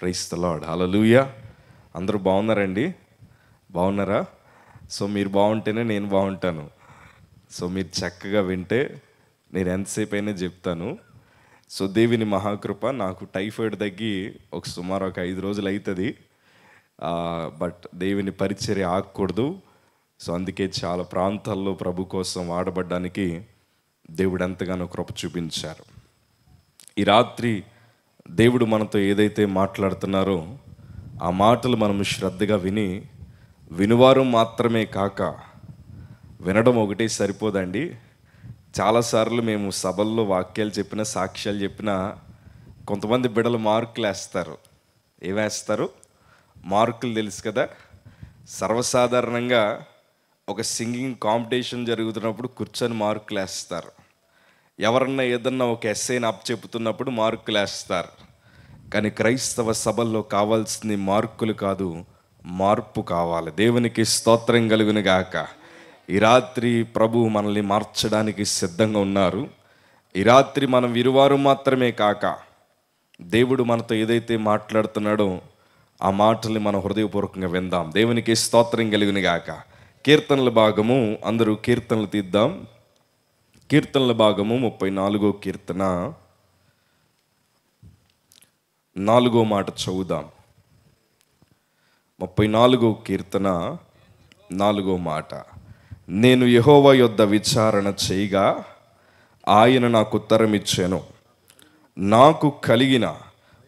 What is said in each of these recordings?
క్రైస్తలాడ్ హలలుయ అందరూ బాగున్నారండి? బాగున్నారా? సో మీరు బాగుంటేనే నేను బాగుంటాను. సో మీరు చక్కగా వింటే నేను ఎంతసేపు అయినా చెప్తాను. సో దేవుని మహాకృప నాకు టైఫాయిడ్ తగ్గి ఒక సుమారు ఒక ఐదు రోజులు అవుతుంది బట్ దేవుని పరిచర్య ఆగకూడదు. సో అందుకే చాలా ప్రాంతాల్లో ప్రభు కోసం వాడబడ్డానికి దేవుడు ఎంతగానో కృప చూపించారు. ఈ రాత్రి దేవుడు మనతో ఏదైతే మాట్లాడుతున్నారో ఆ మాటలు మనం శ్రద్ధగా విని వినువారు మాత్రమే కాక వినడం ఒకటే సరిపోదండి. చాలాసార్లు మేము సభల్లో వాక్యాలు చెప్పిన సాక్ష్యాలు చెప్పిన కొంతమంది బిడలు మార్కులు వేస్తారు. ఏమేస్తారు మార్కులు తెలుసు కదా. సర్వసాధారణంగా ఒక సింగింగ్ కాంపిటీషన్ జరుగుతున్నప్పుడు కూర్చొని మార్కులు వేస్తారు. ఎవరన్నా ఏదన్నా ఒక ఎస్ఏని అప్ చెబుతున్నప్పుడు మార్కులు వేస్తారు. కానీ క్రైస్తవ సభల్లో కావాల్సింది మార్కులు కాదు మార్పు కావాలి. దేవునికి స్తోత్రం కలుగును గాక. ఈ రాత్రి ప్రభు మనల్ని మార్చడానికి సిద్ధంగా ఉన్నారు. ఈ రాత్రి మనం ఇరువారు మాత్రమే కాక దేవుడు మనతో ఏదైతే మాట్లాడుతున్నాడో ఆ మాటల్ని మనం హృదయపూర్వకంగా విందాం. దేవునికి స్తోత్రం కలిగిన గాక. కీర్తనల భాగము అందరూ కీర్తనలు తీద్దాం. కీర్తనల భాగము ముప్పై నాలుగో కీర్తన. నాలుగో మాట చదువుదాం. ముప్పై నాలుగో కీర్తన నాలుగో మాట. నేను యహోవా యొద్ద విచారణ చేయగా ఆయన నాకు ఉత్తరం ఇచ్చాను నాకు కలిగిన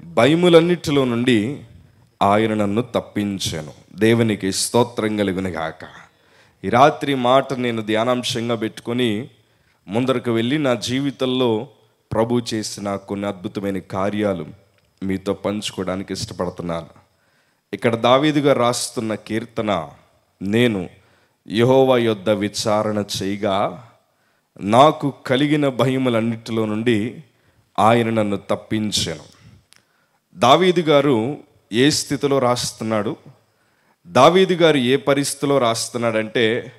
భయములన్నిటిలో నుండి ఆయన నన్ను తప్పించాను. దేవునికి స్తోత్రం కలిగిన గాక. ఈ రాత్రి మాట నేను ధ్యానాంశంగా పెట్టుకొని ముందరకు వెళ్ళి నా జీవితంలో ప్రభు చేసిన కొన్ని అద్భుతమైన కార్యాలు మీతో పంచుకోవడానికి ఇష్టపడుతున్నాను. ఇక్కడ దావీదుగా రాస్తున్న కీర్తన నేను యహోవా యొద్ద విచారణ చేయగా నాకు కలిగిన భయములన్నిటిలో నుండి ఆయన నన్ను తప్పించాను. దావీదు గారు ఏ స్థితిలో రాస్తున్నాడు? దావీదు గారు ఏ పరిస్థితిలో రాస్తున్నాడంటే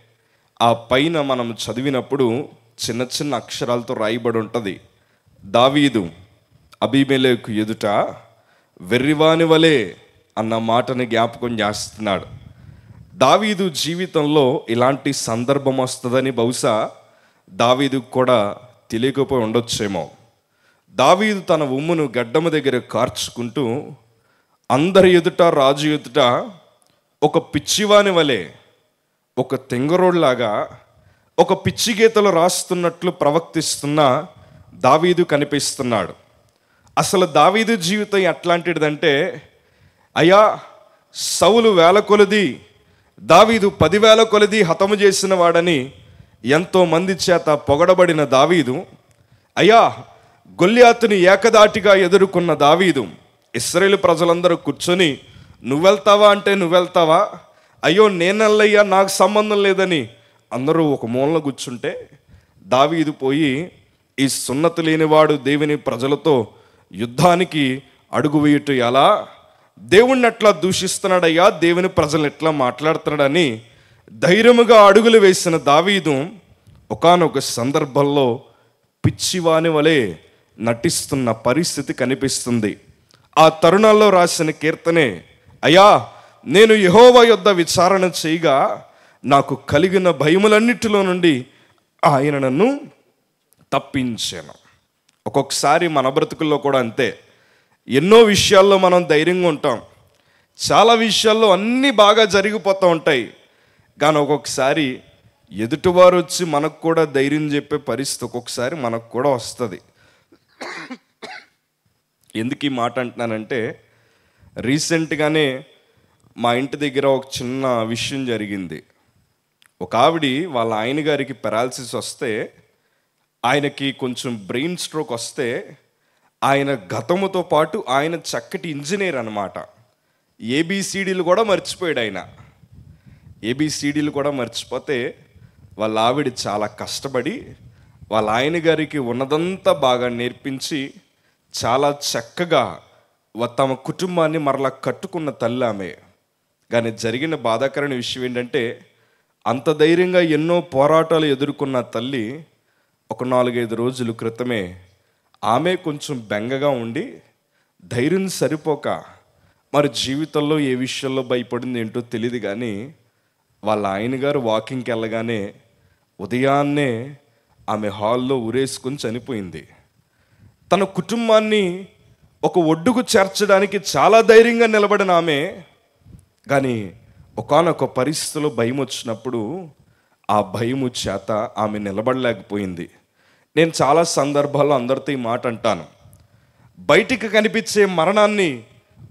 ఆ పైన మనం చదివినప్పుడు చిన్న చిన్న అక్షరాలతో రాయబడి ఉంటుంది. దావీదు అభిమేలకు ఎదుట వెర్రివాని వలె అన్న మాటని జ్ఞాపకం చేస్తున్నాడు. దావీదు జీవితంలో ఇలాంటి సందర్భం వస్తుందని బహుశా దావీదు కూడా తెలియకపోయి ఉండొచ్చేమో. దావీదు తన ఉమ్మును గడ్డమ దగ్గర కార్చుకుంటూ అందరి ఎదుట రాజు ఎదుట ఒక పిచ్చివాని వలె ఒక తెంగరోడ్లాగా ఒక పిచ్చి గీతలు రాస్తున్నట్లు ప్రవర్తిస్తున్న దావీదు కనిపిస్తున్నాడు. అసలు దావీదు జీవితం ఎట్లాంటిదంటే అయ్యా సౌలు వేల కొలది దావీదు పదివేల కొలది హతము చేసిన వాడని ఎంతో మంది చేత పొగడబడిన దావీదు అయ్యా గొల్యాతుని ఏకదాటిగా ఎదుర్కొన్న దావీదు ఇస్రాయేల్ ప్రజలందరూ కూర్చొని నువ్వెళ్తావా అంటే నువ్వెళ్తావా? అయ్యో నేనల్లయ్యా నాకు సంబంధం లేదని అందరూ ఒక మూలన కూర్చుంటే దావీదు పోయి ఈ సున్నతి లేనివాడు దేవుని ప్రజలతో యుద్ధానికి అడుగు వేయటం ఎలా? దేవుణ్ణి ఎట్లా దూషిస్తున్నాడయ్యా? దేవుని ప్రజలు ఎట్లా మాట్లాడుతున్నాడని ధైర్యముగా అడుగులు వేసిన దావీదు ఒకానొక సందర్భంలో పిచ్చివాని వలె నటిస్తున్న పరిస్థితి కనిపిస్తుంది. ఆ తరుణాల్లో రాసిన కీర్తనే అయ్యా నేను యహోవ యొద్ద విచారణ చేయగా నాకు కలిగిన భయములన్నిటిలో నుండి ఆయన నన్ను తప్పించాను. ఒక్కొక్కసారి మన బ్రతుకుల్లో కూడా అంతే. ఎన్నో విషయాల్లో మనం ధైర్యంగా ఉంటాం. చాలా విషయాల్లో అన్నీ బాగా జరిగిపోతూ ఉంటాయి. కానీ ఒక్కొక్కసారి ఎదుటివారు వచ్చి మనకు కూడా ధైర్యం చెప్పే పరిస్థితి ఒక్కొక్కసారి మనకు కూడా వస్తుంది. ఎందుకు ఈ మాట అంటున్నానంటే రీసెంట్గానే మా ఇంటి దగ్గర ఒక చిన్న విషయం జరిగింది. ఒక ఆవిడ వాళ్ళ ఆయన గారికి పెరాలసిస్ వస్తే ఆయనకి కొంచెం బ్రెయిన్ స్ట్రోక్ వస్తే ఆయన గతముతో పాటు ఆయన చక్కటి ఇంజనీర్ అనమాట ఏబిసిడీలు కూడా మర్చిపోయాడు ఆయన. ఏబిసిడీలు కూడా మర్చిపోతే వాళ్ళ ఆవిడ చాలా కష్టపడి వాళ్ళ ఆయన గారికి ఉన్నదంతా బాగా నేర్పించి చాలా చక్కగా వ- తమ కుటుంబాన్ని మరలా కట్టుకున్న తల్లి ఆమె. కానీ జరిగిన బాధాకరమైన విషయం ఏంటంటే అంత ధైర్యంగా ఎన్నో పోరాటాలు ఎదుర్కొన్న తల్లి ఒక నాలుగైదు రోజుల క్రితమే ఆమె కొంచెం బెంగగా ఉండి ధైర్యం సరిపోక మరి జీవితంలో ఏ విషయంలో భయపడింది ఏంటో తెలియదు కానీ వాళ్ళ ఆయన గారు వాకింగ్కి వెళ్ళగానే ఉదయాన్నే ఆమె హాల్లో ఉరేసుకుని చనిపోయింది. తన కుటుంబాన్ని ఒక ఒడ్డుకు చేర్చడానికి చాలా ధైర్యంగా నిలబడిన ఆమె కానీ ఒకానొక పరిస్థితిలో భయం వచ్చినప్పుడు ఆ భయము చేత ఆమె నిలబడలేకపోయింది. నేను చాలా సందర్భాల్లో అందరితో ఈ మాట అంటాను. బయటికి కనిపించే మరణాన్ని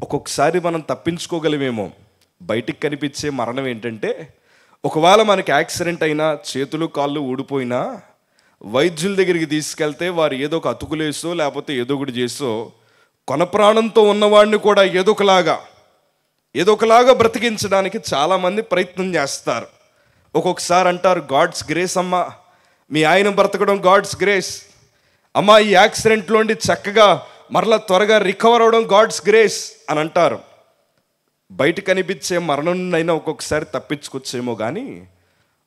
ఒక్కొక్కసారి మనం తప్పించుకోగలమేమో. బయటికి కనిపించే మరణం ఏంటంటే ఒకవేళ మనకి యాక్సిడెంట్ అయినా చేతులు కాళ్ళు ఊడిపోయినా వైద్యుల దగ్గరికి తీసుకెళ్తే వారు ఏదో ఒక అతుకులేసో లేకపోతే ఏదో ఒకటి చేసో కొన ప్రాణంతో ఉన్నవాడిని కూడా ఏదో ఒకలాగా ఏదో ఒకలాగా బ్రతికించడానికి చాలామంది ప్రయత్నం చేస్తారు. ఒక్కొక్కసారి అంటారు గాడ్స్ గ్రేస్ అమ్మా మీ ఆయన బ్రతకడం గాడ్స్ గ్రేస్. అమ్మా ఈ యాక్సిడెంట్లోండి చక్కగా మరలా త్వరగా రికవర్ అవడం గాడ్స్ గ్రేస్ అని అంటారు. బయట కనిపించే మరణం అయినా ఒక్కొక్కసారి తప్పించుకొచ్చేమో కానీ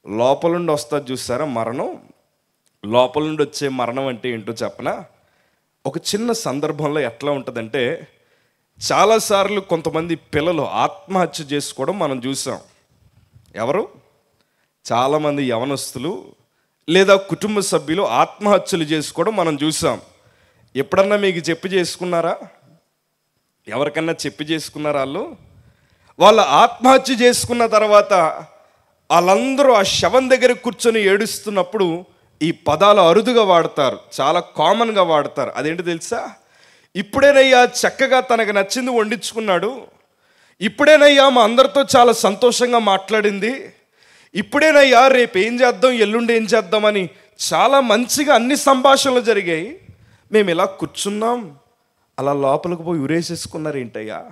లోపల నుండి వస్తుంది చూసారా మరణం? లోపల నుండి వచ్చే మరణం అంటే ఏంటో చెప్పనా? ఒక చిన్న సందర్భంలో ఎట్లా ఉంటుందంటే చాలాసార్లు కొంతమంది పిల్లలు ఆత్మహత్య చేసుకోవడం మనం చూసాం. ఎవరు? చాలామంది యవనస్తులు లేదా కుటుంబ సభ్యులు ఆత్మహత్యలు చేసుకోవడం మనం చూసాం. ఎప్పుడన్నా మీకు చెప్పి చేసుకున్నారా? ఎవరికన్నా చెప్పి చేసుకున్నారా వాళ్ళు? వాళ్ళు ఆత్మహత్య చేసుకున్న తర్వాత వాళ్ళందరూ ఆ శవం దగ్గర కూర్చొని ఏడుస్తున్నప్పుడు ఈ పదాలు అరుదుగా వాడతారు. చాలా కామన్గా వాడతారు. అదేంటి తెలుసా? ఇప్పుడేనయ్యా చక్కగా తనకు నచ్చింది వండించుకున్నాడు. ఇప్పుడేనయ్యా మా అందరితో చాలా సంతోషంగా మాట్లాడింది. ఇప్పుడేనయ్యా రేపు ఏం చేద్దాం ఎల్లుండి ఏం చేద్దామని చాలా మంచిగా అన్ని సంభాషణలు జరిగాయి. మేము ఇలా కూర్చున్నాం. అలా లోపలికి పోయి ఉరేసేసుకున్నారు ఏంటయ్యా?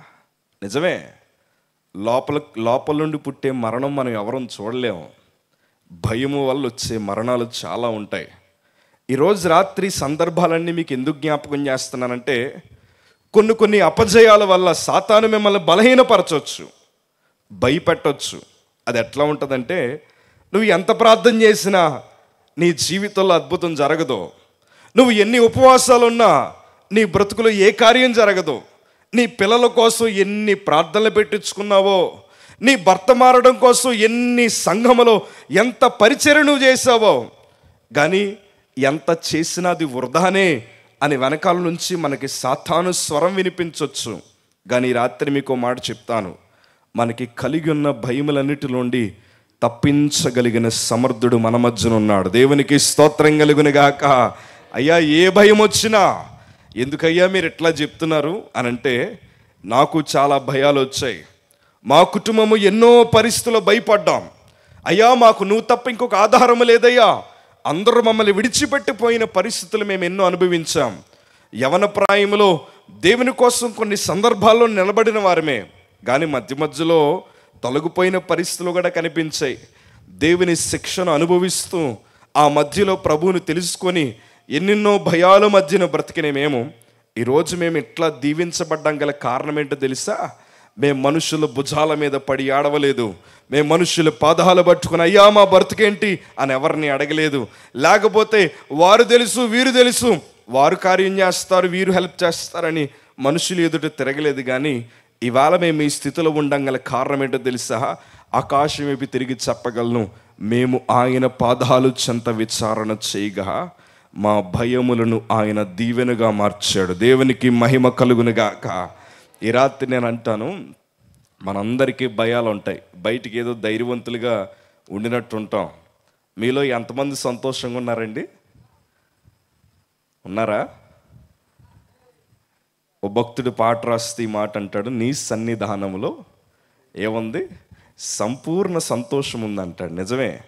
నిజమే. లోపల లోపల నుండి పుట్టే మరణం మనం ఎవరం చూడలేము భయము వల్ల వచ్చే మరణాలు చాలా ఉంటాయి. ఈరోజు రాత్రి సందర్భాలన్నీ మీకు ఎందుకు జ్ఞాపకం చేస్తున్నానంటే కొన్ని కొన్ని అపజయాల వల్ల సాతాను మిమ్మల్ని బలహీనపరచవచ్చు భయపెట్టవచ్చు అది ఎట్లా ఉంటుందంటే నువ్వు ఎంత ప్రార్థన చేసినా నీ జీవితంలో అద్భుతం జరగదు. నువ్వు ఎన్ని ఉపవాసాలున్నా నీ బ్రతుకులో ఏ కార్యం జరగదు. నీ పిల్లల కోసం ఎన్ని ప్రార్థనలు పెట్టించుకున్నావో నీ భర్త మారడం కోసం ఎన్ని సంఘములో ఎంత పరిచయం నువ్వు చేసావో కానీ ఎంత చేసినా అది వృధానే అని వెనకాల నుంచి మనకి సాతాను స్వరం వినిపించవచ్చు కానీ రాత్రి మీకు మాట చెప్తాను. మనకి కలిగి ఉన్న భయములన్నిటిలోండి తప్పించగలిగిన సమర్థుడు మన మధ్యన ఉన్నాడు. దేవునికి స్తోత్రం కలుగునిగాక అయ్యా ఏ భయం వచ్చినా ఎందుకయ్యా మీరు ఎట్లా చెప్తున్నారు అని అంటే నాకు చాలా భయాలు వచ్చాయి. మా కుటుంబము ఎన్నో పరిస్థితుల్లో భయపడ్డాం. అయ్యా మాకు నువ్వు తప్ప ఇంకొక ఆధారం లేదయ్యా. అందరూ మమ్మల్ని విడిచిపెట్టిపోయిన పరిస్థితులు మేము ఎన్నో అనుభవించాం. యవన ప్రాయములో దేవుని కోసం కొన్ని సందర్భాల్లో నిలబడిన వారమే. కానీ మధ్య మధ్యలో తొలగిపోయిన పరిస్థితులు కూడా కనిపించాయి. దేవుని శిక్షను అనుభవిస్తూ ఆ మధ్యలో ప్రభువుని తెలుసుకొని ఎన్నెన్నో భయాల మధ్యన బ్రతికిన మేము. ఈరోజు మేము ఇట్లా దీవించబడ్డం గల కారణం ఏంటో తెలుసా? మేము మనుషుల భుజాల మీద పడి ఆడవలేదు మేము మనుషులు పాదాలు పట్టుకుని అయ్యా మా బ్రతికేంటి అని ఎవరిని అడగలేదు. లేకపోతే వారు తెలుసు వీరు తెలుసు. వారు కార్యం చేస్తారు వీరు హెల్ప్ చేస్తారని మనుషులు ఎదుట తిరగలేదు కానీ ఇవాళ మేము ఈ స్థితిలో ఉండం గల కారణం ఏంటో తెలుసా? ఆకాశం వైపు తిరిగి చెప్పగలను. మేము ఆయన పాదాలు చెంత విచారణ చేయగా మా భయములను ఆయన దీవెనగా మార్చాడు. దేవునికి మహిమ కలుగునుగాక. ఈ రాత్రి నేను అంటాను మనందరికీ భయాలు ఉంటాయి బయటికి ఏదో ధైర్యవంతులుగా ఉండినట్టు ఉంటాం మీలో ఎంతమంది సంతోషంగా ఉన్నారండి? ఉన్నారా? ఓ భక్తుడు పాట రాస్తే ఈ మాట అంటాడు నీ సన్నిధానంలో ఏముంది? సంపూర్ణ సంతోషం ఉందంటాడు. నిజమే.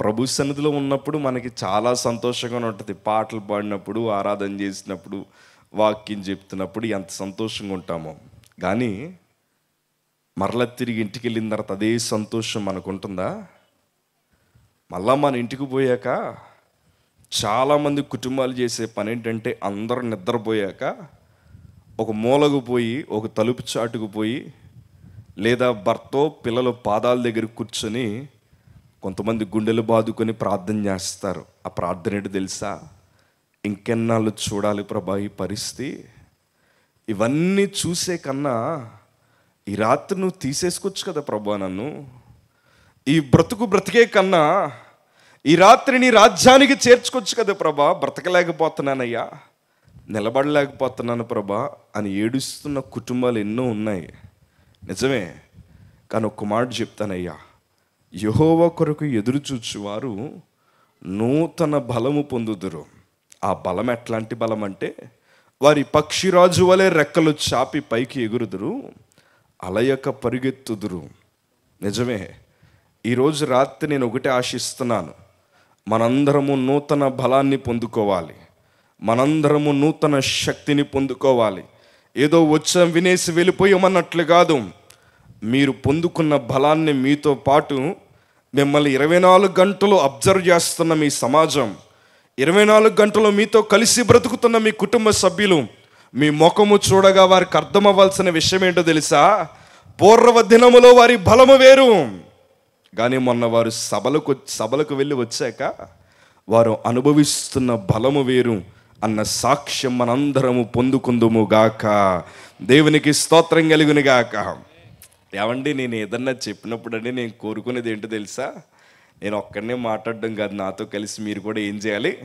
ప్రభు సన్నిధిలో ఉన్నప్పుడు మనకి చాలా సంతోషంగా ఉంటుంది. పాటలు పాడినప్పుడు ఆరాధన చేసినప్పుడు వాక్యం చెప్తున్నప్పుడు ఎంత సంతోషంగా ఉంటామో. కానీ మరల తిరిగి ఇంటికి వెళ్ళిన తర్వాత అదే సంతోషం మనకు ఉంటుందా మళ్ళా మన ఇంటికి పోయాక చాలామంది కుటుంబాలు చేసే పని ఏంటంటే అందరూ నిద్రపోయాక ఒక మూలకు పోయి ఒక తలుపు చాటుకు పోయి లేదా భర్తో పిల్లల పాదాల దగ్గర కూర్చొని కొంతమంది గుండెలు బాదుకొని ప్రార్థన చేస్తారు. ఆ ప్రార్థన ఏంటి తెలుసా? ఇంకెన్నాళ్ళు చూడాలి ప్రభా ఈ పరిస్థితి. ఇవన్నీ చూసే కన్నా ఈ రాత్రి నువ్వు తీసేసుకోవచ్చు కదా ప్రభా నన్ను. ఈ బ్రతుకు బ్రతికే కన్నా ఈ రాత్రి నీ రాజ్యానికి చేర్చుకోవచ్చు కదా ప్రభా. బ్రతకలేకపోతున్నానయ్యా. నిలబడలేకపోతున్నాను ప్రభా అని ఏడుస్తున్న కుటుంబాలు ఎన్నో ఉన్నాయి. నిజమే. కానీ ఒక్క మాట చెప్తానయ్యా. యహోవ కొరకు ఎదురు చూచువారు నూతన బలము పొందుదురు. ఆ బలం ఎట్లాంటి బలం అంటే వారి పక్షిరాజు వలె రెక్కలు చాపి పైకి ఎగురుదురు. అలయక పరిగెత్తుదురు. నిజమే ఈరోజు రాత్రి నేను ఒకటే ఆశిస్తున్నాను. మనందరము నూతన బలాన్ని పొందుకోవాలి. మనందరము నూతన శక్తిని పొందుకోవాలి. ఏదో వచ్చాం వినేసి వెళ్ళిపోయామన్నట్లు కాదు. మీరు పొందుకున్న బలాన్ని మీతో పాటు మిమ్మల్ని ఇరవై నాలుగు గంటలు అబ్జర్వ్ చేస్తున్న మీ సమాజం ఇరవై నాలుగు గంటలు మీతో కలిసి బ్రతుకుతున్న మీ కుటుంబ సభ్యులు మీ ముఖము చూడగా వారికి అర్థమవ్వాల్సిన విషయం ఏంటో తెలుసా? పూర్వ దినములో వారి బలము వేరు. కానీ మొన్న వారు సభలకు సభలకు వెళ్ళి వచ్చాక వారు అనుభవిస్తున్న బలము వేరు అన్న సాక్ష్యం మనందరము పొందుకుందుము గాక. దేవునికి స్తోత్రం కలుగును గాక. ఏమండి నేను ఏదన్నా చెప్పినప్పుడండి నేను కోరుకునేది ఏంటో తెలుసా? నేను ఒక్కడనే మాట్లాడడం కాదు నాతో కలిసి మీరు కూడా ఏం చేయాలి?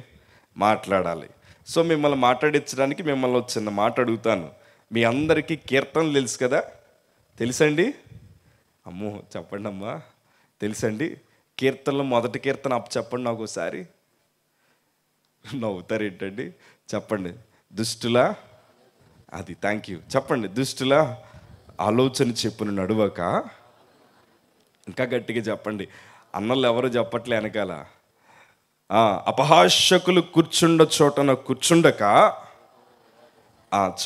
మాట్లాడాలి. సో మిమ్మల్ని మాట్లాడించడానికి మిమ్మల్ని వచ్చిన చిన్న మాట అడుగుతాను. మీ అందరికీ కీర్తనలు తెలుసు కదా? తెలుసండి? అమ్మో చెప్పండి అమ్మా. తెలుసండి? కీర్తనలో మొదటి కీర్తన అప్పు చెప్పండి నాకు ఒకసారి. నవ్వుతారు ఏంటండి? చెప్పండి. దుష్టులా? అది థ్యాంక్ యూ చెప్పండి దుష్టులా? ఆలోచన చెప్పును నడువక? ఇంకా గట్టిగా చెప్పండి. అన్నలు ఎవరు చెప్పట్లే వెనకాల? ఆ, కూర్చుండ చోటన కూర్చుండక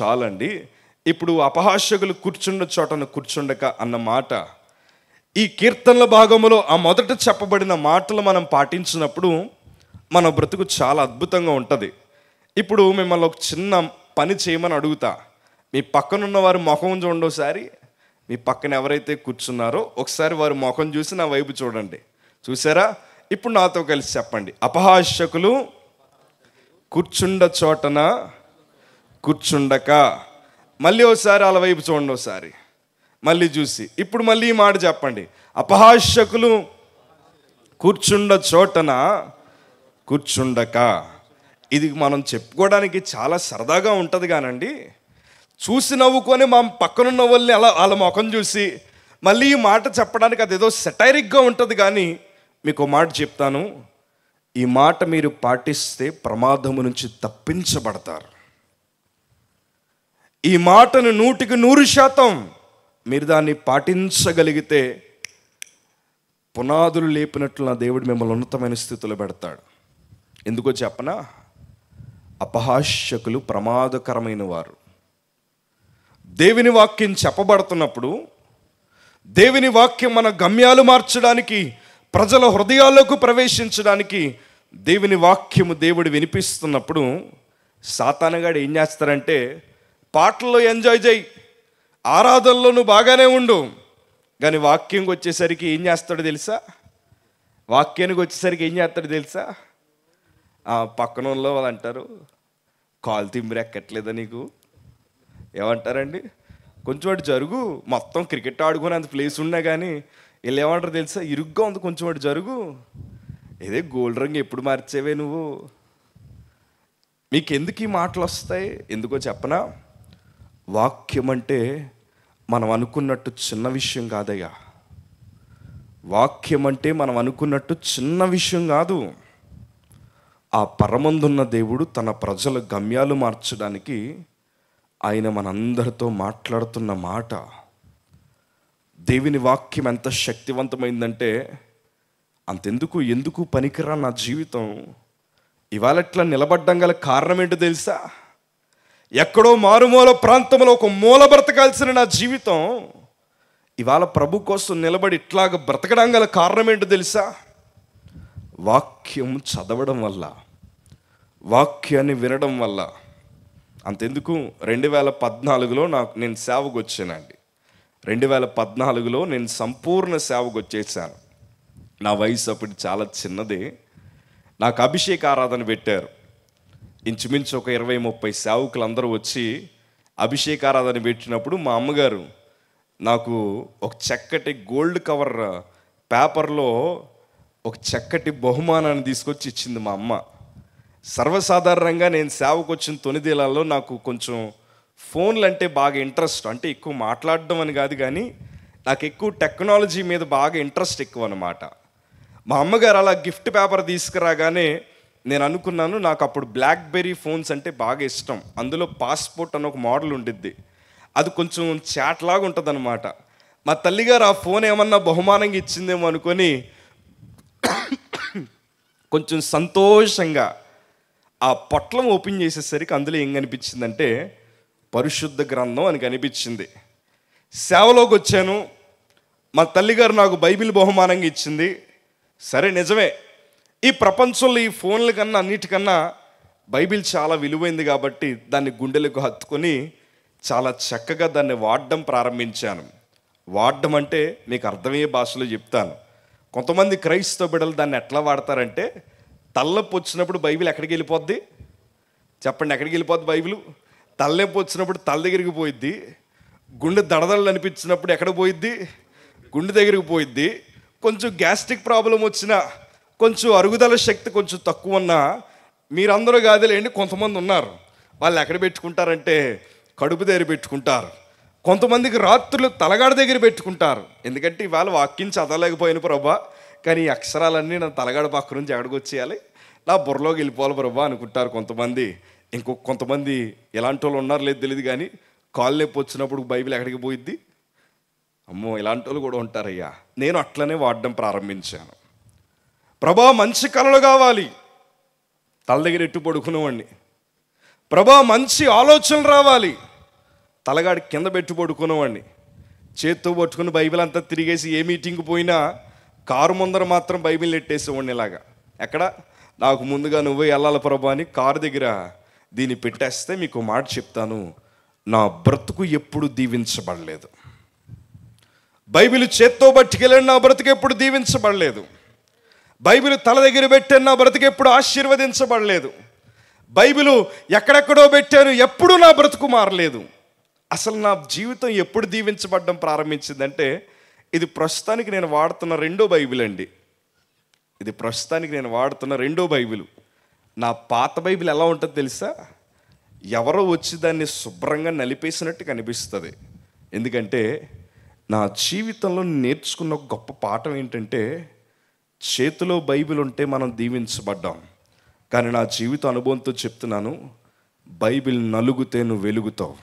చాలండి. ఇప్పుడు అపహాస్యకులు కూర్చుండ చోటన కూర్చుండక అన్న మాట ఈ కీర్తనల భాగంలో ఆ మొదట చెప్పబడిన మాటలు మనం పాటించినప్పుడు మన బ్రతుకు చాలా అద్భుతంగా ఉంటుంది. ఇప్పుడు మిమ్మల్ని ఒక చిన్న పని చేయమని అడుగుతా. మీ పక్కనున్న వారి ముఖం చూడండి ఒకసారి. మీ పక్కన ఎవరైతే కూర్చున్నారో ఒకసారి వారి ముఖం చూసి నా వైపు చూడండి. చూసారా? ఇప్పుడు నాతో కలిసి చెప్పండి. అపహాస్యకులు కూర్చుండ చోటన కూర్చుండక. మళ్ళీ ఒకసారి వాళ్ళ వైపు చూడండి ఒకసారి మళ్ళీ చూసి. ఇప్పుడు మళ్ళీ ఈ మాట చెప్పండి. అపహాస్యకులు కూర్చుండ చోటన కూర్చుండక. ఇది మనం చెప్పుకోవడానికి చాలా సరదాగా ఉంటుంది కానండి. చూసి నవ్వుకొని మా పక్కనున్న వాళ్ళని అలా వాళ్ళ ముఖం చూసి మళ్ళీ ఈ మాట చెప్పడానికి అది ఏదో సెటైరిక్గా ఉంటుంది కానీ మీకు మాట చెప్తాను. ఈ మాట మీరు పాటిస్తే ప్రమాదము నుంచి తప్పించబడతారు. ఈ మాటను నూటికి నూరు శాతం మీరు దాన్ని పాటించగలిగితే పునాదులు లేపినట్లు నా దేవుడు మిమ్మల్ని ఉన్నతమైన స్థితిలో పెడతాడు. ఎందుకో చెప్పనా? అపహాస్యకులు ప్రమాదకరమైన వారు. దేవుని వాక్యం చెప్పబడుతున్నప్పుడు దేవుని వాక్యం మన గమ్యాలు మార్చడానికి ప్రజల హృదయాల్లోకి ప్రవేశించడానికి దేవుని వాక్యము దేవుడు వినిపిస్తున్నప్పుడు సాతానగాడు ఏం చేస్తారంటే పాటల్లో ఎంజాయ్ చేయి ఆరాధనలో నువ్వు బాగానే ఉండు. కానీ వాక్యంకి వచ్చేసరికి ఏం చేస్తాడో తెలుసా? వాక్యానికి వచ్చేసరికి ఏం చేస్తాడో తెలుసా? పక్కన వాళ్ళు వాళ్ళు అంటారు కాలు తిమ్మిరి ఎక్కట్లేదా నీకు? ఏమంటారండి? కొంచెం అటు జరుగు మొత్తం క్రికెట్ ఆడుకునే అంత ప్లేస్ ఉన్నా కానీ వీళ్ళు ఏమంటారు తెలుసా? ఇరుగ్గా ఉంది కొంచెం అటు జరుగు. ఏదే గోల్డ్ రంగు ఎప్పుడు మార్చేవే నువ్వు? మీకు ఎందుకు ఈ మాటలు వస్తాయి? ఎందుకో చెప్పనా? వాక్యం అంటే మనం అనుకున్నట్టు చిన్న విషయం కాదయ్యా. వాక్యం అంటే మనం అనుకున్నట్టు చిన్న విషయం కాదు. ఆ పరమందున్న దేవుడు తన ప్రజల గమ్యాలు మార్చడానికి ఆయన మనందరితో మాట్లాడుతున్న మాట. దేవుని వాక్యం ఎంత శక్తివంతమైందంటే అంతెందుకు ఎందుకు పనికిరా నా జీవితం? ఇవాళ ఇట్లా నిలబడ్డం గల కారణం ఏంటో తెలుసా? ఎక్కడో మారుమూల ప్రాంతంలో ఒక మూల బ్రతకాల్సిన నా జీవితం ఇవాళ ప్రభు కోసం నిలబడి ఇట్లాగ బ్రతకడం గల కారణం ఏంటో తెలుసా? వాక్యం చదవడం వల్ల వాక్యాన్ని వినడం వల్ల. అంతెందుకు రెండు వేల పద్నాలుగులో నాకు నేను సేవకు వచ్చానండి. రెండు వేల పద్నాలుగులో నేను సంపూర్ణ సేవకు వచ్చేసాను నా వయసు అప్పుడు చాలా చిన్నది. నాకు అభిషేక ఆరాధన పెట్టారు. ఇంచుమించు ఒక ఇరవై ముప్పై సేవకులు అందరూ వచ్చి అభిషేక ఆరాధన పెట్టినప్పుడు మా అమ్మగారు నాకు ఒక చక్కటి గోల్డ్ కవర్ పేపర్లో ఒక చక్కటి బహుమానాన్ని తీసుకొచ్చి ఇచ్చింది మా అమ్మ. సర్వసాధారణంగా నేను సేవకు వచ్చిన తొనిదేలాల్లో నాకు కొంచెం ఫోన్లు అంటే బాగా ఇంట్రెస్ట్. అంటే ఎక్కువ మాట్లాడడం అని కాదు కానీ నాకు ఎక్కువ టెక్నాలజీ మీద బాగా ఇంట్రెస్ట్ ఎక్కువ అనమాట మా అమ్మగారు అలా గిఫ్ట్ పేపర్ తీసుకురాగానే నేను అనుకున్నాను నాకు అప్పుడు బ్లాక్బెర్రీ ఫోన్స్ అంటే బాగా ఇష్టం. అందులో పాస్పోర్ట్ అని ఒక మోడల్ ఉండిద్ది. అది కొంచెం చాట్ లాగా ఉంటుంది అనమాట మా తల్లిగారు ఆ ఫోన్ ఏమన్నా బహుమానంగా ఇచ్చిందేమో అనుకొని కొంచెం సంతోషంగా ఆ పొట్లం ఓపెన్ చేసేసరికి అందులో ఏం కనిపించిందంటే పరిశుద్ధ గ్రంథం అని కనిపించింది. సేవలోకి వచ్చాను. మా తల్లిగారు నాకు బైబిల్ బహుమానంగా ఇచ్చింది. సరే నిజమే. ఈ ప్రపంచంలో ఈ ఫోన్ల కన్నా అన్నిటికన్నా బైబిల్ చాలా విలువైంది కాబట్టి దాన్ని గుండెలకు హత్తుకొని చాలా చక్కగా దాన్ని వాడడం ప్రారంభించాను. వాడడం అంటే మీకు అర్థమయ్యే భాషలో చెప్తాను. కొంతమంది క్రైస్తవ బిడ్డలు దాన్ని ఎట్లా వాడతారంటే తల్లపు వచ్చినప్పుడు బైబిల్ ఎక్కడికి వెళ్ళిపోద్ది? చెప్పండి ఎక్కడికి వెళ్ళిపోద్ది బైబిల్? తలనొప్పి వచ్చినప్పుడు తల దగ్గరికి పోయిద్ది గుండె దడదడలు అనిపించినప్పుడు ఎక్కడ పోయిద్ది? గుండె దగ్గరికి పోయిద్ది. కొంచెం గ్యాస్ట్రిక్ ప్రాబ్లం వచ్చినా కొంచెం అరుగుదల శక్తి కొంచెం తక్కువ ఉన్నా మీరందరూ కాదులేండి కొంతమంది ఉన్నారు. వాళ్ళు ఎక్కడ పెట్టుకుంటారంటే కడుపు దగ్గర పెట్టుకుంటారు. కొంతమందికి రాత్రులు తలగాడ దగ్గర పెట్టుకుంటారు. ఎందుకంటే ఇవాళ వాక్యం చదవలేకపోయిన ప్రభా కానీ ఈ అక్షరాలన్నీ నా తలగాడ పక్క నుంచి ఎక్కడికి వచ్చేయాలి? నా బుర్రలోకి వెళ్ళిపోవాలి ప్రభా అనుకుంటారు కొంతమంది. ఇంకో కొంతమంది ఎలాంటి వాళ్ళు ఉన్నారు లేదు తెలియదు కానీ కాళ్ళు నొప్పి వచ్చినప్పుడు బైబిల్ ఎక్కడికి పోయిద్ది? అమ్మో ఇలాంటి వాళ్ళు కూడా ఉంటారయ్యా. నేను అట్లనే వాడడం ప్రారంభించాను. ప్రభా మంచి కళలు కావాలి. తల దగ్గర ఎట్టు పడుకునేవాడిని? ప్రభా మంచి ఆలోచనలు రావాలి. తలగాడి కింద పెట్టి పడుకునేవాడిని. చేత్తో పట్టుకుని బైబిల్ అంతా తిరిగేసి ఏ మీటింగ్ పోయినా కారు ముందర మాత్రం బైబిల్ నెట్టేసేవాడిని ఇలాగా. ఎక్కడ? నాకు ముందుగా నువ్వే వెళ్ళాలి ప్రభా అని కారు దగ్గర దీన్ని పెట్టేస్తే మీకు మాట చెప్తాను. నా బ్రతుకు ఎప్పుడు దీవించబడలేదు. బైబిల్ చేత్తో పట్టుకెళ్ళిన నా బ్రతుకు ఎప్పుడు దీవించబడలేదు. బైబిల్ తల దగ్గర పెట్టాను నా బ్రతుకు ఎప్పుడు ఆశీర్వదించబడలేదు. బైబిలు ఎక్కడెక్కడో పెట్టాను ఎప్పుడూ నా బ్రతుకు మారలేదు. అసలు నా జీవితం ఎప్పుడు దీవించబడడం ప్రారంభించిందంటే ఇది ప్రస్తుతానికి నేను వాడుతున్న రెండో బైబిల్ అండి ఇది ప్రస్తుతానికి నేను వాడుతున్న రెండో బైబిలు. నా పాత బైబిల్ ఎలా ఉంటుందో తెలుసా? ఎవరో వచ్చి దాన్ని శుభ్రంగా నలిపేసినట్టు కనిపిస్తుంది. ఎందుకంటే నా జీవితంలో నేర్చుకున్న గొప్ప పాఠం ఏంటంటే చేతిలో బైబిల్ ఉంటే మనం దీవించబడ్డాం. కానీ నా జీవిత అనుభవంతో చెప్తున్నాను బైబిల్ నలుగుతే నువ్వు వెలుగుతావు.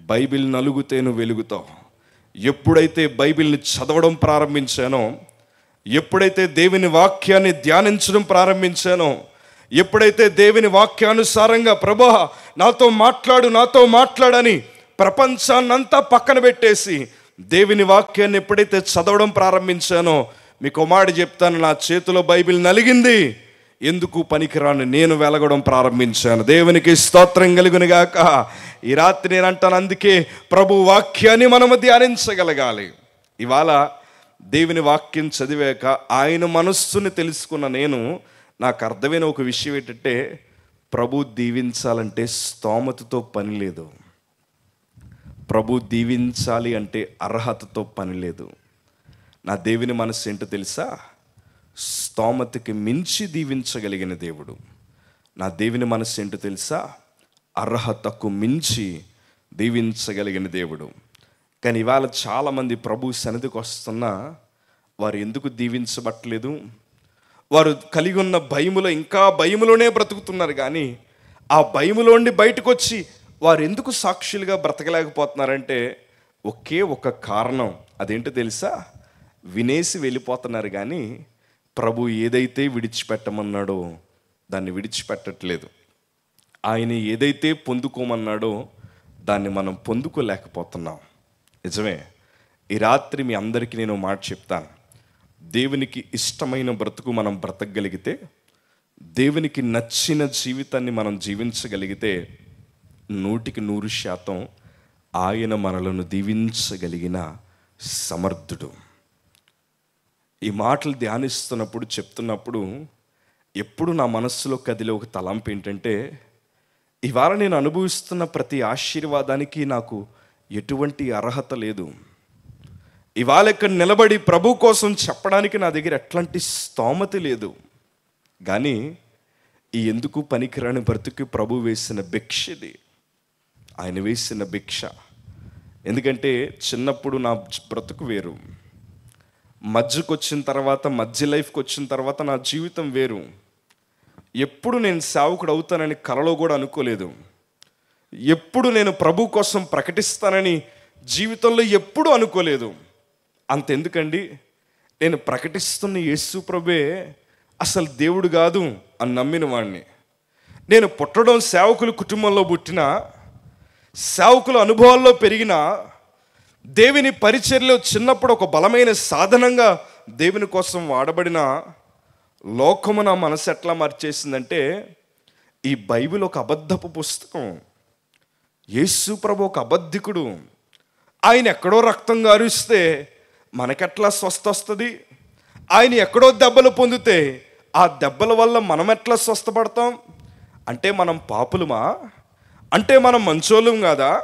బైబిల్ నలుగుతే నువ్వు వెలుగుతావు. ఎప్పుడైతే బైబిల్ని చదవడం ప్రారంభించానో ఎప్పుడైతే దేవుని వాక్యాన్ని ధ్యానించడం ప్రారంభించానో ఎప్పుడైతే దేవుని వాక్యానుసారంగా ప్రభా నాతో మాట్లాడు నాతో మాట్లాడని ప్రపంచాన్నంతా పక్కన పెట్టేసి దేవుని వాక్యాన్ని ఎప్పుడైతే చదవడం ప్రారంభించానో మీ కుమారుడు చెప్తాను నా చేతిలో బైబిల్ నలిగింది ఎందుకు పనికిరాను నేను వెలగడం ప్రారంభించాను. దేవునికి స్తోత్రం కలుగునిగాక ఈ రాత్రి నేను అంటాను అందుకే ప్రభు వాక్యాన్ని మనము ధ్యానించగలగాలి. ఇవాళ దేవుని వాక్యం చదివాక ఆయన మనస్సుని తెలుసుకున్న నేను నాకు అర్థమైన ఒక విషయం ఏంటంటే ప్రభు దీవించాలంటే స్తోమతతో పని లేదు. ప్రభు దీవించాలి అంటే అర్హతతో పని లేదు. నా దేవుని మనసు ఏంటో తెలుసా? స్తోమతకి మించి దీవించగలిగిన దేవుడు. నా దేవుని మనసు ఏంటో తెలుసా? అర్హతకు మించి దీవించగలిగిన దేవుడు. కానీ ఇవాళ చాలామంది ప్రభు సన్నిధికి వస్తున్నా వారు ఎందుకు దీవించబట్టలేదు? వారు కలిగి ఉన్న భయములో ఇంకా భయములోనే బ్రతుకుతున్నారు కానీ ఆ భయములోండి బయటకు వచ్చి వారు ఎందుకు సాక్షులుగా బ్రతకలేకపోతున్నారంటే ఒకే ఒక కారణం. అదేంటో తెలుసా? వినేసి వెళ్ళిపోతున్నారు కానీ ప్రభు ఏదైతే విడిచిపెట్టమన్నాడో దాన్ని విడిచిపెట్టట్లేదు. ఆయన ఏదైతే పొందుకోమన్నాడో దాన్ని మనం పొందుకోలేకపోతున్నాం. నిజమే. ఈ రాత్రి మీ అందరికీ నేను మాట చెప్తాను. దేవునికి ఇష్టమైన బ్రతుకు మనం బ్రతకగలిగితే దేవునికి నచ్చిన జీవితాన్ని మనం జీవించగలిగితే నూటికి నూరు శాతం ఆయన మనలను దీవించగలిగిన సమర్థుడు. ఈ మాటలు ధ్యానిస్తున్నప్పుడు చెప్తున్నప్పుడు ఎప్పుడు నా మనస్సులో కదిలే ఒక తలంపు ఏంటంటే ఇవాళ నేను అనుభవిస్తున్న ప్రతి ఆశీర్వాదానికి నాకు ఎటువంటి అర్హత లేదు. ఇవాళ ఇక్కడ నిలబడి ప్రభు కోసం చెప్పడానికి నా దగ్గర ఎట్లాంటి స్తోమత లేదు. కానీ ఈ ఎందుకు పనికిరాని బ్రతుకు ప్రభు వేసిన భిక్ష ఇది ఆయన వేసిన భిక్ష. ఎందుకంటే చిన్నప్పుడు నా బ్రతుకు వేరు. మధ్యకు వచ్చిన తర్వాత మధ్య లైఫ్కి వచ్చిన తర్వాత నా జీవితం వేరు. ఎప్పుడు నేను సేవకుడు అవుతానని కలలో కూడా అనుకోలేదు. ఎప్పుడు నేను ప్రభు కోసం ప్రకటిస్తానని జీవితంలో ఎప్పుడు అనుకోలేదు. అంతెందుకండి? నేను ప్రకటిస్తున్న యేసు ప్రభే అసలు దేవుడు కాదు అని నమ్మిన వాడిని నేను పుట్టడం సేవకుల కుటుంబంలో పుట్టిన సేవకుల అనుభవాల్లో పెరిగిన దేవుని పరిచర్లో చిన్నప్పుడు ఒక బలమైన సాధనంగా దేవుని కోసం వాడబడిన లోకము నా మనసు ఎట్లా మార్చేసిందంటే ఈ బైబిల్ ఒక అబద్ధపు పుస్తకం. యేసు ప్రభు ఒక అబద్ధికుడు. ఆయన ఎక్కడో రక్తం గారుస్తే మనకెట్లా స్వస్థ వస్తుంది ఆయన ఎక్కడో దెబ్బలు పొందితే ఆ దెబ్బల వల్ల మనం ఎట్లా స్వస్థపడతాం? అంటే మనం పాపులమా? అంటే మనం మంచోళ్ళం కాదా?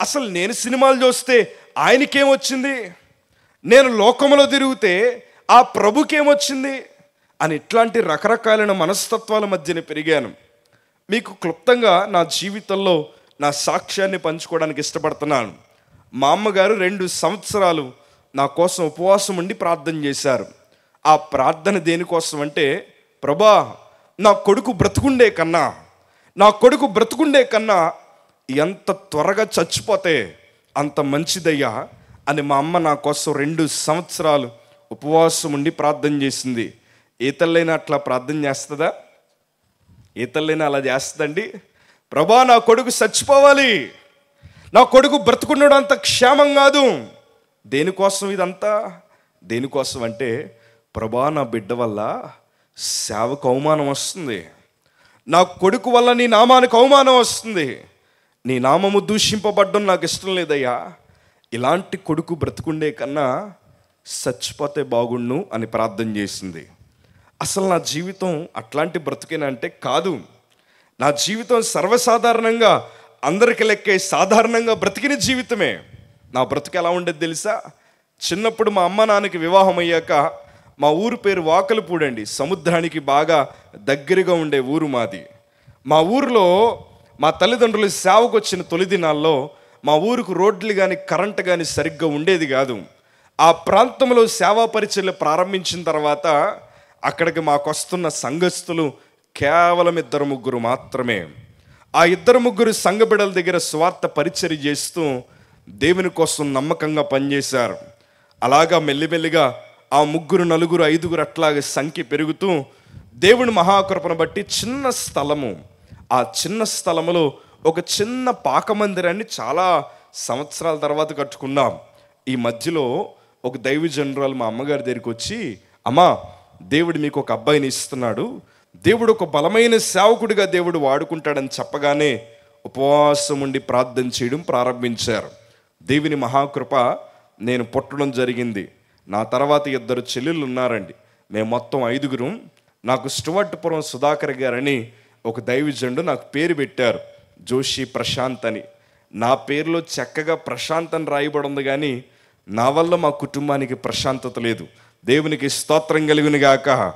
అసలు నేను సినిమాలు చూస్తే ఆయనకేమొచ్చింది నేను లోకంలో తిరిగితే ఆ ప్రభుకేమొచ్చింది అని ఇట్లాంటి రకరకాలైన మనస్తత్వాల మధ్యన పెరిగాను. మీకు క్లుప్తంగా నా జీవితంలో నా సాక్ష్యాన్ని పంచుకోవడానికి ఇష్టపడుతున్నాను. మా అమ్మగారు రెండు సంవత్సరాలు నా కోసం ఉపవాసం ఉండి ప్రార్థన చేశారు. ఆ ప్రార్థన దేనికోసం అంటే ప్రభా నా కొడుకు బ్రతుకుండే కన్నా నా కొడుకు బ్రతుకుండే కన్నా ఎంత త్వరగా చచ్చిపోతే అంత మంచిదయ్యా అని మా అమ్మ నా కోసం రెండు సంవత్సరాలు ఉపవాసం ఉండి ప్రార్థన చేసింది. ఏ తల్లైనా అట్లా ప్రార్థన చేస్తుందా? ఏ తల్లైనా అలా చేస్తుందండి? ప్రభా నా కొడుకు చచ్చిపోవాలి. నా కొడుకు బ్రతుకుండడం అంత క్షేమం కాదు. దేనికోసం ఇదంతా? దేనికోసం అంటే ప్రభా నా బిడ్డ వల్ల సేవకు అవమానం వస్తుంది. నా కొడుకు వల్ల నీ నామానికి అవమానం వస్తుంది. నీ నామము దూషింపబడ్డం నాకు ఇష్టం లేదయ్యా. ఇలాంటి కొడుకు బ్రతుకుండే కన్నా చచ్చిపోతే బాగుండు అని ప్రార్థన చేసింది. అసలు నా జీవితం అట్లాంటి బ్రతికేనంటే కాదు. నా జీవితం సర్వసాధారణంగా అందరికి లెక్కే సాధారణంగా బ్రతికిన జీవితమే. నా బ్రతుకు ఎలా ఉండేది తెలుసా? చిన్నప్పుడు మా అమ్మ నాన్నకి వివాహం అయ్యాక మా ఊరు పేరు వాకలిపూడండి. సముద్రానికి బాగా దగ్గరగా ఉండే ఊరు మాది. మా ఊరిలో మా తల్లిదండ్రులు సేవకు వచ్చిన తొలి దినాల్లో మా ఊరుకు రోడ్లు కానీ కరెంట్ కానీ సరిగ్గా ఉండేది కాదు. ఆ ప్రాంతంలో సేవా పరిచయలు ప్రారంభించిన తర్వాత అక్కడికి మాకు వస్తున్న సంఘస్థులు కేవలం ఇద్దరు ముగ్గురు మాత్రమే. ఆ ఇద్దరు ముగ్గురు సంఘ బిడల దగ్గర స్వార్థ పరిచయం చేస్తూ దేవుని కోసం నమ్మకంగా పనిచేశారు. అలాగా మెల్లిమెల్లిగా ఆ ముగ్గురు నలుగురు ఐదుగురు అట్లాగే సంఖ్య పెరుగుతూ దేవుని మహాకృపను బట్టి చిన్న స్థలము. ఆ చిన్న స్థలములో ఒక చిన్న పాక మందిరాన్ని చాలా సంవత్సరాల తర్వాత కట్టుకున్నాం. ఈ మధ్యలో ఒక దైవ జనరల్ మా అమ్మగారి దగ్గరికి వచ్చి అమ్మా దేవుడు మీకు ఒక అబ్బాయిని ఇస్తున్నాడు. దేవుడు ఒక బలమైన సేవకుడిగా దేవుడు వాడుకుంటాడని చెప్పగానే ఉపవాసం ఉండి ప్రార్థన చేయడం ప్రారంభించారు. దేవుని మహాకృప నేను పుట్టడం జరిగింది. నా తర్వాత ఇద్దరు చెల్లెళ్ళు ఉన్నారండి. మేము మొత్తం ఐదుగురు. నాకు స్టువర్ట్పురం సుధాకర్ గారని ఒక దైవజండు నాకు పేరు పెట్టారు. జోషి ప్రశాంత్ అని. నా పేరులో చక్కగా ప్రశాంత్ అని రాయబడి ఉంది కానీ నా వల్ల మా కుటుంబానికి ప్రశాంతత లేదు. దేవునికి స్తోత్రం కలిగిన గాక.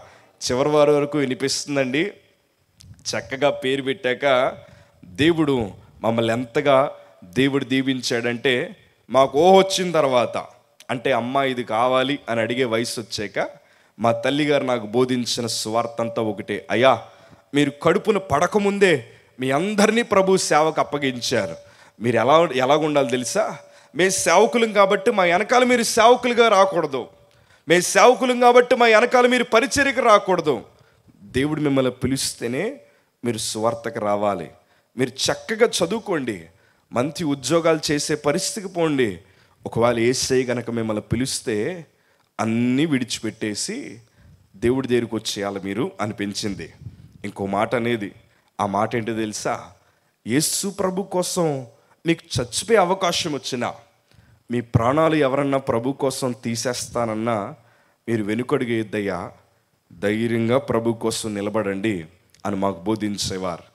చివరి వారి వరకు వినిపిస్తుందండి. చక్కగా పేరు పెట్టాక దేవుడు మమ్మల్ని ఎంతగా దేవుడు దీవించాడంటే మాకు ఓ వచ్చిన తర్వాత అంటే అమ్మ ఇది కావాలి అని అడిగే వయసు వచ్చాక మా తల్లిగారు నాకు బోధించిన స్వార్థంతా ఒకటే. అయ్యా మీరు కడుపున పడకముందే మీ అందరినీ ప్రభు సేవకు అప్పగించారు. మీరు ఎలా ఎలాగుండాలి తెలుసా? మేము సేవకులం కాబట్టి మా వెనకాల మీరు సేవకులుగా రాకూడదు. మేము సేవకులం కాబట్టి మా వెనకాల మీరు పరిచర్యకు రాకూడదు. దేవుడు మిమ్మల్ని పిలిస్తేనే మీరు స్వార్థకు రావాలి. మీరు చక్కగా చదువుకోండి. మంచి ఉద్యోగాలు చేసే పరిస్థితికి పోండి. ఒకవేళ ఏసై గనక మిమ్మల్ని పిలిస్తే అన్నీ విడిచిపెట్టేసి దేవుడి దగ్గరికి వచ్చేయాలి మీరు అనిపించింది. ఇంకో మాట అనేది ఆ మాట ఏంటో తెలుసా? యేసు ప్రభు కోసం మీకు చచ్చిపోయే అవకాశం వచ్చినా మీ ప్రాణాలు ఎవరన్నా ప్రభు కోసం తీసేస్తానన్నా మీరు వెనుకడుగు వెనుకడుగేద్దయ్యా ధైర్యంగా ప్రభు కోసం నిలబడండి అని మాకు బోధించేవారు.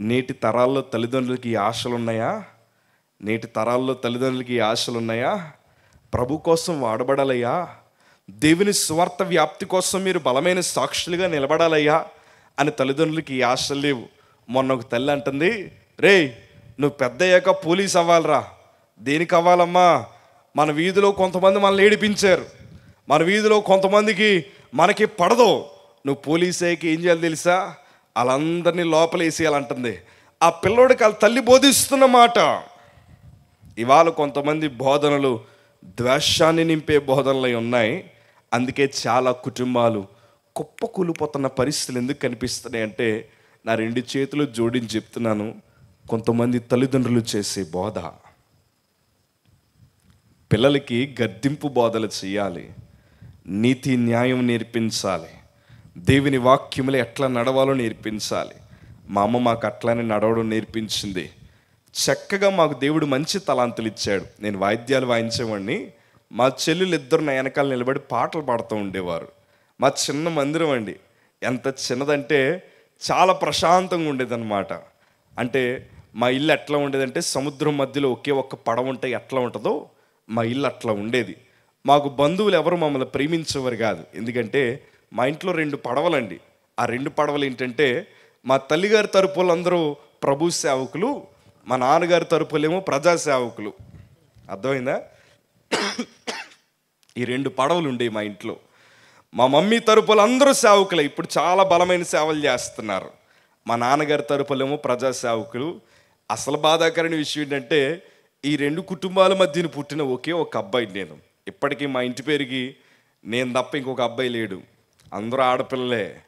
నేటి తరాల్లో తల్లిదండ్రులకి ఈ ఆశలు ఉన్నాయా? నేటి తరాల్లో తల్లిదండ్రులకి ఈ ఆశలు ఉన్నాయా? ప్రభు కోసం వాడబడాలయ్యా? దేవుని స్వార్థ వ్యాప్తి కోసం మీరు బలమైన సాక్షులుగా నిలబడాలయ్యా? అని తల్లిదండ్రులకి ఈ ఆశలు లేవు. మొన్న ఒక తల్లి అంటుంది రే నువ్వు పెద్ద అయ్యాక పోలీస్ అవ్వాలిరా. దేనికి అవ్వాలమ్మా? మన వీధిలో కొంతమంది మనల్ని ఏడిపించారు. మన వీధిలో కొంతమందికి మనకి పడదు. నువ్వు పోలీస్ అయ్యాక ఏం చేయాలి తెలుసా? వాళ్ళందరినీ లోపలేసేయాలంటుంది. ఆ పిల్లోడికి వాళ్ళ తల్లి బోధిస్తున్న మాట. ఇవాళ కొంతమంది బోధనలు ద్వేషాన్ని నింపే బోధనలు ఉన్నాయి. అందుకే చాలా కుటుంబాలు కుప్ప కూలిపోతున్న పరిస్థితులు ఎందుకు కనిపిస్తున్నాయి అంటే నా రెండు చేతులు జోడించి చెప్తున్నాను. కొంతమంది తల్లిదండ్రులు చేసే బోధ. పిల్లలకి గద్దింపు బోధలు చేయాలి. నీతి న్యాయం నేర్పించాలి. దేవుని వాక్యములు ఎట్లా నడవాలో నేర్పించాలి. మా అమ్మ మాకు అట్లానే నడవడం నేర్పించింది. చక్కగా మాకు దేవుడు మంచి తలాంతులు ఇచ్చాడు. నేను వాయిద్యాలు వాయించేవాడిని. మా చెల్లెలు ఇద్దరు నా వెనకాల నిలబడి పాటలు పాడుతూ ఉండేవారు. మా చిన్న మందిరం అండి. ఎంత చిన్నదంటే చాలా ప్రశాంతంగా ఉండేదన్నమాట. అంటే మా ఇల్లు ఎట్లా ఉండేదంటే సముద్రం మధ్యలో ఒకే ఒక్క పడవ ఉంటే ఎట్లా ఉంటుందో మా ఇల్లు అట్లా ఉండేది. మాకు బంధువులు ఎవరు మమ్మల్ని ప్రేమించేవారు కాదు. ఎందుకంటే మా ఇంట్లో రెండు పడవలండి. ఆ రెండు పడవలు ఏంటంటే మా తల్లిగారి తరపులు అందరూ ప్రభు సేవకులు మా నాన్నగారి తరపులేమో ప్రజా సేవకులు. అర్థమైందా? ఈ రెండు పడవలు ఉండేవి మా ఇంట్లో. మా మమ్మీ తరపులు అందరూ సేవకులే. ఇప్పుడు చాలా బలమైన సేవలు చేస్తున్నారు. మా నాన్నగారి తరపులేమో ప్రజా సేవకులు. అసలు బాధాకరమైన విషయం ఏంటంటే ఈ రెండు కుటుంబాల మధ్యన పుట్టిన ఒకే ఒక అబ్బాయి నేను. ఇప్పటికీ మా ఇంటి పేరుకి నేను తప్ప ఇంకొక అబ్బాయి లేడు. అందరూ ఆడపిల్లలే.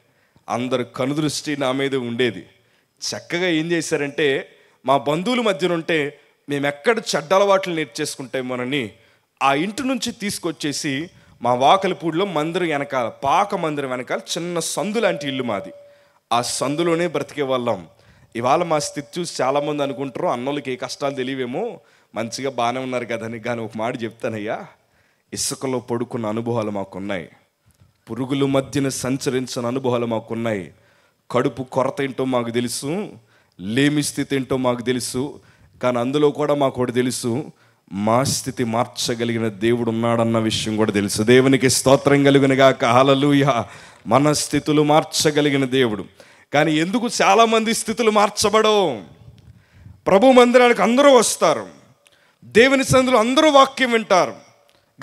అందరు కనుదృష్టి నా మీద ఉండేది. చక్కగా ఏం చేశారంటే మా బంధువుల మధ్యన ఉంటే మేము ఎక్కడ చెడ్డ అలవాట్లు నేర్చేసుకుంటామోనని ఆ ఇంటి నుంచి తీసుకొచ్చేసి మా వాకలిపూడిలో మందిరం వెనకాల పాక మందిరం వెనకాల చిన్న సందు లాంటి ఇల్లు మాది. ఆ సందులోనే బ్రతికే వాళ్ళం. ఇవాళ మా స్థితి చూసి చాలామంది అనుకుంటారు అన్నోళ్ళకి ఏ కష్టాలు తెలియవేమో మంచిగా బాగానే ఉన్నారు కదని కానీ ఒక మాట చెప్తానయ్యా. ఇసుకలో పడుకున్న అనుభవాలు మాకున్నాయి. పురుగుల మధ్యన సంచరించిన అనుభవాలు మాకున్నాయి. కడుపు కొరత ఏంటో మాకు తెలుసు లేమి స్థితి ఏంటో మాకు తెలుసు కానీ అందులో కూడా మాకు ఒకటి తెలుసు మా స్థితి మార్చగలిగిన దేవుడు ఉన్నాడన్న విషయం కూడా తెలుసు. దేవునికి స్తోత్రం కలిగినగా కాలలుయ మన స్థితులు మార్చగలిగిన దేవుడు. కానీ ఎందుకు చాలామంది స్థితులు మార్చబడవు? ప్రభు మందిరానికి అందరూ వస్తారు. దేవుని సందులో అందరూ వాక్యం వింటారు.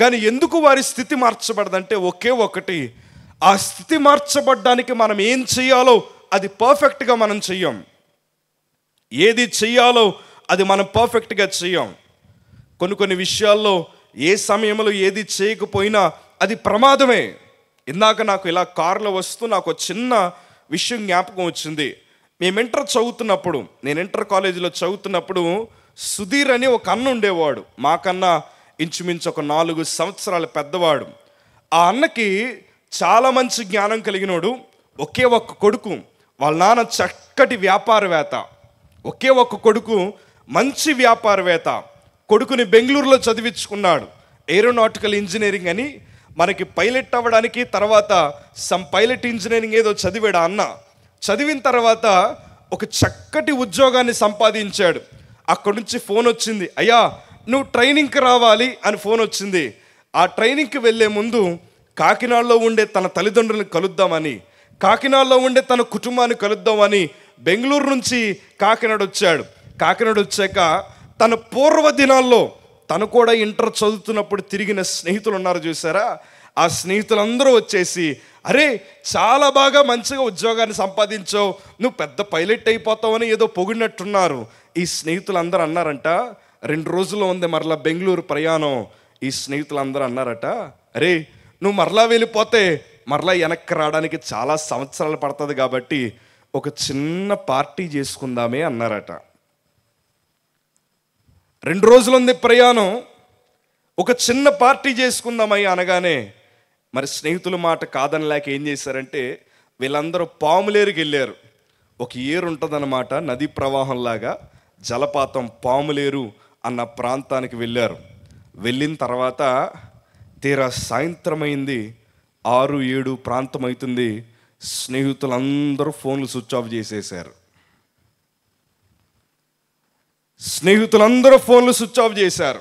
కానీ ఎందుకు వారి స్థితి మార్చబడదంటే ఒకే ఒకటి. ఆ స్థితి మార్చబడ్డానికి మనం ఏం చేయాలో అది పర్ఫెక్ట్గా మనం చెయ్యం. ఏది చెయ్యాలో అది మనం పర్ఫెక్ట్గా చెయ్యం. కొన్ని కొన్ని విషయాల్లో ఏ సమయంలో ఏది చేయకపోయినా అది ప్రమాదమే. ఇందాక నాకు ఇలా కారులో వస్తూ నాకు ఒక చిన్న విషయం జ్ఞాపకం వచ్చింది. మేము ఇంటర్ చదువుతున్నప్పుడు నేను ఇంటర్ కాలేజీలో చదువుతున్నప్పుడు సుధీర్ అని ఒక అన్న ఉండేవాడు. మాకన్నా ఇంచుమించు ఒక నాలుగు సంవత్సరాల పెద్దవాడు. ఆ అన్నకి చాలా మంచి జ్ఞానం కలిగినోడు ఒకే ఒక్క కొడుకు వాళ్ళ నాన్న చక్కటి వ్యాపారవేత్త. ఒకే ఒక్క కొడుకు మంచి వ్యాపారవేత్త. కొడుకుని బెంగళూరులో చదివించుకున్నాడు. ఏరోనాటికల్ ఇంజనీరింగ్ అని మనకి పైలట్ అవ్వడానికి తర్వాత సమ్ పైలట్ ఇంజనీరింగ్ ఏదో చదివాడు అన్న. చదివిన తర్వాత ఒక చక్కటి ఉద్యోగాన్ని సంపాదించాడు. అక్కడి నుంచి ఫోన్ వచ్చింది అయ్యా నువ్వు ట్రైనింగ్కి రావాలి అని ఫోన్ వచ్చింది. ఆ ట్రైనింగ్కి వెళ్ళే ముందు కాకినాడలో ఉండే తన తల్లిదండ్రులను కలుద్దామని కాకినాడలో ఉండే తన కుటుంబాన్ని కలుద్దామని బెంగళూరు నుంచి కాకినాడ వచ్చాడు. కాకినాడ వచ్చాక తన పూర్వ దినాల్లో తను కూడా ఇంటర్ చదువుతున్నప్పుడు తిరిగిన స్నేహితులు ఉన్నారు చూసారా? ఆ స్నేహితులందరూ వచ్చేసి అరే చాలా బాగా మంచిగా ఉద్యోగాన్ని సంపాదించావు. నువ్వు పెద్ద పైలట్ అయిపోతావని ఏదో పొగిడినట్టున్నారు. ఈ స్నేహితులందరూ అన్నారంట రెండు రోజుల్లో ఉంది మరలా బెంగళూరు ప్రయాణం. ఈ స్నేహితులందరూ అన్నారట అరే నువ్వు మరలా వెళ్ళిపోతే మరలా వెనక్కి రావడానికి చాలా సంవత్సరాలు పడుతుంది కాబట్టి ఒక చిన్న పార్టీ చేసుకుందామే అన్నారట. రెండు రోజులు ఉంది ప్రయాణం. ఒక చిన్న పార్టీ చేసుకుందామయ్య అనగానే మరి స్నేహితుల మాట కాదని లేక ఏం చేశారంటే వీళ్ళందరూ పాములేరుకి వెళ్ళారు ఒక ఏరు ఉంటుందన్నమాట నదీ ప్రవాహంలాగా. జలపాతం పాములేరు అన్న ప్రాంతానికి వెళ్ళారు. వెళ్ళిన తర్వాత తీరా సాయంత్రం అయింది ఆరు ఏడు ప్రాంతం అవుతుంది స్నేహితులందరూ ఫోన్లు స్విచ్ ఆఫ్ చేసేశారు. స్నేహితులందరూ ఫోన్లు స్విచ్ ఆఫ్ చేశారు.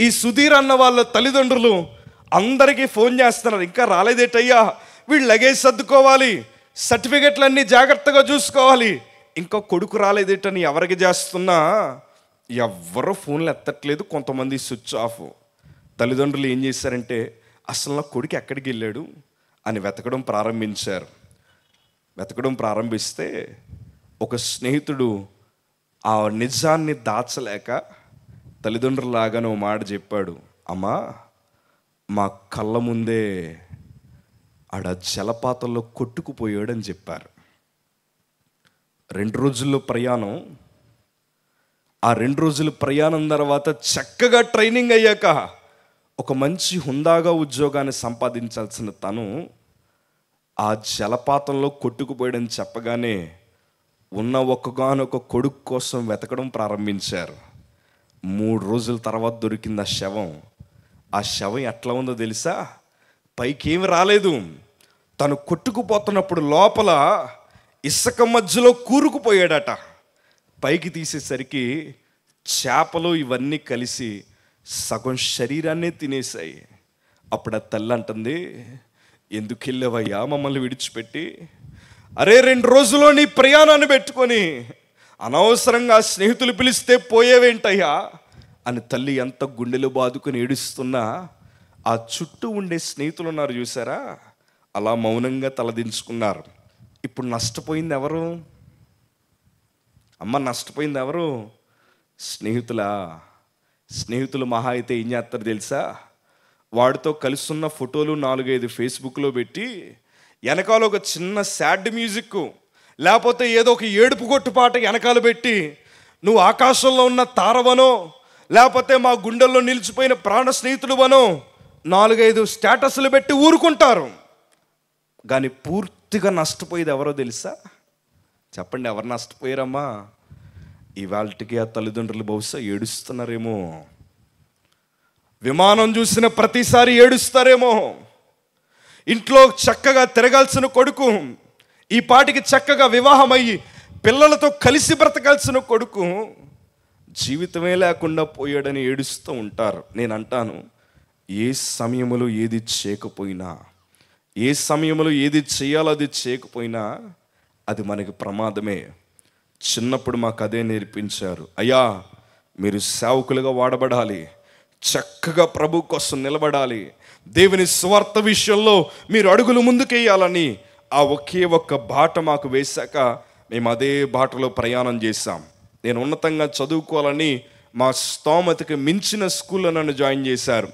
ఈ సుధీర్ అన్న వాళ్ళ తల్లిదండ్రులు అందరికీ ఫోన్ చేస్తున్నారు. ఇంకా రాలేదేటయ్యా? వీళ్ళు లగేజ్ సర్దుకోవాలి. సర్టిఫికెట్లన్నీ జాగ్రత్తగా చూసుకోవాలి. ఇంకా కొడుకు రాలేదేటని ఎవరికి చేస్తున్నా? ఎవ్వరూ ఫోన్లు ఎత్తట్లేదు. కొంతమంది స్విచ్ ఆఫ్. తల్లిదండ్రులు ఏం చేశారంటే అసలు నా కొడుకు ఎక్కడికి వెళ్ళాడు? అని వెతకడం ప్రారంభించారు. వెతకడం ప్రారంభిస్తే ఒక స్నేహితుడు ఆ నిజాన్ని దాచలేక తల్లిదండ్రులాగానే ఓ మాట చెప్పాడు. అమ్మా మా కళ్ళ ముందే ఆడ జలపాతంలో కొట్టుకుపోయాడని చెప్పారు. రెండు రోజుల్లో ప్రయాణం ఆ రెండు రోజుల ప్రయాణం తర్వాత చక్కగా ట్రైనింగ్ అయ్యాక ఒక మంచి హుందాగా ఉద్యోగాన్ని సంపాదించాల్సిన తను ఆ జలపాతంలో కొట్టుకుపోయాడని చెప్పగానే ఉన్న ఒక్కగానొక కొడుకు కోసం వెతకడం ప్రారంభించారు. మూడు రోజుల తర్వాత దొరికింది ఆ శవం. ఆ శవం ఎట్లా ఉందో తెలుసా? పైకి ఏమి రాలేదు. తను కొట్టుకుపోతున్నప్పుడు లోపల ఇసుక మధ్యలో కూరుకుపోయాడట. పైకి తీసేసరికి చేపలు ఇవన్నీ కలిసి సగం శరీరాన్నే తినేసాయి అప్పుడు ఆ తల్లి అంటుంది ఎందుకు వెళ్ళావయ్యా మమ్మల్ని విడిచిపెట్టి? అరే రెండు రోజుల్లో నీ ప్రయాణాన్ని పెట్టుకొని అనవసరంగా స్నేహితులు పిలిస్తే పోయేవేంటయ్యా? అని తల్లి ఎంత గుండెలు బాదుకుని ఏడుస్తున్నా ఆ చుట్టూ ఉండే స్నేహితులు ఉన్నారు చూసారా? అలా మౌనంగా తలదించుకున్నారు. ఇప్పుడు నష్టపోయింది ఎవరు? అమ్మ నష్టపోయింది ఎవరు? స్నేహితులా? స్నేహితులు మహా అయితే ఏం చేస్తారు తెలుసా? వాడితో కలుస్తున్న ఫోటోలు నాలుగైదు ఫేస్బుక్లో పెట్టి వెనకాల ఒక చిన్న సాడ్ మ్యూజిక్ లేకపోతే ఏదో ఒక ఏడుపు కొట్టు పాట వెనకాల పెట్టి నువ్వు ఆకాశంలో ఉన్న తారవనో లేకపోతే మా గుండెల్లో నిలిచిపోయిన ప్రాణ స్నేహితుడువనో నాలుగైదు స్టేటస్లు పెట్టి ఊరుకుంటారు. కానీ పూర్తిగా నష్టపోయేది ఎవరో తెలుసా? చెప్పండి ఎవరు నష్టపోయారమ్మా ఇవాళకి ఆ తల్లిదండ్రులు బహుశా ఏడుస్తున్నారేమో. విమానం చూసిన ప్రతిసారి ఏడుస్తారేమో. ఇంట్లో చక్కగా తిరగాల్సిన కొడుకు ఈ పాటికి చక్కగా వివాహమయ్యి పిల్లలతో కలిసి బ్రతకాల్సిన కొడుకు జీవితమే లేకుండా పోయాడని ఏడుస్తూ ఉంటారు. నేను అంటాను ఏ సమయంలో ఏది చేయకపోయినా ఏ సమయంలో ఏది చేయాలో అది చేయకపోయినా అది మనకి ప్రమాదమే. చిన్నప్పుడు మాకు అదే నేర్పించారు. అయ్యా మీరు సేవకులుగా వాడబడాలి. చక్కగా ప్రభు కోసం నిలబడాలి. దేవుని స్వార్థ విషయంలో మీరు అడుగులు ముందుకేయాలని ఆ ఒకే ఒక్క బాట మాకు వేశాక మేము అదే బాటలో ప్రయాణం చేశాం. నేను ఉన్నతంగా చదువుకోవాలని మా స్తోమతకి మించిన స్కూల్లో నన్ను జాయిన్ చేశారు.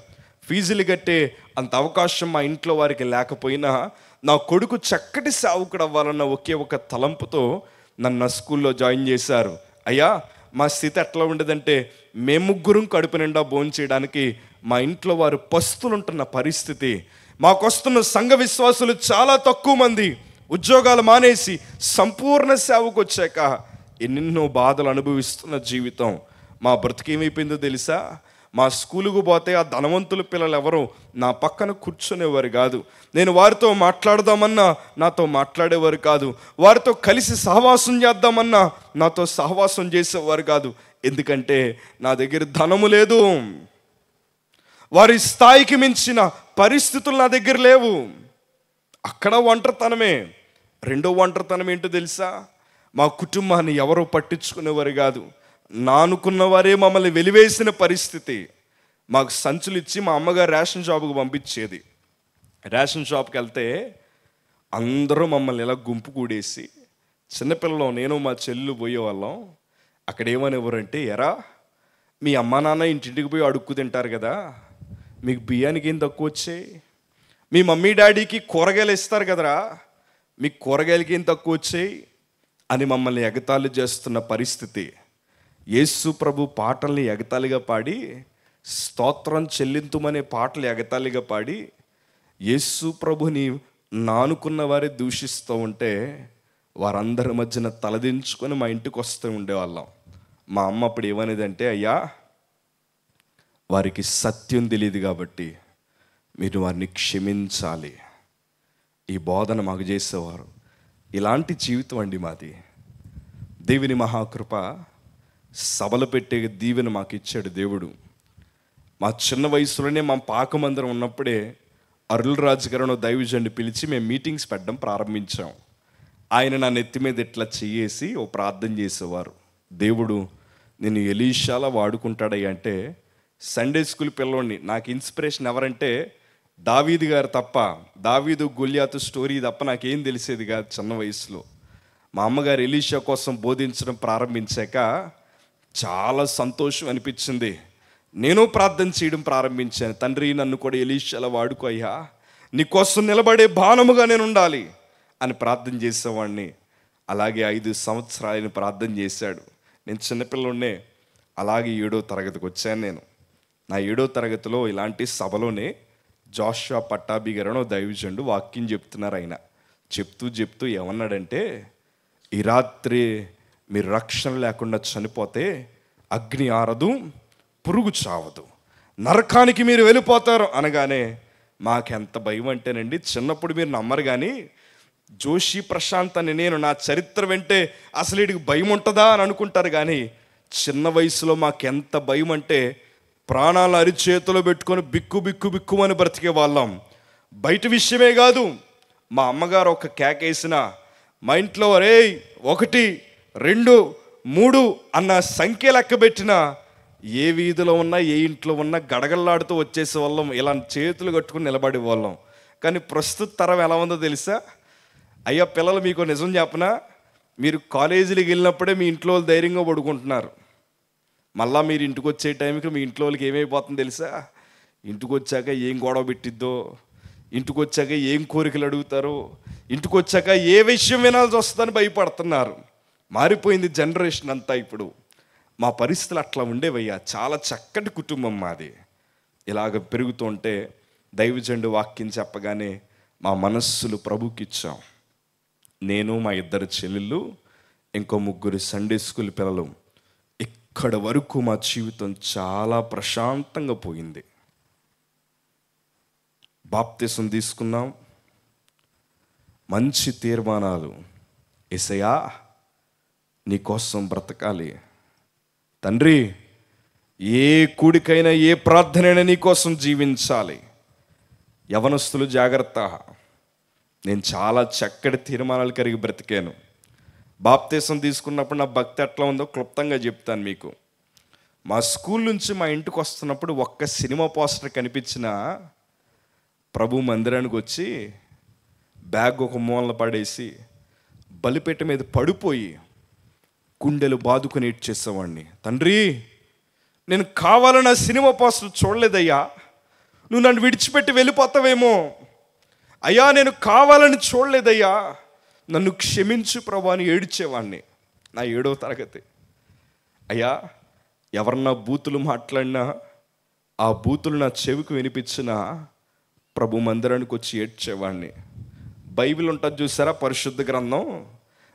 ఫీజులు కట్టే అంత అవకాశం మా ఇంట్లో వారికి లేకపోయినా నా కొడుకు చక్కటి సావుకుడు అవ్వాలన్న ఒకే ఒక తలంపుతో నన్ను స్కూల్లో జాయిన్ చేశారు. అయ్యా మా స్థితి ఎట్లా ఉండదంటే మేము ముగ్గురం కడుపు నిండా భోంచేయడానికి మా ఇంట్లో వారు పస్తులుంటున్న పరిస్థితి. మాకొస్తున్న సంఘ విశ్వాసులు చాలా తక్కువ మంది. ఉద్యోగాలు మానేసి సంపూర్ణ సేవకు వచ్చాక ఎన్నెన్నో బాధలు అనుభవిస్తున్న జీవితం. మా బ్రతికేమైపోయిందో తెలుసా? మా స్కూలుకు పోతే ఆ ధనవంతుల పిల్లలు ఎవరు నా పక్కన కూర్చునేవారు కాదు. నేను వారితో మాట్లాడదామన్నా నాతో మాట్లాడేవారు కాదు. వారితో కలిసి సహవాసం చేద్దామన్నా నాతో సహవాసం చేసేవారు కాదు. ఎందుకంటే నా దగ్గర ధనము లేదు. వారి స్థాయికి మించిన పరిస్థితులు నా దగ్గర లేవు. అక్కడ ఒంటరితనమే. రెండో ఒంటరితనం ఏంటో తెలుసా? మా కుటుంబాన్ని ఎవరు పట్టించుకునేవారు కాదు. నానుకున్న వారే మమ్మల్ని వెలివేసిన పరిస్థితి. మాకు సంచులు ఇచ్చి మా అమ్మగారు రేషన్ షాపుకు పంపించేది. రేషన్ షాప్కి వెళ్తే అందరూ మమ్మల్ని ఇలా గుంపు కూడేసి చిన్నపిల్లలు నేను మా చెల్లు పోయేవాళ్ళం. అక్కడ ఏమనేవారంటే ఎరా మీ అమ్మా నాన్న ఇంటింటికి పోయి అడుక్కు తింటారు కదా మీకు బియ్యానికి ఏం తక్కువ వచ్చాయి? మీ మమ్మీ డాడీకి కూరగాయలు ఇస్తారు కదరా మీకు కూరగాయలకి ఏం తక్కువ వచ్చాయి? అని మమ్మల్ని ఎగతాళి చేస్తున్న పరిస్థితి. యేసు ప్రభు పాటల్ని ఎగతాళిగా పాడి స్తోత్రం చెల్లింతుమనే పాటలు ఎగతాళిగా పాడి యేసు ప్రభుని నానుకున్న వారే దూషిస్తూ ఉంటే వారందరి మధ్యన తలదించుకొని మా ఇంటికి వస్తూ ఉండేవాళ్ళం. మా అమ్మ అప్పుడు ఏమనేదంటే అయ్యా వారికి సత్యం తెలియదు కాబట్టి మీరు వారిని క్షమించాలి. ఈ బోధన మాకు చేసేవారు. ఇలాంటి జీవితం అండి మాది. దేవుని మహాకృప సభలు పెట్టే దీవెన మాకు ఇచ్చాడు దేవుడు. మా చిన్న వయసులోనే మా పాకమందిరం ఉన్నప్పుడే అరుల్ రాజు గారు దైవజండి పిలిచి మేము మీటింగ్స్ పెట్టడం ప్రారంభించాం. ఆయన నా నెత్తి మీద ఇట్లా చేసి ఓ ప్రార్థన చేసేవారు. దేవుడు నేను ఎలీషాలా వాడుకుంటాడయ్య అంటే సండే స్కూల్ పిల్లోడిని నాకు ఇన్స్పిరేషన్ ఎవరంటే దావీదు గారు తప్ప దావీదు గొల్యాతు స్టోరీ తప్ప నాకేం తెలిసేది కాదు చిన్న వయసులో. మా అమ్మగారు ఎలీషా కోసం బోధించడం ప్రారంభించాక చాలా సంతోషం అనిపించింది. నేను ప్రార్థన చేయడం ప్రారంభించాను. తండ్రి నన్ను కూడా ఎలీషలా వాడుకో అయ్యా. నీకోసం నిలబడే బాణముగా నేను ఉండాలి అని ప్రార్థన చేసేవాడిని. అలాగే ఐదు సంవత్సరాలని ప్రార్థన చేశాడు. నేను చిన్నపిల్లనే అలాగే ఏడో తరగతికి వచ్చాను నేను. నా ఏడో తరగతిలో ఇలాంటి సభలోనే జాషా పట్టాభి గారు దైవజండు వాక్యం చెప్తున్నారు ఆయన. చెప్తూ చెప్తూ ఏమన్నాడంటే ఈ రాత్రి మీరు రక్షణ లేకుండా చనిపోతే అగ్ని ఆరదు పురుగు చావదు. నరకానికి మీరు వెళ్ళిపోతారు అనగానే మాకెంత భయం అంటేనండి చిన్నప్పుడు మీరు నమ్మరు కానీ జోషి ప్రశాంత్ అని నేను నా చరిత్ర వెంటే అసలు వీడికి భయం ఉంటుందా అని అనుకుంటారు కానీ చిన్న వయసులో మాకెంత భయం అంటే ప్రాణాలు అరిచేతిలో పెట్టుకొని బిక్కు బిక్కు బిక్కు అని బ్రతికే వాళ్ళం. బయట విషయమే కాదు మా అమ్మగారు ఒక కేకేసిన మా ఇంట్లో రే ఒకటి రెండు మూడు అన్న సంఖ్య లెక్క పెట్టిన ఏ వీధిలో ఉన్నా ఏ ఇంట్లో ఉన్నా గడగల్లాడుతూ వచ్చేసే వాళ్ళం. ఇలా చేతులు కట్టుకుని నిలబడే వాళ్ళం. కానీ ప్రస్తుత తరం ఎలా ఉందో తెలుసా? అయ్యా పిల్లలు మీకు నిజం చెప్పనా? మీరు కాలేజీలకు వెళ్ళినప్పుడే మీ ఇంట్లో వాళ్ళు ధైర్యంగా పడుకుంటున్నారు. మళ్ళీ మీరు ఇంటికి వచ్చే టైంకి మీ ఇంట్లో వాళ్ళకి ఏమైపోతుందో తెలుసా? ఇంటికి వచ్చాక ఏం గొడవ పెట్టిద్దో? ఇంటికి వచ్చాక ఏం కోరికలు అడుగుతారో? ఇంటికి వచ్చాక ఏ విషయం వినాల్సి వస్తుందని భయపడుతున్నారు. మారిపోయింది జనరేషన్ అంతా ఇప్పుడు. మా పరిస్థితులు అట్లా ఉండేవయ్యా. చాలా చక్కటి కుటుంబం మాది. ఇలాగ పెరుగుతుంటే దైవజండు వాక్యం చెప్పగానే మా మనస్సులు ప్రభుకిచ్చాం నేను మా ఇద్దరు చెల్లెళ్ళు ఇంకో ముగ్గురు సండే స్కూల్ పిల్లలు. ఇక్కడ వరకు మా జీవితం చాలా ప్రశాంతంగా పోయింది. బాప్తిసం తీసుకున్నాం. మంచి తీర్మానాలు. ఎసయా నీకోసం బ్రతకాలి. తండ్రి ఏ కూడికైనా ఏ ప్రార్థనైనా నీకోసం జీవించాలి. యవనస్తులు జాగ్రత్త. నేను చాలా చక్కటి తీర్మానాలు కలిగి బ్రతికాను. బాప్తీసం తీసుకున్నప్పుడు నా భక్తి ఎట్లా ఉందో క్లుప్తంగా చెప్తాను మీకు. మా స్కూల్ నుంచి మా ఇంటికి వస్తున్నప్పుడు ఒక్క సినిమా పోస్టర్ కనిపించిన ప్రభు మందిరానికి వచ్చి బ్యాగ్ ఒక మూలన పడేసి బలిపెట్ట మీద పడిపోయి గుండెలు బాదుకొని ఇచ్చేసేవాడిని తండ్రి నేను కావాలన్న సినిమా పోస్టర్ చూడలేదయ్యా. నువ్వు నన్ను విడిచిపెట్టి వెళ్ళిపోతావేమో. అయ్యా నేను కావాలని చూడలేదయ్యా. నన్ను క్షమించు ప్రభు అని ఏడ్చేవాడిని నా ఏడవ తరగతి. అయ్యా ఎవరన్నా బూతులు మాట్లాడినా ఆ బూతులు నా చెవికి వినిపించినా ప్రభు మందిరానికి వచ్చి ఏడ్చేవాడిని. బైబిల్ ఉంటుంది చూసారా పరిశుద్ధ గ్రంథం?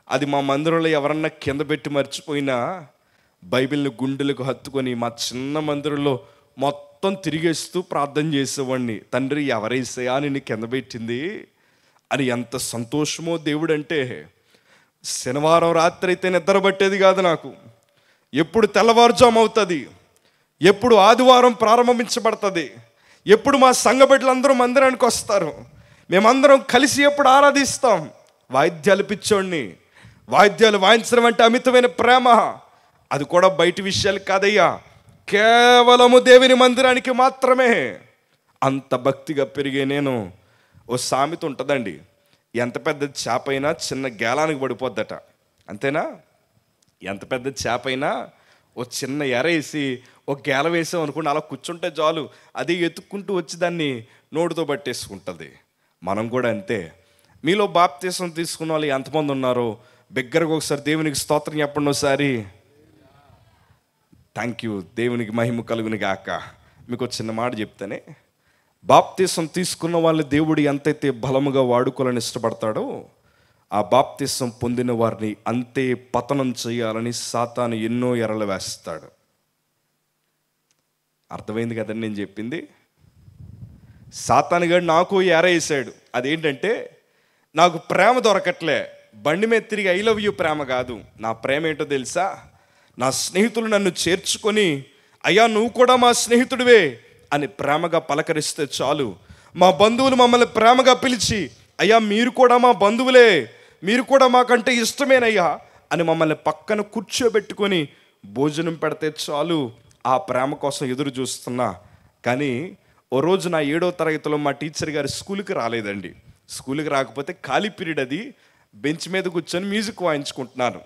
అది మా మందిరంలో ఎవరన్నా కింద పెట్టి మర్చిపోయినా బైబిల్ని గుండెలకు హత్తుకొని మా చిన్న మందిరంలో మొత్తం తిరిగేస్తూ ప్రార్థన చేసేవాడిని. తండ్రి ఎవరేసయా నిన్ను కింద పెట్టింది? అని ఎంత సంతోషమో దేవుడు అంటే శనివారం రాత్రి అయితే నిద్ర పట్టేది కాదు నాకు. ఎప్పుడు తెల్లవారుజాము అవుతుంది ఎప్పుడు ఆదివారం ప్రారంభించబడుతుంది. ఎప్పుడు మా సంఘ బిడ్డలందరూ మందిరానికి వస్తారు. మేమందరం కలిసి ఎప్పుడు ఆరాధిస్తాం. వాయిద్యాలు పిచ్చోడిని. వాయిద్యాలు వాయించడం అంటే అమితమైన ప్రేమ. అది కూడా బయటి విషయాలు కాదయ్యా. కేవలము దేవుని మందిరానికి మాత్రమే. అంత భక్తిగా పెరిగే నేను ఓ సామెత ఉంటుందండి. ఎంత పెద్ద చేప అయినా చిన్న గేలానికి పడిపోద్దట. అంతేనా? ఎంత పెద్ద చేప అయినా ఓ చిన్న ఎర వేసి ఓ గేల వేసాం అనుకోండి అలా కూర్చుంటే చాలు. అది ఎత్తుక్కుంటూ వచ్చి దాన్ని నోటితో పట్టేసుకుంటుంది. మనం కూడా అంతే. మీలో బాప్తీసం తీసుకున్న వాళ్ళు ఎంతమంది ఉన్నారో బిగ్గరగా ఒకసారి దేవునికి స్తోత్రం చెప్పండి ఒకసారి. థ్యాంక్ యూ దేవునికి మహిమ కలుగుని గాక. మీకు చిన్న మాట చెప్తానే. బాప్తీసం తీసుకున్న వాళ్ళని దేవుడు ఎంతైతే బలముగా వాడుకోవాలని ఇష్టపడతాడో ఆ బాప్తీసం పొందిన వారిని అంతే పతనం చేయాలని సాతాను ఎన్నో ఎరలు వేస్తాడు. అర్థమైంది కదండి నేను చెప్పింది? సాతానుగాడు నాకు ఎర వేసాడు. అదేంటంటే నాకు ప్రేమ దొరకట్లే. బండి మీద తిరిగి ఐ లవ్ యూ ప్రేమ కాదు. నా ప్రేమ ఏంటో తెలుసా? నా స్నేహితులు నన్ను చేర్చుకొని అయ్యా నువ్వు కూడా మా స్నేహితుడివే అని ప్రేమగా పలకరిస్తే చాలు. మా బంధువులు మమ్మల్ని ప్రేమగా పిలిచి అయ్యా మీరు కూడా మా బంధువులే మీరు కూడా మాకంటే ఇష్టమేనయ్యా అని మమ్మల్ని పక్కన కూర్చోబెట్టుకొని భోజనం పెడితే చాలు ఆ ప్రేమ కోసం ఎదురు చూస్తున్నా. కానీ ఓ రోజు నా ఏడో తరగతిలో మా టీచర్ గారు స్కూల్కి రాలేదండి. స్కూల్కి రాకపోతే ఖాళీ పీరియడ్ అది. బెంచ్ మీద కూర్చొని మ్యూజిక్ వాయించుకుంటున్నాను.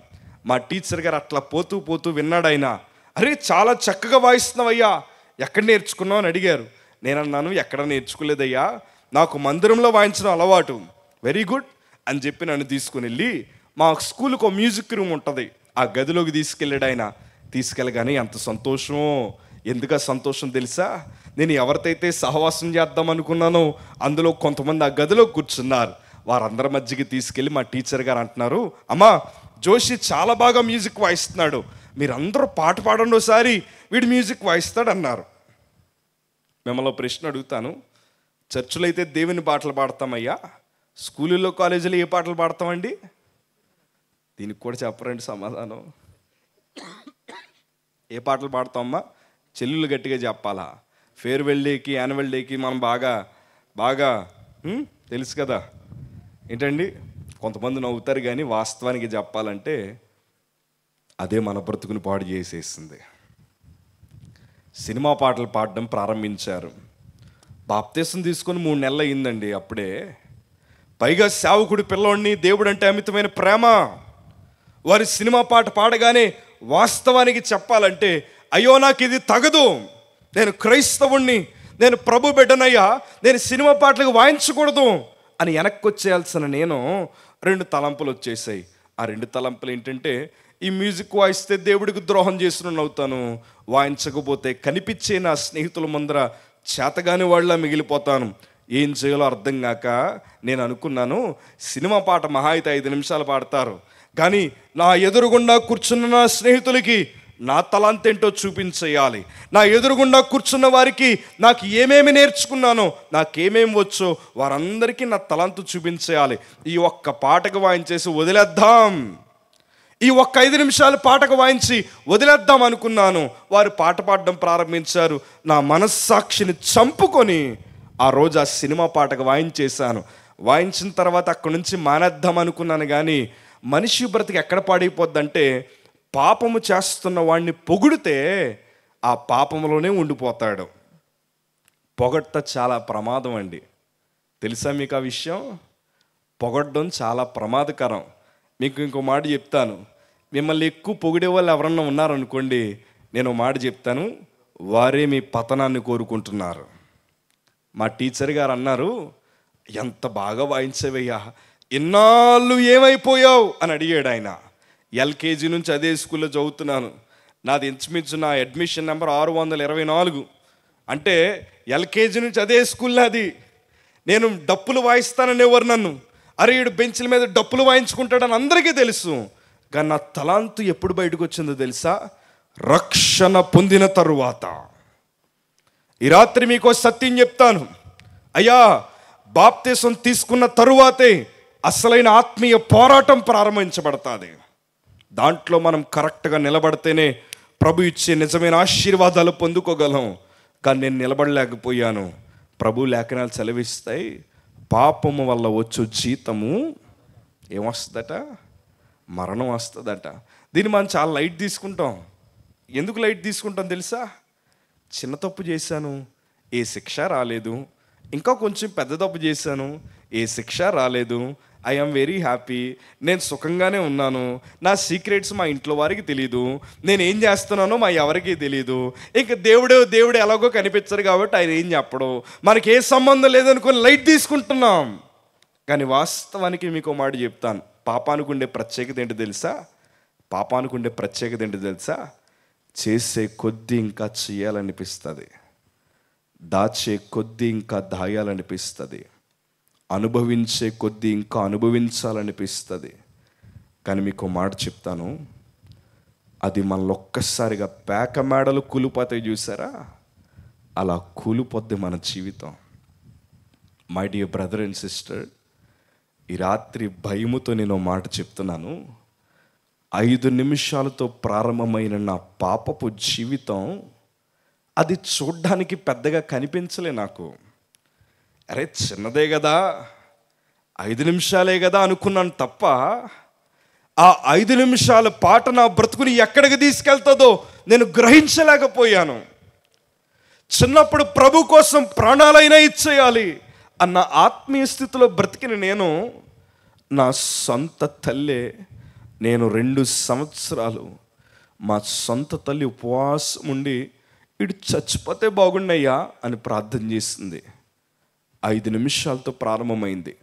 మా టీచర్ గారు అట్లా పోతూ పోతూ విన్నాడు ఆయన. అరే చాలా చక్కగా వాయిస్తున్నావయ్యా. ఎక్కడ నేర్చుకున్నావు అని అడిగారు. నేను అన్నాను ఎక్కడ నేర్చుకోలేదయ్యా. నాకు మందిరంలో వాయించడం అలవాటు. వెరీ గుడ్ అని చెప్పి నన్ను తీసుకుని వెళ్ళి మా స్కూల్కి ఒక మ్యూజిక్ రూమ్ ఉంటుంది. ఆ గదిలోకి తీసుకెళ్ళాడు ఆయన. తీసుకెళ్ళగానే ఎంత సంతోషమో ఎందుక సంతోషం తెలుసా? నేను ఎవరితైతే సహవాసం చేద్దాం అనుకున్నానో అందులో కొంతమంది ఆ గదిలో కూర్చున్నారు. వారందరి మధ్యకి తీసుకెళ్ళి మా టీచర్ గారు అంటున్నారు అమ్మా జోషి చాలా బాగా మ్యూజిక్ వాయిస్తున్నాడు. మీరందరూ పాట పాడండి ఒకసారి వీడు మ్యూజిక్ వాయిస్తాడు అన్నారు మిమ్మల్ని ప్రశ్న అడుగుతాను చర్చిలో అయితే దేవుని పాటలు పాడతామయ్యా? స్కూళ్ళలో కాలేజీలో ఏ పాటలు పాడతామండి? దీనికి కూడా చెప్పరండి సమాధానం. ఏ పాటలు పాడతామమ్మా? చెల్లులు గట్టిగా చెప్పాలా? ఫేర్వెల్ డేకి యాన్యువల్ డేకి మనం బాగా బాగా తెలుసు కదా? ఏంటండి? కొంతమంది నవ్వుతారు కానీ వాస్తవానికి చెప్పాలంటే అదే మన బ్రతుకుని పాడు చేసేసింది. సినిమా పాటలు పాడడం ప్రారంభించారు. బాప్తీసం తీసుకొని మూడు నెలలు అయిందండి అప్పుడే. పైగా సేవకుడి పిల్లోడిని దేవుడు అంటే అమితమైన ప్రేమ. వారి సినిమా పాట పాడగానే వాస్తవానికి చెప్పాలంటే అయ్యో నాకు ఇది తగదు. నేను క్రైస్తవుణ్ణి నేను ప్రభు బిడ్డనయ్యా నేను సినిమా పాటలకు వాయించకూడదు. అని వెనక్కి వచ్చేయాల్సిన నేను రెండు తలంపులు వచ్చేసాయి. ఆ రెండు తలంపులు ఏంటంటే ఈ మ్యూజిక్ వాయిస్తే దేవుడికి ద్రోహం చేసిన అవుతాను. వాయించకపోతే కనిపించే నా స్నేహితుల ముందర చేతగాని వాళ్ళ మిగిలిపోతాను. ఏం చేయాలో అర్థం కాక నేను అనుకున్నాను సినిమా పాట మహా అయితే ఐదు నిమిషాలు పాడతారు. కానీ నా ఎదురుగుండా కూర్చున్న నా స్నేహితులకి నా తలాంతేంటో చూపించేయాలి. నా ఎదురుగుండా కూర్చున్న వారికి నాకు ఏమేమి నేర్చుకున్నానో నాకేమేమి వచ్చో వారందరికీ నా తలాంతు చూపించేయాలి. ఈ ఒక్క పాటకు వాయించేసి వదిలేద్దాం. ఈ ఒక్క ఐదు నిమిషాలు పాటకు వాయించి వదిలేద్దాం అనుకున్నాను. వారు పాట పాడడం ప్రారంభించారు. నా మనస్సాక్షిని చంపుకొని ఆ రోజు ఆ సినిమా పాటకు వాయించేశాను. వాయించిన తర్వాత అక్కడి నుంచి మానేద్దాం అనుకున్నాను కానీ మనిషి బ్రతికి ఎక్కడ పాడైపోద్దంటే పాపము చేస్తున్న వాడిని పొగిడితే ఆ పాపంలోనే ఉండిపోతాడు. పొగడ్త చాలా ప్రమాదం అండి. తెలుసా మీకు ఆ విషయం? పొగడ్డం చాలా ప్రమాదకరం. మీకు ఇంకో మాట చెప్తాను. మిమ్మల్ని ఎక్కువ పొగిడే వాళ్ళు ఎవరన్నా ఉన్నారనుకోండి నేను ఒక మాట చెప్తాను. వారే మీ పతనాన్ని కోరుకుంటున్నారు. మా టీచర్ గారు అన్నారు ఎంత బాగా వాయించవయ్యా. ఇన్నాళ్ళు ఏమైపోయావు? అని అడిగాడు ఆయన. ఎల్కేజీ నుంచి అదే స్కూల్లో చదువుతున్నాను. నాది ఇంచుమించు నా అడ్మిషన్ నెంబర్ ఆరు వందల ఇరవై నాలుగు. అంటే ఎల్కేజీ నుంచి అదే స్కూల్ అది నేను డప్పులు వాయిస్తానని ఎవరు నన్ను? అరే ఈడు బెంచ్ల మీద డప్పులు వాయించుకుంటాడని అందరికీ తెలుసు. కానీ నా తలాంతు ఎప్పుడు బయటకు వచ్చిందో తెలుసా? రక్షణ పొందిన తరువాత. ఈ రాత్రి మీకు సత్యం చెప్తాను. అయ్యా బాప్తీసం తీసుకున్న తరువాతే అసలైన ఆత్మీయ పోరాటం ప్రారంభించబడతాది. దాంట్లో మనం కరెక్ట్గా నిలబడితేనే ప్రభు ఇచ్చే నిజమైన ఆశీర్వాదాలు పొందుకోగలం. కానీ నేను నిలబడలేకపోయాను. ప్రభు లేఖనాలు సెలవిస్తాయి. పాపము వల్ల వచ్చు జీతము ఏమొస్తుందట? మరణం వస్తుందట. దీన్ని మనం చాలా లైట్ తీసుకుంటాం. ఎందుకు లైట్ తీసుకుంటాం తెలుసా? చిన్న తప్పు చేశాను ఏ శిక్ష రాలేదు. ఇంకా కొంచెం పెద్ద తప్పు చేశాను ఏ శిక్ష రాలేదు ఐఎమ్ వెరీ హ్యాపీ నేను సుఖంగానే ఉన్నాను. నా సీక్రెట్స్ మా ఇంట్లో వారికి తెలియదు నేను ఏం చేస్తున్నానో మా ఎవరికి తెలియదు ఇంకా దేవుడే దేవుడు ఎలాగో కనిపించరు కాబట్టి ఆయన ఏం చెప్పడు. మనకి ఏ సంబంధం లేదనుకొని లైట్ తీసుకుంటున్నాం. కానీ వాస్తవానికి మీకు మాట చెప్తాను. పాపానికి ఉండే ప్రత్యేకత ఏంటి తెలుసా? పాపానికి ఉండే ప్రత్యేకత ఏంటి తెలుసా? చేసే కొద్దీ ఇంకా చేయాలనిపిస్తుంది. దాచే కొద్దీ ఇంకా దాయాలనిపిస్తుంది. అనుభవించే కొద్దీ ఇంకా అనుభవించాలనిపిస్తుంది. కానీ మీకు మాట చెప్తాను. అది మనల్ని ఒక్కసారిగా పేక మేడలు కూలిపోతాయి చూసారా? అలా కూలిపోద్ది మన జీవితం. My dear brother and sister ఈ రాత్రి భయముతో నేను మాట చెప్తున్నాను. ఐదు నిమిషాలతో ప్రారంభమైన నా పాపపు జీవితం అది చూడ్డానికి పెద్దగా కనిపించలే నాకు. అరే చిన్నదే కదా ఐదు నిమిషాలే కదా అనుకున్నాను తప్ప ఆ ఐదు నిమిషాల పాట నా బ్రతుకుని ఎక్కడికి తీసుకెళ్తుందో నేను గ్రహించలేకపోయాను. చిన్నప్పుడు ప్రభు కోసం ప్రాణాలైనా ఇచ్చేయాలి అన్న ఆత్మీయ స్థితిలో బ్రతికిన నేను నా సొంత తల్లే నేను రెండు సంవత్సరాలు మా సొంత తల్లి ఉపవాసం ఉండి ఇటు చచ్చిపోతే బాగుండయ్యా అని ప్రార్థన చేసింది. ఐదు నిమిషాలతో ప్రారంభమైంది.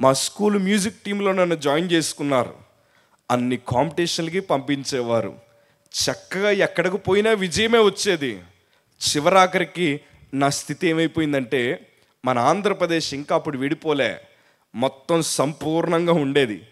మా స్కూల్ మ్యూజిక్ టీంలో నన్ను జాయిన్ చేసుకున్నారు. అన్ని కాంపిటీషన్లకి పంపించేవారు. చక్కగా ఎక్కడికి పోయినా విజయమే వచ్చేది. చివరాఖరికి నా స్థితి ఏమైపోయిందంటే మన ఆంధ్రప్రదేశ్ ఇంకా అప్పుడు విడిపోలే. మొత్తం సంపూర్ణంగా ఉండేది.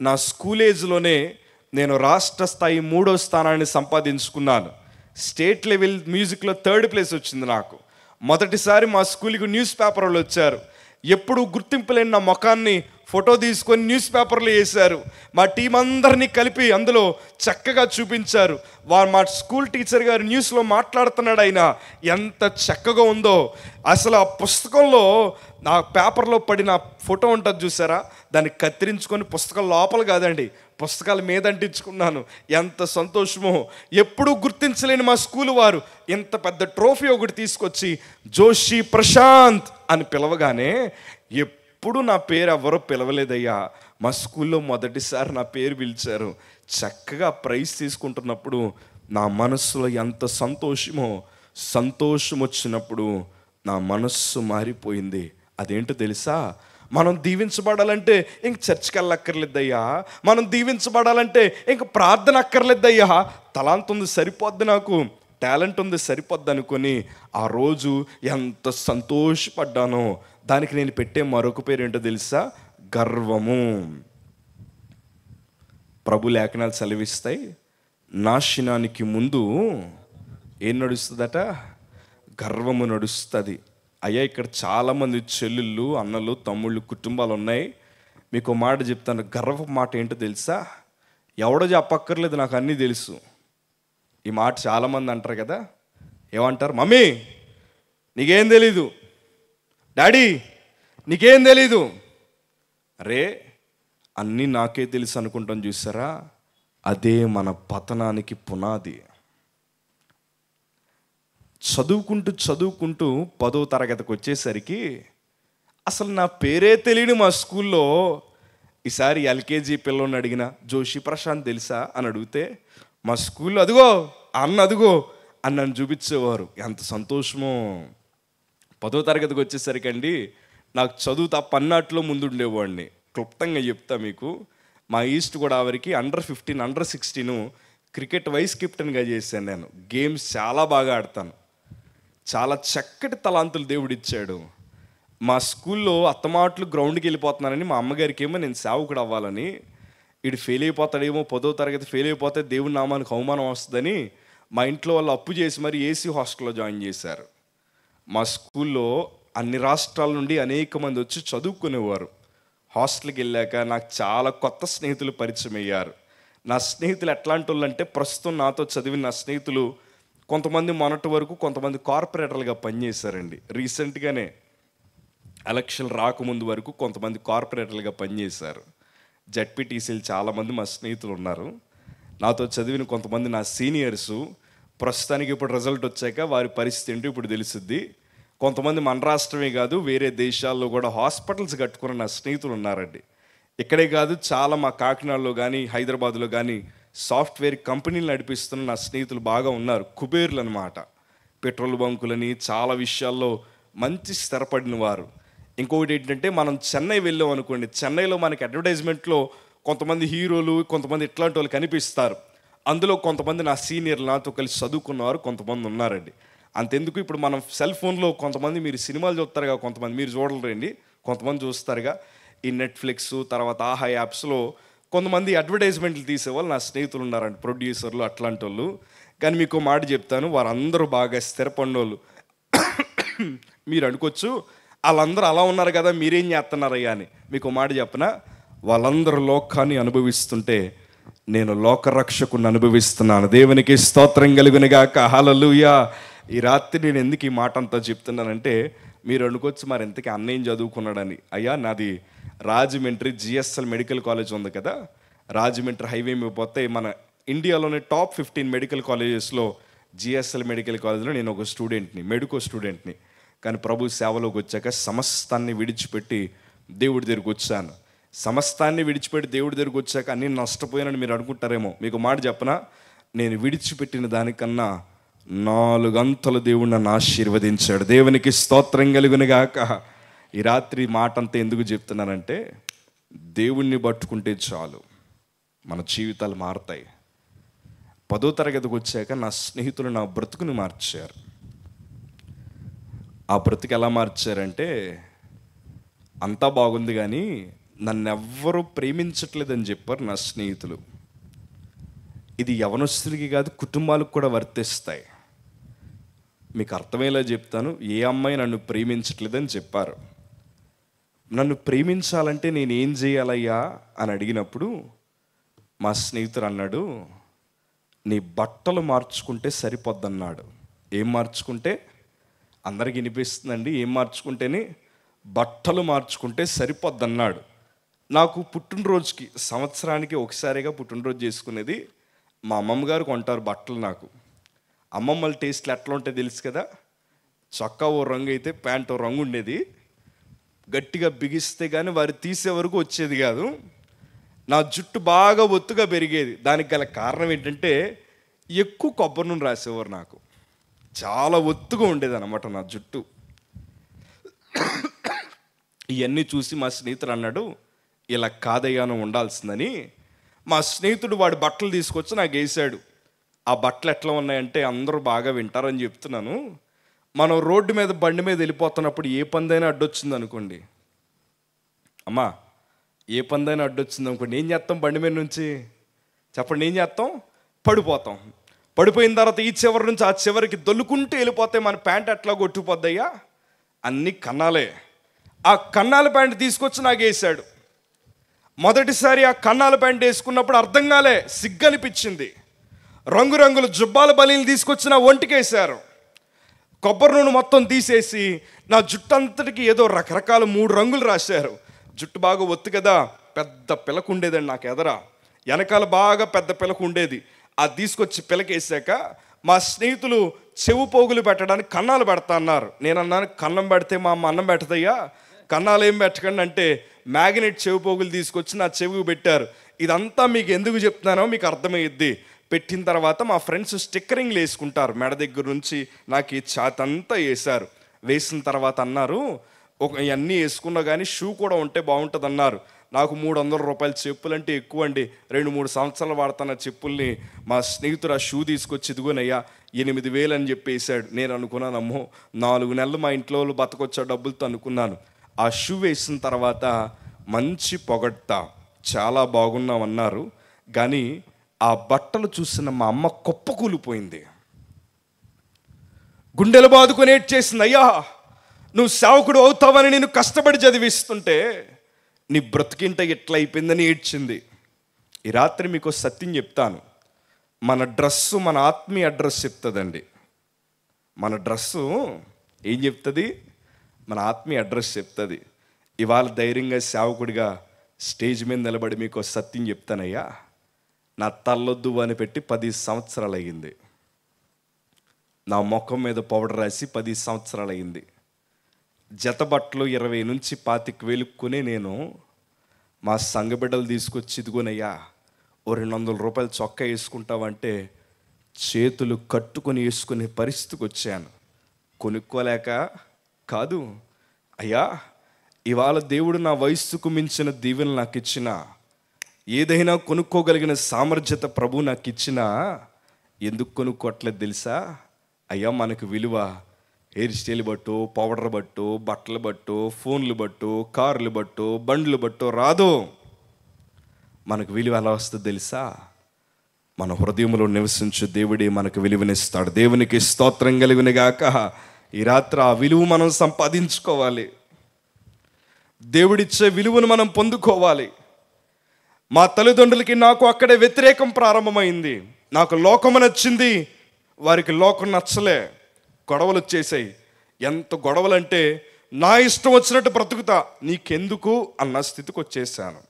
నా స్కూల్ ఏజ్లోనే నేను రాష్ట్ర స్థాయి మూడో స్థానాన్ని సంపాదించుకున్నాను. స్టేట్ లెవెల్ మ్యూజిక్లో థర్డ్ ప్లేస్ వచ్చింది నాకు. మొదటిసారి మా స్కూల్కి న్యూస్ పేపర్లు వచ్చారు. ఎప్పుడు గుర్తింపు లేని నా ముఖాన్ని ఫోటో తీసుకొని న్యూస్ పేపర్లో వేశారు. మా టీం అందరినీ కలిపి అందులో చక్కగా చూపించారు. వారు మా స్కూల్ టీచర్ గారు న్యూస్లో మాట్లాడుతున్నాడు ఆయన. ఎంత చక్కగా ఉందో. అసలు ఆ పుస్తకంలో నా పేపర్లో పడిన ఫోటో ఉంటుంది చూసారా? దాన్ని కత్తిరించుకొని పుస్తకం లోపల కాదండి పుస్తకాల మీద అంటించుకున్నాను. ఎంత సంతోషమో. ఎప్పుడూ గుర్తించలేని మా స్కూల్ వారు ఇంత పెద్ద ట్రోఫీ ఒకటి తీసుకొచ్చి జోషి ప్రశాంత్ అని పిలవగానే ఎప్పుడు నా పేరు ఎవరో పిలవలేదయ్యా. మా స్కూల్లో మొదటిసారి నా పేరు పిలిచారు. చక్కగా ప్రైజ్ తీసుకుంటున్నప్పుడు నా మనస్సులో ఎంత సంతోషమో సంతోషం వచ్చినప్పుడు నా మనస్సు మారిపోయింది. అదేంటో తెలుసా? మనం దీవించబడాలంటే ఇంక చర్చికి వెళ్ళక్కర్లేదయ్యా. మనం దీవించబడాలంటే ఇంక ప్రార్థన అక్కర్లేదయ్యా. తలాంత ఉంది సరిపోద్ది నాకు టాలెంట్ ఉంది సరిపోద్ది అనుకొని ఆ రోజు ఎంత సంతోషపడ్డానో దానికి నేను పెట్టే మరొక పేరు ఏంటో తెలుసా? గర్వము. ప్రభు లేఖనాలు సెలవిస్తాయి. నాశనానికి ముందు ఏం నడుస్తుందట? గర్వము నడుస్తుంది. అయ్యా ఇక్కడ చాలామంది చెల్లెళ్ళు అన్నలు తమ్ముళ్ళు కుటుంబాలు ఉన్నాయి. మీకు మాట చెప్తాను. గర్వ మాట ఏంటో తెలుసా? ఎవడో చెప్పక్కర్లేదు నాకు అన్నీ తెలుసు. ఈ మాట చాలామంది అంటారు కదా? ఏమంటారు? మమ్మీ నీకేం తెలీదు? డాడీ నీకేం తెలీదు. అరే అన్నీ నాకే తెలుసు అనుకుంటాం చూసారా? అదే మన పతనానికి పునాది. చదువుకుంటూ చదువుకుంటూ పదో తరగతికి వచ్చేసరికి అసలు నా పేరే తెలియని మా స్కూల్లో ఈసారి ఎల్కేజీ పిల్లని అడిగిన జోషి ప్రశాంత్ తెలుసా? అని అడిగితే మా స్కూల్లో అదిగో అన్న అదిగో అని నన్ను చూపించేవారు. ఎంత సంతోషమో. పదో తరగతికి వచ్చేసరికి అండి నాకు చదువు తప్ప అన్నట్లో ముందుండేవాడిని క్లుప్తంగా చెప్తా మీకు మా ఈస్ట్ గోదావరికి under fifteen under sixteen cricket vice కెప్టెన్గా చేశాను నేను. గేమ్స్ చాలా బాగా ఆడతాను. చాలా చక్కటి తలాంతులు దేవుడు ఇచ్చాడు మా స్కూల్లో అత్తమాటలు గ్రౌండ్కి వెళ్ళిపోతున్నానని మా అమ్మగారికి ఏమో నేను సేవకుడు అవ్వాలని ఇడు ఫెయిల్ అయిపోతాడేమో పదో తరగతి ఫెయిల్ అయిపోతే దేవుడి నామానికి అవమానం వస్తుందని మా ఇంట్లో వాళ్ళు అప్పు చేసి మరి ఏసీ హాస్టల్లో జాయిన్ చేశారు. మా స్కూల్లో అన్ని రాష్ట్రాల నుండి అనేక మంది వచ్చి చదువుకునేవారు. హాస్టల్కి వెళ్ళాక నాకు చాలా కొత్త స్నేహితులు పరిచయం అయ్యారు. నా స్నేహితులు ఎట్లాంటి వాళ్ళు అంటే ప్రస్తుతం నాతో చదివిన నా స్నేహితులు కొంతమంది మొన్నటి వరకు కొంతమంది కార్పొరేటర్లుగా పనిచేశారండి. రీసెంట్గానే ఎలక్షన్ రాకముందు వరకు కొంతమంది కార్పొరేటర్లుగా పనిచేశారు. జడ్పీటీసీలు చాలామంది మా స్నేహితులు ఉన్నారు. నాతో చదివిన కొంతమంది నా సీనియర్సు ప్రస్తుతానికి ఇప్పుడు రిజల్ట్ వచ్చాక వారి పరిస్థితి ఏంటో ఇప్పుడు తెలుస్తుంది కొంతమంది మన రాష్ట్రమే కాదు వేరే దేశాల్లో కూడా హాస్పిటల్స్ కట్టుకున్న నా స్నేహితులు ఉన్నారండి. ఇక్కడే కాదు చాలా మా కాకినాడలో కానీ హైదరాబాద్లో కానీ సాఫ్ట్వేర్ కంపెనీలు నడిపిస్తున్న నా స్నేహితులు బాగా ఉన్నారు. కుబేర్లు అనమాట పెట్రోల్ బంకులని చాలా విషయాల్లో మంచి స్థిరపడిన వారు. ఇంకొకటి ఏంటంటే మనం చెన్నై వెళ్ళాం అనుకోండి చెన్నైలో మనకి అడ్వర్టైజ్మెంట్లో కొంతమంది హీరోలు కొంతమంది ఇట్లాంటి వాళ్ళు కనిపిస్తారు. అందులో కొంతమంది నా సీనియర్లు నాతో కలిసి చదువుకున్నవారు కొంతమంది ఉన్నారండి. అంతెందుకు ఇప్పుడు మనం సెల్ ఫోన్లో కొంతమంది మీరు సినిమాలు చూస్తారుగా కొంతమంది మీరు చూడలేరండి కొంతమంది చూస్తారుగా. ఈ నెట్ఫ్లిక్స్ తర్వాత ఆహా యాప్స్లో కొంతమంది అడ్వర్టైజ్మెంట్లు తీసేవాళ్ళు నా స్నేహితులు ఉన్నారండి ప్రొడ్యూసర్లు అట్లాంటి వాళ్ళు కానీ మీకు మాట చెప్తాను వారందరూ బాగా స్థిరపడినోళ్ళు. మీరు అనుకోవచ్చు వాళ్ళందరూ అలా ఉన్నారు కదా మీరేం చేస్తున్నారయ్యా అని. మీకు మాట చెప్పిన? వాళ్ళందరూ లోకాన్ని అనుభవిస్తుంటే నేను లోకరక్షకుని అనుభవిస్తున్నాను. దేవునికి స్తోత్రం కలుగునిగాక. హలలుయా ఈ రాత్రి నేను ఎందుకు ఈ మాట అంతా చెప్తున్నానంటే మీరు అనుకోవచ్చు మరి ఎంతకీ అన్నయ్యం చదువుకున్నాడని. అయ్యా నాది రాజమండ్రి జిఎస్ఎల్ మెడికల్ కాలేజ్ ఉంది కదా. రాజమండ్రి హైవే మీద పోతే మన ఇండియాలోనే టాప్ ఫిఫ్టీన్ మెడికల్ కాలేజెస్లో జిఎస్ఎల్ మెడికల్ కాలేజ్లో నేను ఒక స్టూడెంట్ని మెడికో స్టూడెంట్ని. కానీ ప్రభు సేవలోకి వచ్చాక సమస్తాన్ని విడిచిపెట్టి దేవుడి దగ్గరికి వచ్చాను. సమస్తాన్ని విడిచిపెట్టి దేవుడి దగ్గరికి వచ్చాక అన్ని నష్టపోయానని మీరు అనుకుంటారేమో. మీకు మాట చెప్పనా? నేను విడిచిపెట్టిన దానికన్నా నాలుగంతలు దేవుడు నన్ను ఆశీర్వదించాడు. దేవునికి స్తోత్రం కలుగునిగాక ఈ రాత్రి మాట అంతా ఎందుకు చెప్తున్నానంటే దేవుణ్ణి పట్టుకుంటే చాలు. మన జీవితాలు మారతాయి. పదో తరగతికి వచ్చాక నా స్నేహితులు నా బ్రతుకుని మార్చారు. ఆ బ్రతుకు ఎలా మార్చారంటే అంతా బాగుంది కానీ నన్ను ఎవ్వరూ ప్రేమించట్లేదని చెప్పారు నా స్నేహితులు. ఇది యవనస్తులకి కాదు కుటుంబాలకు కూడా వర్తిస్తాయి. మీకు అర్థమయ్యేలా చెప్తాను ఏ అమ్మాయి నన్ను ప్రేమించట్లేదని చెప్పారు. నన్ను ప్రేమించాలంటే నేను ఏం చేయాలయ్యా అని అడిగినప్పుడు మా స్నేహితుడు అన్నాడు నీ బట్టలు మార్చుకుంటే సరిపోద్దన్నాడు. ఏం మార్చుకుంటే? అందరికి వినిపిస్తుందండి ఏం మార్చుకుంటేనే బట్టలు మార్చుకుంటే సరిపోద్దన్నాడు. నాకు పుట్టినరోజుకి సంవత్సరానికి ఒకసారిగా పుట్టినరోజు చేసుకునేది మా అమ్మమ్మ గారు కొంటారు బట్టలు నాకు. అమ్మమ్మల టేస్ట్లు ఎట్లా ఉంటాయి తెలుసు కదా? చొక్కా ఓ రంగు అయితే ప్యాంట్ ఓ రంగు ఉండేది. గట్టిగా బిగిస్తే కానీ వారు తీసే వరకు వచ్చేది కాదు. నా జుట్టు బాగా ఒత్తుగా పెరిగేది. దానికి గల కారణం ఏంటంటే ఎక్కువ కొబ్బరి నూనె రాసేవారు నాకు. చాలా ఒత్తుగా ఉండేది అనమాట నా జుట్టు. ఇవన్నీ చూసి మా స్నేహితుడు అన్నాడు ఇలా కాదయ్యాను ఉండాల్సిందని మా స్నేహితుడు వాడి బట్టలు తీసుకొచ్చి నాకు వేసాడు. ఆ బట్టలు ఎట్లా ఉన్నాయంటే అందరూ బాగా వింటారని చెప్తున్నాను. మనం రోడ్డు మీద బండి మీద వెళ్ళిపోతున్నప్పుడు ఏ పందైనా అడ్డొచ్చింది అనుకోండి. అమ్మా ఏ పందైనా అడ్డొచ్చింది అనుకోండి. ఏం చేస్తాం బండి మీద నుంచి? చెప్పండి ఏం చేస్తాం? పడిపోతాం. పడిపోయిన తర్వాత ఈ చివరి నుంచి ఆ చివరికి దొల్లుకుంటూ వెళ్ళిపోతే మన ప్యాంట్ ఎట్లా కొట్టుకుపోద్దయ్యా? అన్ని కన్నాలే. ఆ కన్నాల ప్యాంట్ తీసుకొచ్చి నాకు వేసాడు. మొదటిసారి ఆ కన్నాల ప్యాంట్ వేసుకున్నప్పుడు అర్థం కాలే సిగ్గనిపించింది. రంగురంగుల జుబ్బాల బలిని తీసుకొచ్చిన నా ఒంటికేశారు. కొబ్బరి నూనె మొత్తం తీసేసి నా జుట్టు అంతటికి ఏదో రకరకాల మూడు రంగులు రాశారు. జుట్టు బాగా ఒత్తు కదా పెద్ద పిలకు ఉండేదండి నాకు ఎదరా. వెనకాల బాగా పెద్ద పిలకు ఉండేది. అది తీసుకొచ్చి పిలకేసాక మా స్నేహితులు చెవు పోగులు పెట్టడానికి కన్నాలు పెడతా అన్నారు. నేను అన్నాను కన్నం పెడితే మా అమ్మ అన్నం పెడతయ్యా కన్నాలు ఏం పెట్టకండి అంటే మ్యాగ్నెట్ చెవి పోగులు తీసుకొచ్చి నా చెవికి పెట్టారు. ఇదంతా మీకు ఎందుకు చెప్తున్నానో మీకు అర్థమయ్యిద్ది పెట్టిన తర్వాత మా ఫ్రెండ్స్ స్టిక్కరింగ్లు వేసుకుంటారు. మెడ దగ్గర నుంచి నాకు ఈ చాతంతా వేశారు. వేసిన తర్వాత అన్నారు ఒక ఇవన్నీ వేసుకున్నా కానీ షూ కూడా ఉంటే బాగుంటుంది అన్నారు నాకు మూడు వందల రూపాయల చెప్పులు అంటే ఎక్కువ అండి రెండు మూడు సంవత్సరాలు వాడుతున్న చెప్పుల్ని మా స్నేహితుడు ఆ షూ తీసుకొచ్చి ఇదిగోనయ్యా ఎనిమిది వేలు అని చెప్పి నేను అనుకున్నాను అమ్మో నాలుగు నెలలు మా ఇంట్లో వాళ్ళు బతకొచ్చా డబ్బులతో అనుకున్నాను. ఆ షూ వేసిన తర్వాత మంచి పొగడ్త చాలా బాగున్నామన్నారు కానీ ఆ బట్టలు చూసిన మా అమ్మ కుప్పకూలిపోయింది గుండెలు బాదుకొని ఏడ్చేసింది అయ్యా నువ్వు సేవకుడు అవుతావని నేను కష్టపడి చదివిస్తుంటే నీ బ్రతికింట ఎట్లా అయిపోయిందని ఏడ్చింది. ఈ రాత్రి మీకు సత్యం చెప్తాను. మన డ్రెస్సు మన ఆత్మీయ అడ్రస్ చెప్తుందండి. మన డ్రస్సు ఏం చెప్తుంది? మన ఆత్మీయ అడ్రస్ చెప్తుంది. ఇవాళ ధైర్యంగా సేవకుడిగా స్టేజ్ మీద నిలబడి మీకు సత్యం చెప్తానయ్యా. నా తల్లొద్దు అని పెట్టి పది సంవత్సరాలు అయ్యింది నా ముఖం మీద పౌడర్ రాసి పది సంవత్సరాలు అయింది జత బట్టలు ఇరవై నుంచి పాతిక వేలుక్కునే నేను. మా సంగబిడ్డలు తీసుకొచ్చి ఇదిగోనయ్యా ఓ రెండు వందల రూపాయలు చొక్కా వేసుకుంటావంటే చేతులు కట్టుకొని వేసుకునే పరిస్థితికి వచ్చాను. కొనుక్కోలేక కాదు. అయ్యా ఇవాళ దేవుడు నా వయస్సుకు మించిన దీవెనలు నాకు ఇచ్చిన ఏదైనా కొనుక్కోగలిగిన సామర్థ్యత ప్రభు నాకు ఇచ్చినా ఎందుకు కొనుక్కోవట్లేదు తెలుసా? అయ్యా మనకు విలువ. హెయిర్ స్టైల్ బట్టు పౌడర్ బట్టు బట్టలు బట్టు ఫోన్లు బట్టు కార్లు బట్టు బండ్లు బట్టు రాదు. మనకు విలువ ఎలా వస్తుంది తెలుసా? మన హృదయంలో నివసించు దేవుడే మనకు విలువనిస్తాడు. దేవునికి స్తోత్రం కలిగినగాక ఈ రాత్రి ఆ విలువ మనం సంపాదించుకోవాలి. దేవుడిచ్చే విలువను మనం పొందుకోవాలి. మా తల్లిదండ్రులకి నాకు అక్కడే వ్యతిరేకం ప్రారంభమైంది. నాకు లోకము నచ్చింది. వారికి లోకం నచ్చలే. గొడవలు వచ్చేసాయి. ఎంత గొడవలంటే నా ఇష్టం వచ్చినట్టు బ్రతుకుతా. నీకెందుకు? అన్న స్థితికి వచ్చేసాను.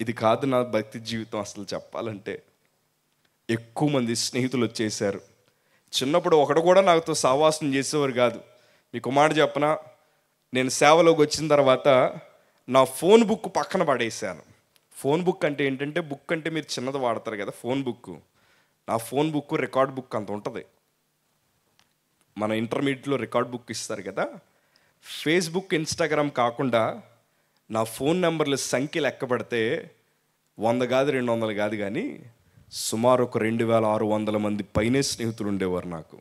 ఇది కాదు నా భక్తి జీవితం అసలు చెప్పాలంటే. ఎక్కువ మంది స్నేహితులు వచ్చేసారు. చిన్నప్పుడు ఒకడు కూడా నాతో సావాసం చేసేవారు కాదు. మీకు ఒక మాట నేను సేవలోకి వచ్చిన తర్వాత నా ఫోన్ బుక్ పక్కన పడేసాను ఫోన్ బుక్ అంటే ఏంటంటే బుక్ అంటే మీరు చిన్నది వాడతారు కదా ఫోన్ బుక్. నా ఫోన్ బుక్ రికార్డ్ బుక్ అంత ఉంటుంది. మన ఇంటర్మీడియట్లో రికార్డ్ బుక్ ఇస్తారు కదా. ఫేస్బుక్ ఇన్స్టాగ్రామ్ కాకుండా నా ఫోన్ నెంబర్ల సంఖ్య లెక్క పెడితే వంద కాదు రెండు వందలు కాదు కానీ సుమారు ఒక రెండు వేల ఆరు వందల మంది పైనే స్నేహితులు ఉండేవారు నాకు.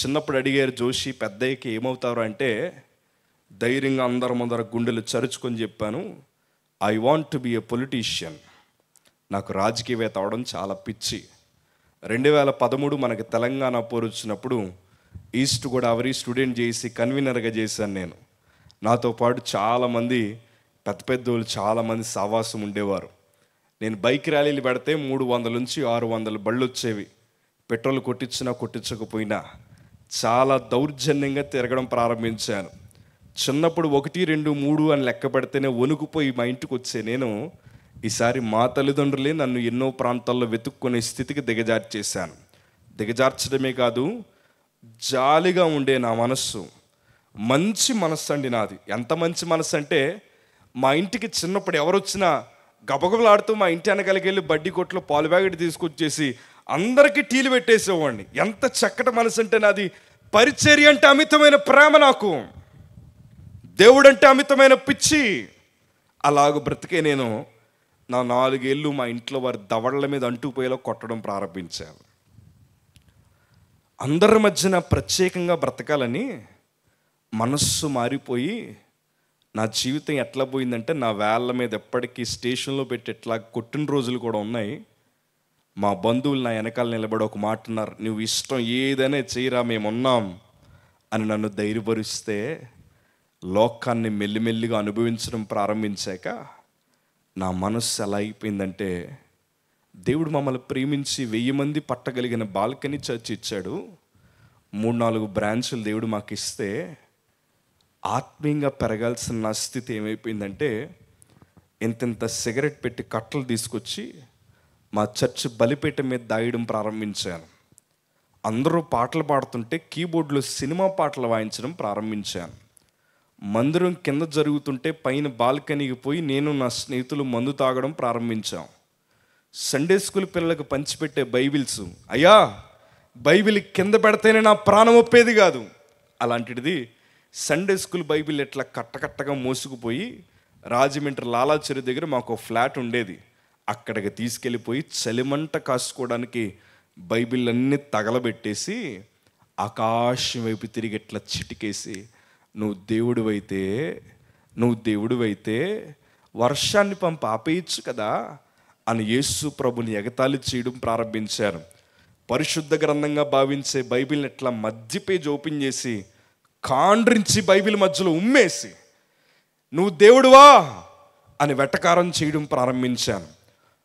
చిన్నప్పుడు అడిగారు జోషి పెద్దయ్యకి ఏమవుతారు? అంటే ధైర్యంగా అందరి ముందర గుండెలు చరుచుకొని చెప్పాను. I want to be a politician నాకు రాజకీయవేత్త అవడం చాలా పిచ్చి. రెండు వేల పదమూడు మనకి తెలంగాణ పోరు వచ్చినప్పుడు ఈస్ట్ గోదావరి స్టూడెంట్ చేసి కన్వీనర్గా చేశాను నేను. నాతో పాటు చాలామంది పెద్ద పెద్దోళ్ళు చాలామంది సావాసం ఉండేవారు. నేను బైక్ ర్యాలీలు పెడితే మూడు వందల నుంచి ఆరు వందల బళ్ళు వచ్చేవి. పెట్రోల్ కొట్టించినా కొట్టించకపోయినా చాలా దౌర్జన్యంగా తిరగడం ప్రారంభించాను. చిన్నప్పుడు ఒకటి రెండు మూడు అని లెక్క పెడితేనే వణుకుపోయి మా ఇంటికి వచ్చే నేను ఈసారి మా తల్లిదండ్రులే నన్ను ఎన్నో ప్రాంతాల్లో వెతుక్కునే స్థితికి దిగజార్చేశాను. దిగజార్చడమే కాదు జాలిగా ఉండే నా మనస్సు. మంచి మనస్సు అండి నాది. ఎంత మంచి మనస్సు అంటే మా ఇంటికి చిన్నప్పుడు ఎవరు వచ్చినా గబగబలాడుతూ మా ఇంటి వెనకాలకి వెళ్ళి బడ్డీ కొట్లో పాలు ప్యాకెట్ తీసుకొచ్చేసి అందరికీ టీలు పెట్టేసేవాడిని. ఎంత చక్కటి మనసు అంటే నాది. పరిచర్య అంటే అమితమైన ప్రేమ నాకు. దేవుడంటే అమితమైన పిచ్చి. అలాగ బ్రతికే నేను నా నాలుగేళ్ళు మా ఇంట్లో వారి దవడల మీద అంటూ పోయేలా కొట్టడం ప్రారంభించాను. అందరి మధ్యన ప్రత్యేకంగా బ్రతకాలని మనస్సు మారిపోయి నా జీవితం ఎట్లా పోయిందంటే నా వేళ్ళ మీద ఎప్పటికీ స్టేషన్లో పెట్టి ఎట్లా కొట్టిన రోజులు కూడా ఉన్నాయి. మా బంధువులు నా వెనకాల నిలబడి ఒక మాట అన్నారు నువ్వు ఇష్టం ఏదైనా చేయరా మేము ఉన్నాం అని నన్ను ధైర్యపరిస్తే లోకాన్ని మెల్లిమెల్లిగా అనుభవించడం ప్రారంభించాక నా మనస్సు ఎలా అయిపోయిందంటే దేవుడు మమ్మల్ని ప్రేమించి వెయ్యి మంది పట్టగలిగిన బాల్కనీ చర్చ్ ఇచ్చాడు. మూడు నాలుగు బ్రాంచులు దేవుడు మాకు ఇస్తే ఆత్మీయంగా పెరగాల్సిన నా స్థితి ఏమైపోయిందంటే ఇంతింత సిగరెట్ పెట్టి కట్టలు తీసుకొచ్చి మా చర్చ్ బలిపేట మీద దాయడం ప్రారంభించాను అందరూ పాటలు పాడుతుంటే కీబోర్డ్లో సినిమా పాటలు వాయించడం ప్రారంభించాను మందిరం కింద జరుగుతుంటే పైన బాల్కనీకి పోయి నేను నా స్నేహితులు మందు తాగడం ప్రారంభించాం. సండే స్కూల్ పిల్లలకు పంచిపెట్టే బైబిల్స్ అయ్యా బైబిల్ కింద పెడితేనే నా ప్రాణం ఒప్పేది కాదు అలాంటిది సండే స్కూల్ బైబిల్ ఎట్లా కట్టకట్టగా మోసుకుపోయి రాజమండ్రి లాలాచెరు దగ్గర మాకు ఫ్లాట్ ఉండేది. అక్కడికి తీసుకెళ్ళిపోయి చలిమంట కాసుకోవడానికి బైబిల్ అన్నీ తగలబెట్టేసి ఆకాశం వైపు తిరిగి ఎట్లా చిటికేసి నువ్వు దేవుడివైతే నువ్వు దేవుడివైతే వర్షాన్ని పంప ఆపేయచ్చు కదా అని యేసు ప్రభుని ఎగతాళి చేయడం ప్రారంభించారు. పరిశుద్ధ గ్రంథంగా భావించే బైబిల్ని ఎట్లా మధ్య పేజ్ ఓపెన్ చేసి కాండ్రించి బైబిల్ మధ్యలో ఉమ్మేసి నువ్వు దేవుడువా? అని వెటకారం చేయడం ప్రారంభించాను.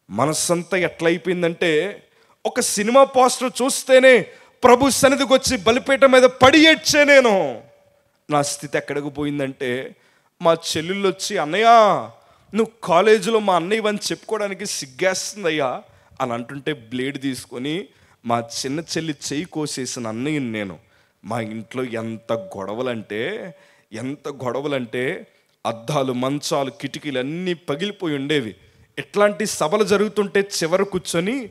మనస్సంతా ఎట్లయిపోయిందంటే ఒక సినిమా పోస్టర్ చూస్తేనే ప్రభు సన్నిధికి వచ్చి బలిపీట మీద పడి ఏడ్చే నేను. నా స్థితి ఎక్కడికి పోయిందంటే మా చెల్లెళ్ళు వచ్చి అన్నయ్య నువ్వు కాలేజీలో మా అన్నయ్య అని చెప్పుకోవడానికి సిగ్గేస్తుందయ్యా అని అంటుంటే బ్లేడ్ తీసుకొని మా చిన్న చెల్లి చేయి కోసేసిన అన్నయ్యని నేను. మా ఇంట్లో ఎంత గొడవలంటే ఎంత గొడవలంటే అద్దాలు మంచాలు కిటికీలు అన్నీ పగిలిపోయి ఉండేవి. ఇట్లాంటి సభలు జరుగుతుంటే చివర కూర్చొని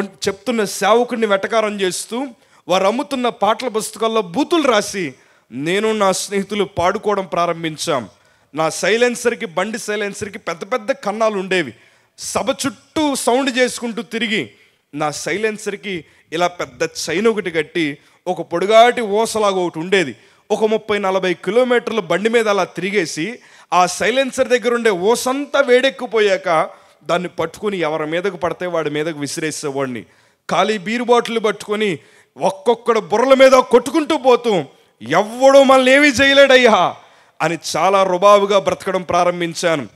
చెప్తున్న సేవకుడిని వెటకారం చేస్తూ వారు అమ్ముతున్న పాటల పుస్తకాల్లో బూతులు రాసి నేను నా స్నేహితులు పాడుకోవడం ప్రారంభించాం. నా సైలెన్సర్కి బండి సైలెన్సర్కి పెద్ద పెద్ద కన్నాలు ఉండేవి. సభ చుట్టూ సౌండ్ చేసుకుంటూ తిరిగి నా సైలెన్సర్కి ఇలా పెద్ద చైన్ ఒకటి కట్టి ఒక పొడుగాటి ఓసలాగా ఒకటి ఉండేది. ఒక ముప్పై నలభై కిలోమీటర్లు బండి మీద అలా తిరిగేసి ఆ సైలెన్సర్ దగ్గర ఉండే ఓసంతా వేడెక్కిపోయాక దాన్ని పట్టుకుని ఎవరి మీదకు పడితే వాడి మీదకు విసిరేసేవాడిని. ఖాళీ బీరు బాటిల్ పట్టుకొని ఒక్కొక్కడు బుర్రల మీద కొట్టుకుంటూ పోతూ ఎవ్వడూ మనల్ని ఏమీ చేయలేడయ్యా అని చాలా రుబాబుగా బ్రతకడం ప్రారంభించాను.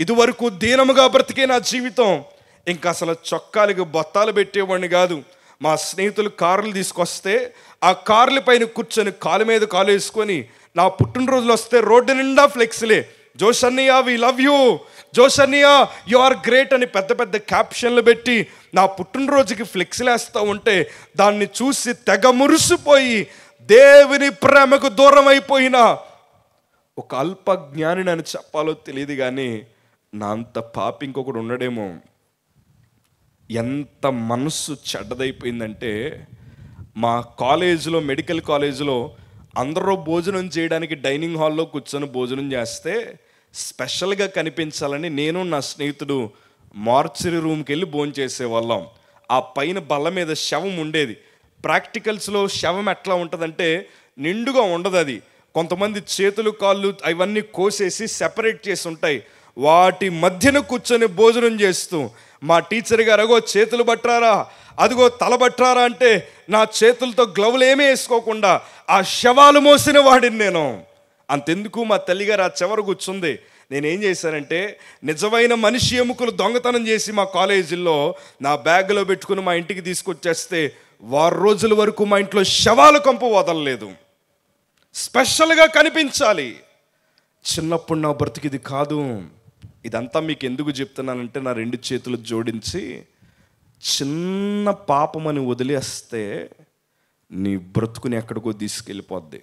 ఇదివరకు దీనముగా బ్రతికే నా జీవితం ఇంకా అసలు చొక్కాలకి బొత్తాలు పెట్టేవాడిని కాదు. మా స్నేహితులు కార్లు తీసుకొస్తే ఆ కార్ల పైన కూర్చొని కాలు మీద కాలు వేసుకొని నా పుట్టినరోజులు వస్తే రోడ్డు నిండా ఫ్లెక్స్లే. జోషన్నయ్య వి లవ్ యూ జోషన్నయ్య యు ఆర్ గ్రేట్ అని పెద్ద పెద్ద క్యాప్షన్లు పెట్టి నా పుట్టినరోజుకి ఫ్లెక్స్లు వేస్తూ ఉంటే దాన్ని చూసి తెగ మురిసిపోయి దేవుని ప్రేమకు దూరం అయిపోయిన. ఒక అల్ప జ్ఞాని నన్ను చెప్పాలో తెలియదు కానీ నా అంత పాపి ఇంకొకడు ఉండడేమో. ఎంత మనస్సు చెడ్డదైపోయిందంటే మా కాలేజీలో మెడికల్ కాలేజీలో అందరూ భోజనం చేయడానికి డైనింగ్ హాల్లో కూర్చొని భోజనం చేస్తే స్పెషల్గా కనిపించాలని నేను నా స్నేహితుడు మార్చరీ రూమ్కి వెళ్ళి భోజనం చేసేవాళ్ళం. ఆ పైన బల్ల మీద శవం ఉండేది. ప్రాక్టికల్స్లో శవం ఎట్లా ఉంటుందంటే నిండుగా ఉండదు అది. కొంతమంది చేతులు కాళ్ళు అవన్నీ కోసేసి సెపరేట్ చేసి ఉంటాయి. వాటి మధ్యన కూర్చొని భోజనం చేస్తూ మా టీచర్ గారు అగో చేతులు పట్టారా? అదిగో తల పట్టారా అంటే నా చేతులతో గ్లౌలు ఏమీ వేసుకోకుండా ఆ శవాలు మోసిన వాడిని నేను. అంతెందుకు మా తల్లిగారు ఆ చివర కూర్చుంది. నేనేం చేశానంటే నిజమైన మనిషి ఎముకలు దొంగతనం చేసి మా కాలేజీల్లో నా బ్యాగ్లో పెట్టుకుని మా ఇంటికి తీసుకొచ్చేస్తే వారు రోజుల వరకు మా ఇంట్లో శవాల కంపు వదలలేదు. స్పెషల్గా కనిపించాలి. చిన్నప్పుడు నా బ్రతికిది కాదు. ఇదంతా మీకు ఎందుకు చెప్తున్నానంటే నా రెండు చేతులు జోడించి చిన్న పాపమని వదిలేస్తే నీ బ్రతుకుని ఎక్కడికో తీసుకెళ్ళిపోద్ది.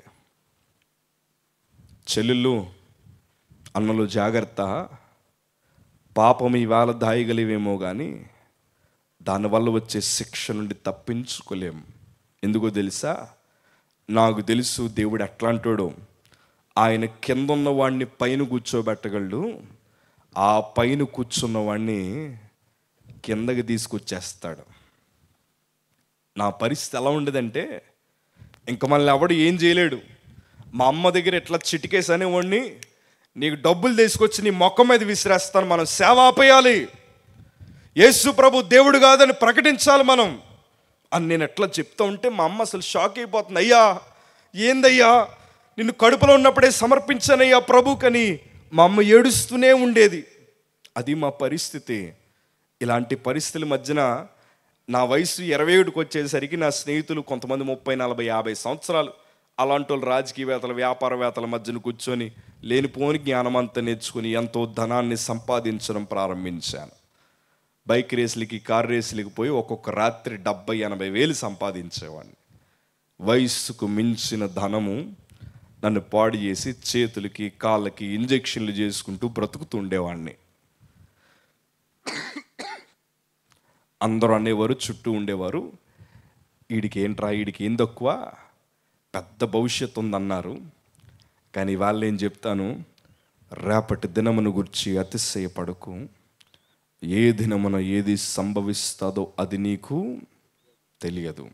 చెల్లెళ్ళు అన్నలు జాగ్రత్త. పాపం ఈవేళ దాయగలివేమో కానీ దానివల్ల వచ్చే శిక్ష నుండి తప్పించుకోలేం. ఎందుకో తెలుసా? నాకు తెలుసు దేవుడు ఎట్లాంటాడు. ఆయన కింద ఉన్న వాడిని పైన కూర్చోబెట్టగలడు. ఆ పైన కూర్చున్న వాడిని కిందకి తీసుకొచ్చేస్తాడు. నా పరిస్థితి ఎలా ఉండదంటే ఇంక మళ్ళీ ఎవడు ఏం చేయలేడు. మా అమ్మ దగ్గర ఎట్లా చిటికేసనే వాడిని నీకు డబ్బులు తీసుకొచ్చి నీ మొక్క మీద విసిరేస్తాను మనం సేవ ఆపేయాలి. యేసు ప్రభు దేవుడు కాదని ప్రకటించాలి మనం. అని నేను ఎట్లా చెప్తా ఉంటే మా అమ్మ అసలు షాక్ అయిపోతుంది. అయ్యా ఏందయ్యా నిన్ను కడుపులో ఉన్నప్పుడే సమర్పించానయ్యా ప్రభుకని. మా అమ్మ ఏడుస్తూనే ఉండేది. అది మా పరిస్థితి. ఇలాంటి పరిస్థితుల మధ్యన నా వయసు ఇరవై ఏడుకి వచ్చేసరికి నా స్నేహితులు కొంతమంది ముప్పై నలభై యాభై సంవత్సరాలు అలాంటి వాళ్ళు రాజకీయవేత్తలు వ్యాపారవేత్తల మధ్యన కూర్చొని లేనిపోని జ్ఞానం అంతా నేర్చుకుని ఎంతో ధనాన్ని సంపాదించడం ప్రారంభించాను. బైక్ రేసులకి కార్ రేసులకి పోయి ఒక్కొక్క రాత్రి డెబ్బై ఎనభై వేలు సంపాదించేవాడిని. వయస్సుకు మించిన ధనము నన్ను పాడు చేసి చేతులకి కాళ్ళకి ఇంజెక్షన్లు చేసుకుంటూ బ్రతుకుతూ ఉండేవాడిని. అందరూ అనేవారు చుట్టూ ఉండేవారు. వీడికి ఏంట్రా వీడికి ఏం తక్కువ? పెద్ద భవిష్యత్తు ఉందన్నారు. కానీ వాళ్ళు ఏం చెప్తాను రేపటి దినమును గురించి అతిశయపడకు. ఏ దినమున ఏది సంభవిస్తుందో అది నీకు తెలియదు.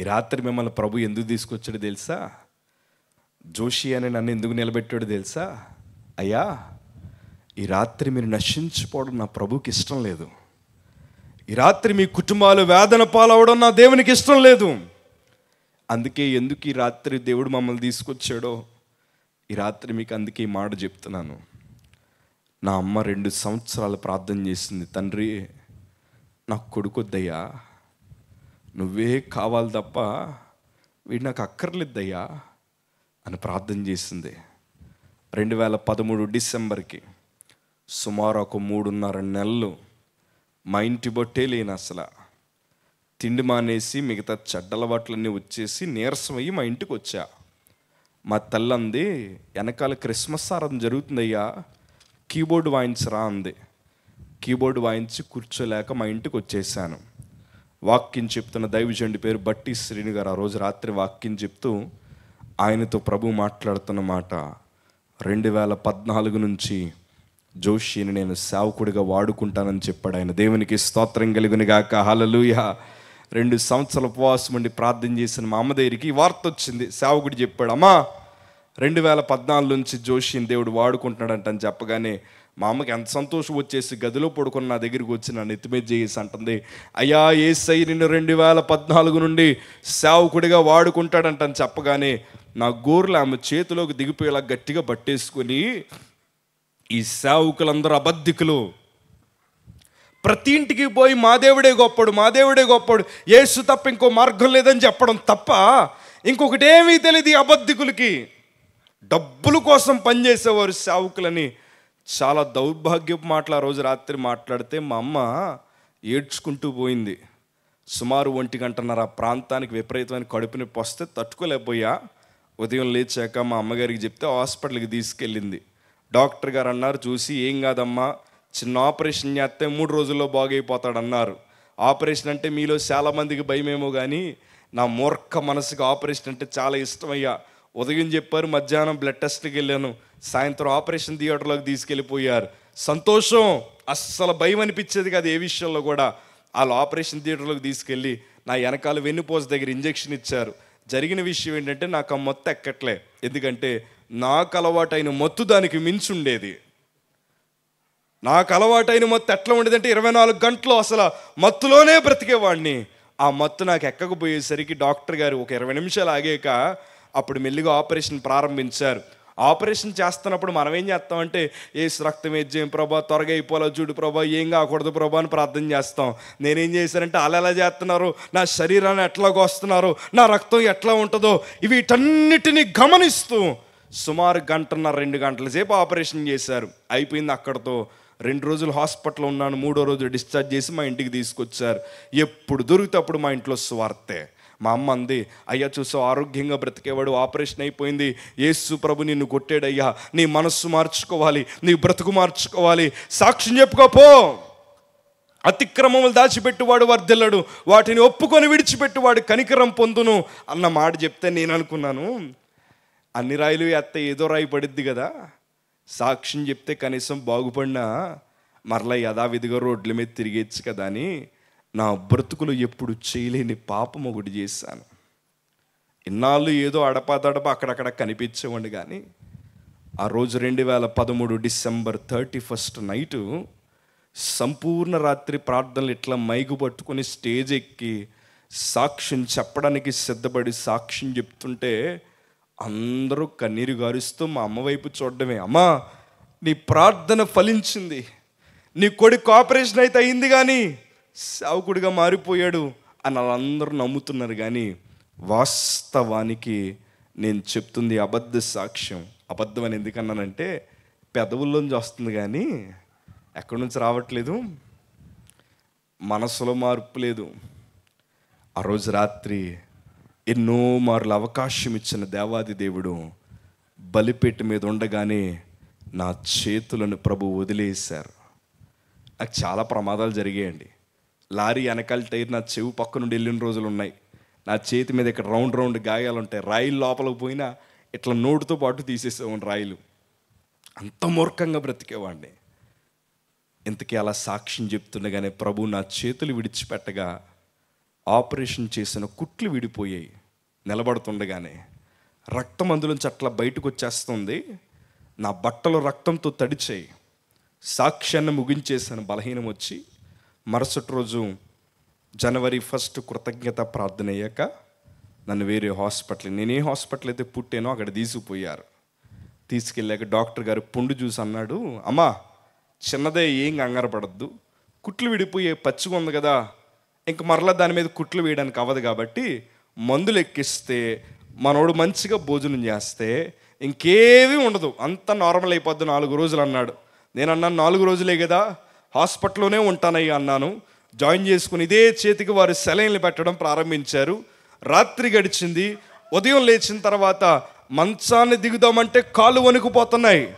ఈ రాత్రి మిమ్మల్ని ప్రభు ఎందుకు తీసుకొచ్చాడు తెలుసా? జోషి అని నన్ను ఎందుకు నిలబెట్టాడు తెలుసా? అయ్యా ఈ రాత్రి మీరు నశించిపోవడం నా ప్రభుకి ఇష్టం లేదు. ఈ రాత్రి మీ కుటుంబాలు వేదన పాలవడం నా దేవునికి ఇష్టం లేదు. అందుకే ఎందుకు ఈ రాత్రి దేవుడు మమ్మల్ని తీసుకొచ్చాడో ఈ రాత్రి మీకు అందుకే ఈ మాట చెప్తున్నాను. నా అమ్మ రెండు సంవత్సరాలు ప్రార్థన చేసింది తండ్రి నాకు కొడుకొద్దయ్యా నువ్వే కావాలి తప్ప వీడు నాకు అక్కర్లేద్దయ్యా అని ప్రార్థన చేసింది. రెండు వేల పదమూడు డిసెంబర్కి సుమారు ఒక మూడున్నర నెలలు మా ఇంటి బొట్టే లేను అసలు. తిండి మానేసి మిగతా చెడ్డలవాట్లన్నీ వచ్చేసి నీరసమయ్యి మా ఇంటికి వచ్చా. మా తల్లి అంది వెనకాల క్రిస్మస్ ఆరాధన జరుగుతుందయ్యా కీబోర్డ్ వాయించరా అంది. కీబోర్డ్ వాయించి కూర్చోలేక మా ఇంటికి వచ్చేసాను. వాక్యం చెప్తున్న దైవజండి పేరు బట్టి శ్రీని గారు ఆ రోజు రాత్రి వాక్యం చెప్తూ ఆయనతో ప్రభు మాట్లాడుతున్న మాట రెండు వేల పద్నాలుగు నుంచి జోషిని నేను సేవకుడిగా వాడుకుంటానని చెప్పాడు ఆయన. దేవునికి స్తోత్రం కలుగునిగాక హలలుయ రెండు సంవత్సరాల ఉపవాసం ఉండి ప్రార్థన చేసిన మా అమ్మ దగ్గరికి ఈ వార్త వచ్చింది. సేవకుడు చెప్పాడు అమ్మా రెండు వేల పద్నాలుగు నుంచి జోషిని దేవుడు వాడుకుంటున్నాడంట అని చెప్పగానే మా అమ్మకి ఎంత సంతోషం వచ్చేసి గదిలో పడుకుని నా దగ్గరికి వచ్చి నన్ను ఎత్తిమీద చేసి అంటుంది అయ్యా ఏసై నిన్ను రెండు వేల పద్నాలుగు నుండి సేవకుడిగా వాడుకుంటాడంట అని చెప్పగానే నా గోర్లు ఆమె చేతిలోకి దిగిపోయేలా గట్టిగా పట్టేసుకొని ఈ సేవకులందరూ అబద్ధికులు. ప్రతి ఇంటికి పోయి మా దేవుడే గొప్పడు మా దేవుడే గొప్పడు. ఏసు తప్ప ఇంకో మార్గం లేదని చెప్పడం తప్ప ఇంకొకటి ఏమీ తెలియదు ఈ అబద్ధికులకి. డబ్బుల కోసం పనిచేసేవారు సేవకులని. చాలా దౌర్భాగ్యపు మాటలు ఆ రోజు రాత్రి మాట్లాడితే మా అమ్మ ఏడ్చుకుంటూ పోయింది. సుమారు ఒంటి గంటన్నర ఆ ప్రాంతానికి విపరీతమైన కడుపు నొప్పి వస్తే తట్టుకోలేకపోయా. ఉదయం లేచాక మా అమ్మగారికి చెప్తే హాస్పిటల్కి తీసుకెళ్ళింది. డాక్టర్ గారు అన్నారు చూసి ఏం కాదమ్మా చిన్న ఆపరేషన్ చేస్తే మూడు రోజుల్లో బాగైపోతాడన్నారు. ఆపరేషన్ అంటే మీలో చాలామందికి భయమేమో కానీ నా మూర్ఖ మనసుకి ఆపరేషన్ అంటే చాలా ఇష్టమయ్యా. ఉదయం చెప్పారు మధ్యాహ్నం బ్లడ్ టెస్ట్కి వెళ్ళాను. సాయంత్రం ఆపరేషన్ థియేటర్లోకి తీసుకెళ్ళిపోయారు. సంతోషం అస్సలు భయం అనిపించేది కాదు ఏ విషయంలో కూడా. వాళ్ళు ఆపరేషన్ థియేటర్లోకి తీసుకెళ్ళి నా వెనకాల వెన్నుపోస దగ్గర ఇంజెక్షన్ ఇచ్చారు. జరిగిన విషయం ఏంటంటే నాకు ఆ మొత్తం ఎక్కట్లే. ఎందుకంటే నాకు అలవాటైన మత్తు దానికి మించి ఉండేది నాకు అలవాటైన మత్తు ఎట్లా ఉండేదంటే ఇరవై నాలుగు గంటలు అసలు మత్తులోనే బ్రతికేవాడిని. ఆ మత్తు నాకు ఎక్కకపోయేసరికి డాక్టర్ గారు ఒక ఇరవై నిమిషాలు ఆగాక అప్పుడు మెల్లిగా ఆపరేషన్ ప్రారంభించారు. ఆపరేషన్ చేస్తున్నప్పుడు మనం ఏం చేస్తామంటే ఏ రక్తం వేద్యం ప్రభా త్వరగా అయిపోలా చూడు ప్రభా ఏం కాకూడదు ప్రభా అని ప్రార్థన చేస్తాం. నేనేం చేశానంటే అలా ఎలా చేస్తున్నారు? నా శరీరాన్ని ఎట్లా కోస్తున్నారు? నా రక్తం ఎట్లా ఉంటుందో వీటన్నిటిని గమనిస్తూ సుమారు గంటన్నర రెండు గంటల సేపు ఆపరేషన్ చేశారు. అయిపోయింది అక్కడతో. రెండు రోజులు హాస్పిటల్లో ఉన్నాను. మూడో రోజు డిశ్చార్జ్ చేసి మా ఇంటికి తీసుకొచ్చారు. ఎప్పుడు దొరికితే అప్పుడు మా ఇంట్లో స్వార్థే. మా అమ్మ అంది అయ్యా చూసావు ఆరోగ్యంగా బ్రతికేవాడు ఆపరేషన్ అయిపోయింది. యేసు ప్రభు నిన్ను కొట్టాడయ్యా. నీ మనస్సు మార్చుకోవాలి నీ బ్రతుకు మార్చుకోవాలి. సాక్ష్యం చెప్పుకోపో అతిక్రమములు దాచిపెట్టువాడు వర్ధిల్లడు. వాటిని ఒప్పుకొని విడిచిపెట్టువాడు కనికరం పొందును. అన్న మాట చెప్తే నేను అనుకున్నాను. అన్ని రాయిలు ఎత్త ఏదో రాయి పడిద్ది కదా. సాక్ష్యం చెప్తే కనీసం బాగుపడినా మరలా యథావిధిగా రోడ్ల మీద తిరిగేచ్చు కదా అని. నా బ్రతుకులు ఎప్పుడు చేయలేని పాపం ఒకటి చేశాను. ఇన్నాళ్ళు ఏదో అడపాదడప అక్కడక్కడ కనిపించేవాడిని కానీ ఆ రోజు రెండు వేల పదమూడు డిసెంబర్ థర్టీ ఫస్ట్ నైటు సంపూర్ణ రాత్రి ప్రార్థనలు ఇట్లా మైగు పట్టుకొని స్టేజ్ ఎక్కి సాక్ష్యం చెప్పడానికి సిద్ధపడి సాక్ష్యం చెప్తుంటే అందరూ కన్నీరు గారుస్తూ మా అమ్మ వైపు చూడడమే. అమ్మా నీ ప్రార్థన ఫలించింది. నీ కొడుకు ఆపరేషన్ అయితే అయింది కానీ సావుకుడిగా మారిపోయాడు అని వాళ్ళందరూ నమ్ముతున్నారు కానీ వాస్తవానికి నేను చెప్తుంది అబద్ధ సాక్ష్యం. అబద్ధం అని ఎందుకన్నానంటే పెదవుల్లోంచి వస్తుంది కానీ ఎక్కడి నుంచి రావట్లేదు? మనసులో మార్పు లేదు. ఆ రోజు రాత్రి ఎన్నో మార్లు అవకాశం ఇచ్చిన దేవాది దేవుడు బలిపెట్టి మీద ఉండగానే నా చేతులను ప్రభు వదిలేశారు. నాకు చాలా ప్రమాదాలు జరిగాయండి. లారీ వెనకాల టైర్ నా చెవు పక్క నుండి వెళ్ళిన రోజులు ఉన్నాయి. నా చేతి మీద ఇక్కడ రౌండ్ రౌండ్ గాయాలు ఉంటాయి. రాయిలు లోపలికి పోయినా ఇట్లా నోటుతో పాటు తీసేసేవాడిని రాయిలు. అంత మూర్ఖంగా బ్రతికేవాడిని. ఇంతకీ అలా సాక్ష్యం చెప్తుండగానే ప్రభు నా చేతులు విడిచిపెట్టగా ఆపరేషన్ చేసిన కుట్లు విడిపోయాయి. నిలబడుతుండగానే రక్తం అందులోంచి అట్లా బయటకు వచ్చేస్తుంది. నా బట్టలు రక్తంతో తడిచాయి. సాక్ష్యాన్ని ముగించేసాను బలహీనం వచ్చి మరుసటి రోజు జనవరి ఫస్ట్ కృతజ్ఞత ప్రార్థన అయ్యాక నన్ను వేరే హాస్పిటల్ నేను ఏ హాస్పిటల్ అయితే పుట్టానో అక్కడ తీసుకుపోయారు. తీసుకెళ్ళాక డాక్టర్ గారు పుండు చూసి అన్నాడు అమ్మా చిన్నదే ఏం కంగారు పడద్దు. కుట్లు విడిపోయే పచ్చిగా ఉంది కదా ఇంక మరలా దాని మీద కుట్లు వేయడానికి అవ్వదు కాబట్టి మందులు ఎక్కిస్తే మనోడు మంచిగా భోజనం చేస్తే ఇంకేమీ ఉండదు. అంత నార్మల్ అయిపోద్ది నాలుగు రోజులు అన్నాడు. నేను అన్నాను నాలుగు రోజులే కదా హాస్పిటల్లోనే ఉంటానయ్యా అన్నాను. జాయిన్ చేసుకుని ఇదే చేతికి వారు సెలైన్లు పెట్టడం ప్రారంభించారు. రాత్రి గడిచింది. ఉదయం లేచిన తర్వాత మంచాన్ని దిగుదామంటే కాళ్ళు వణుకుపోతున్నాయి.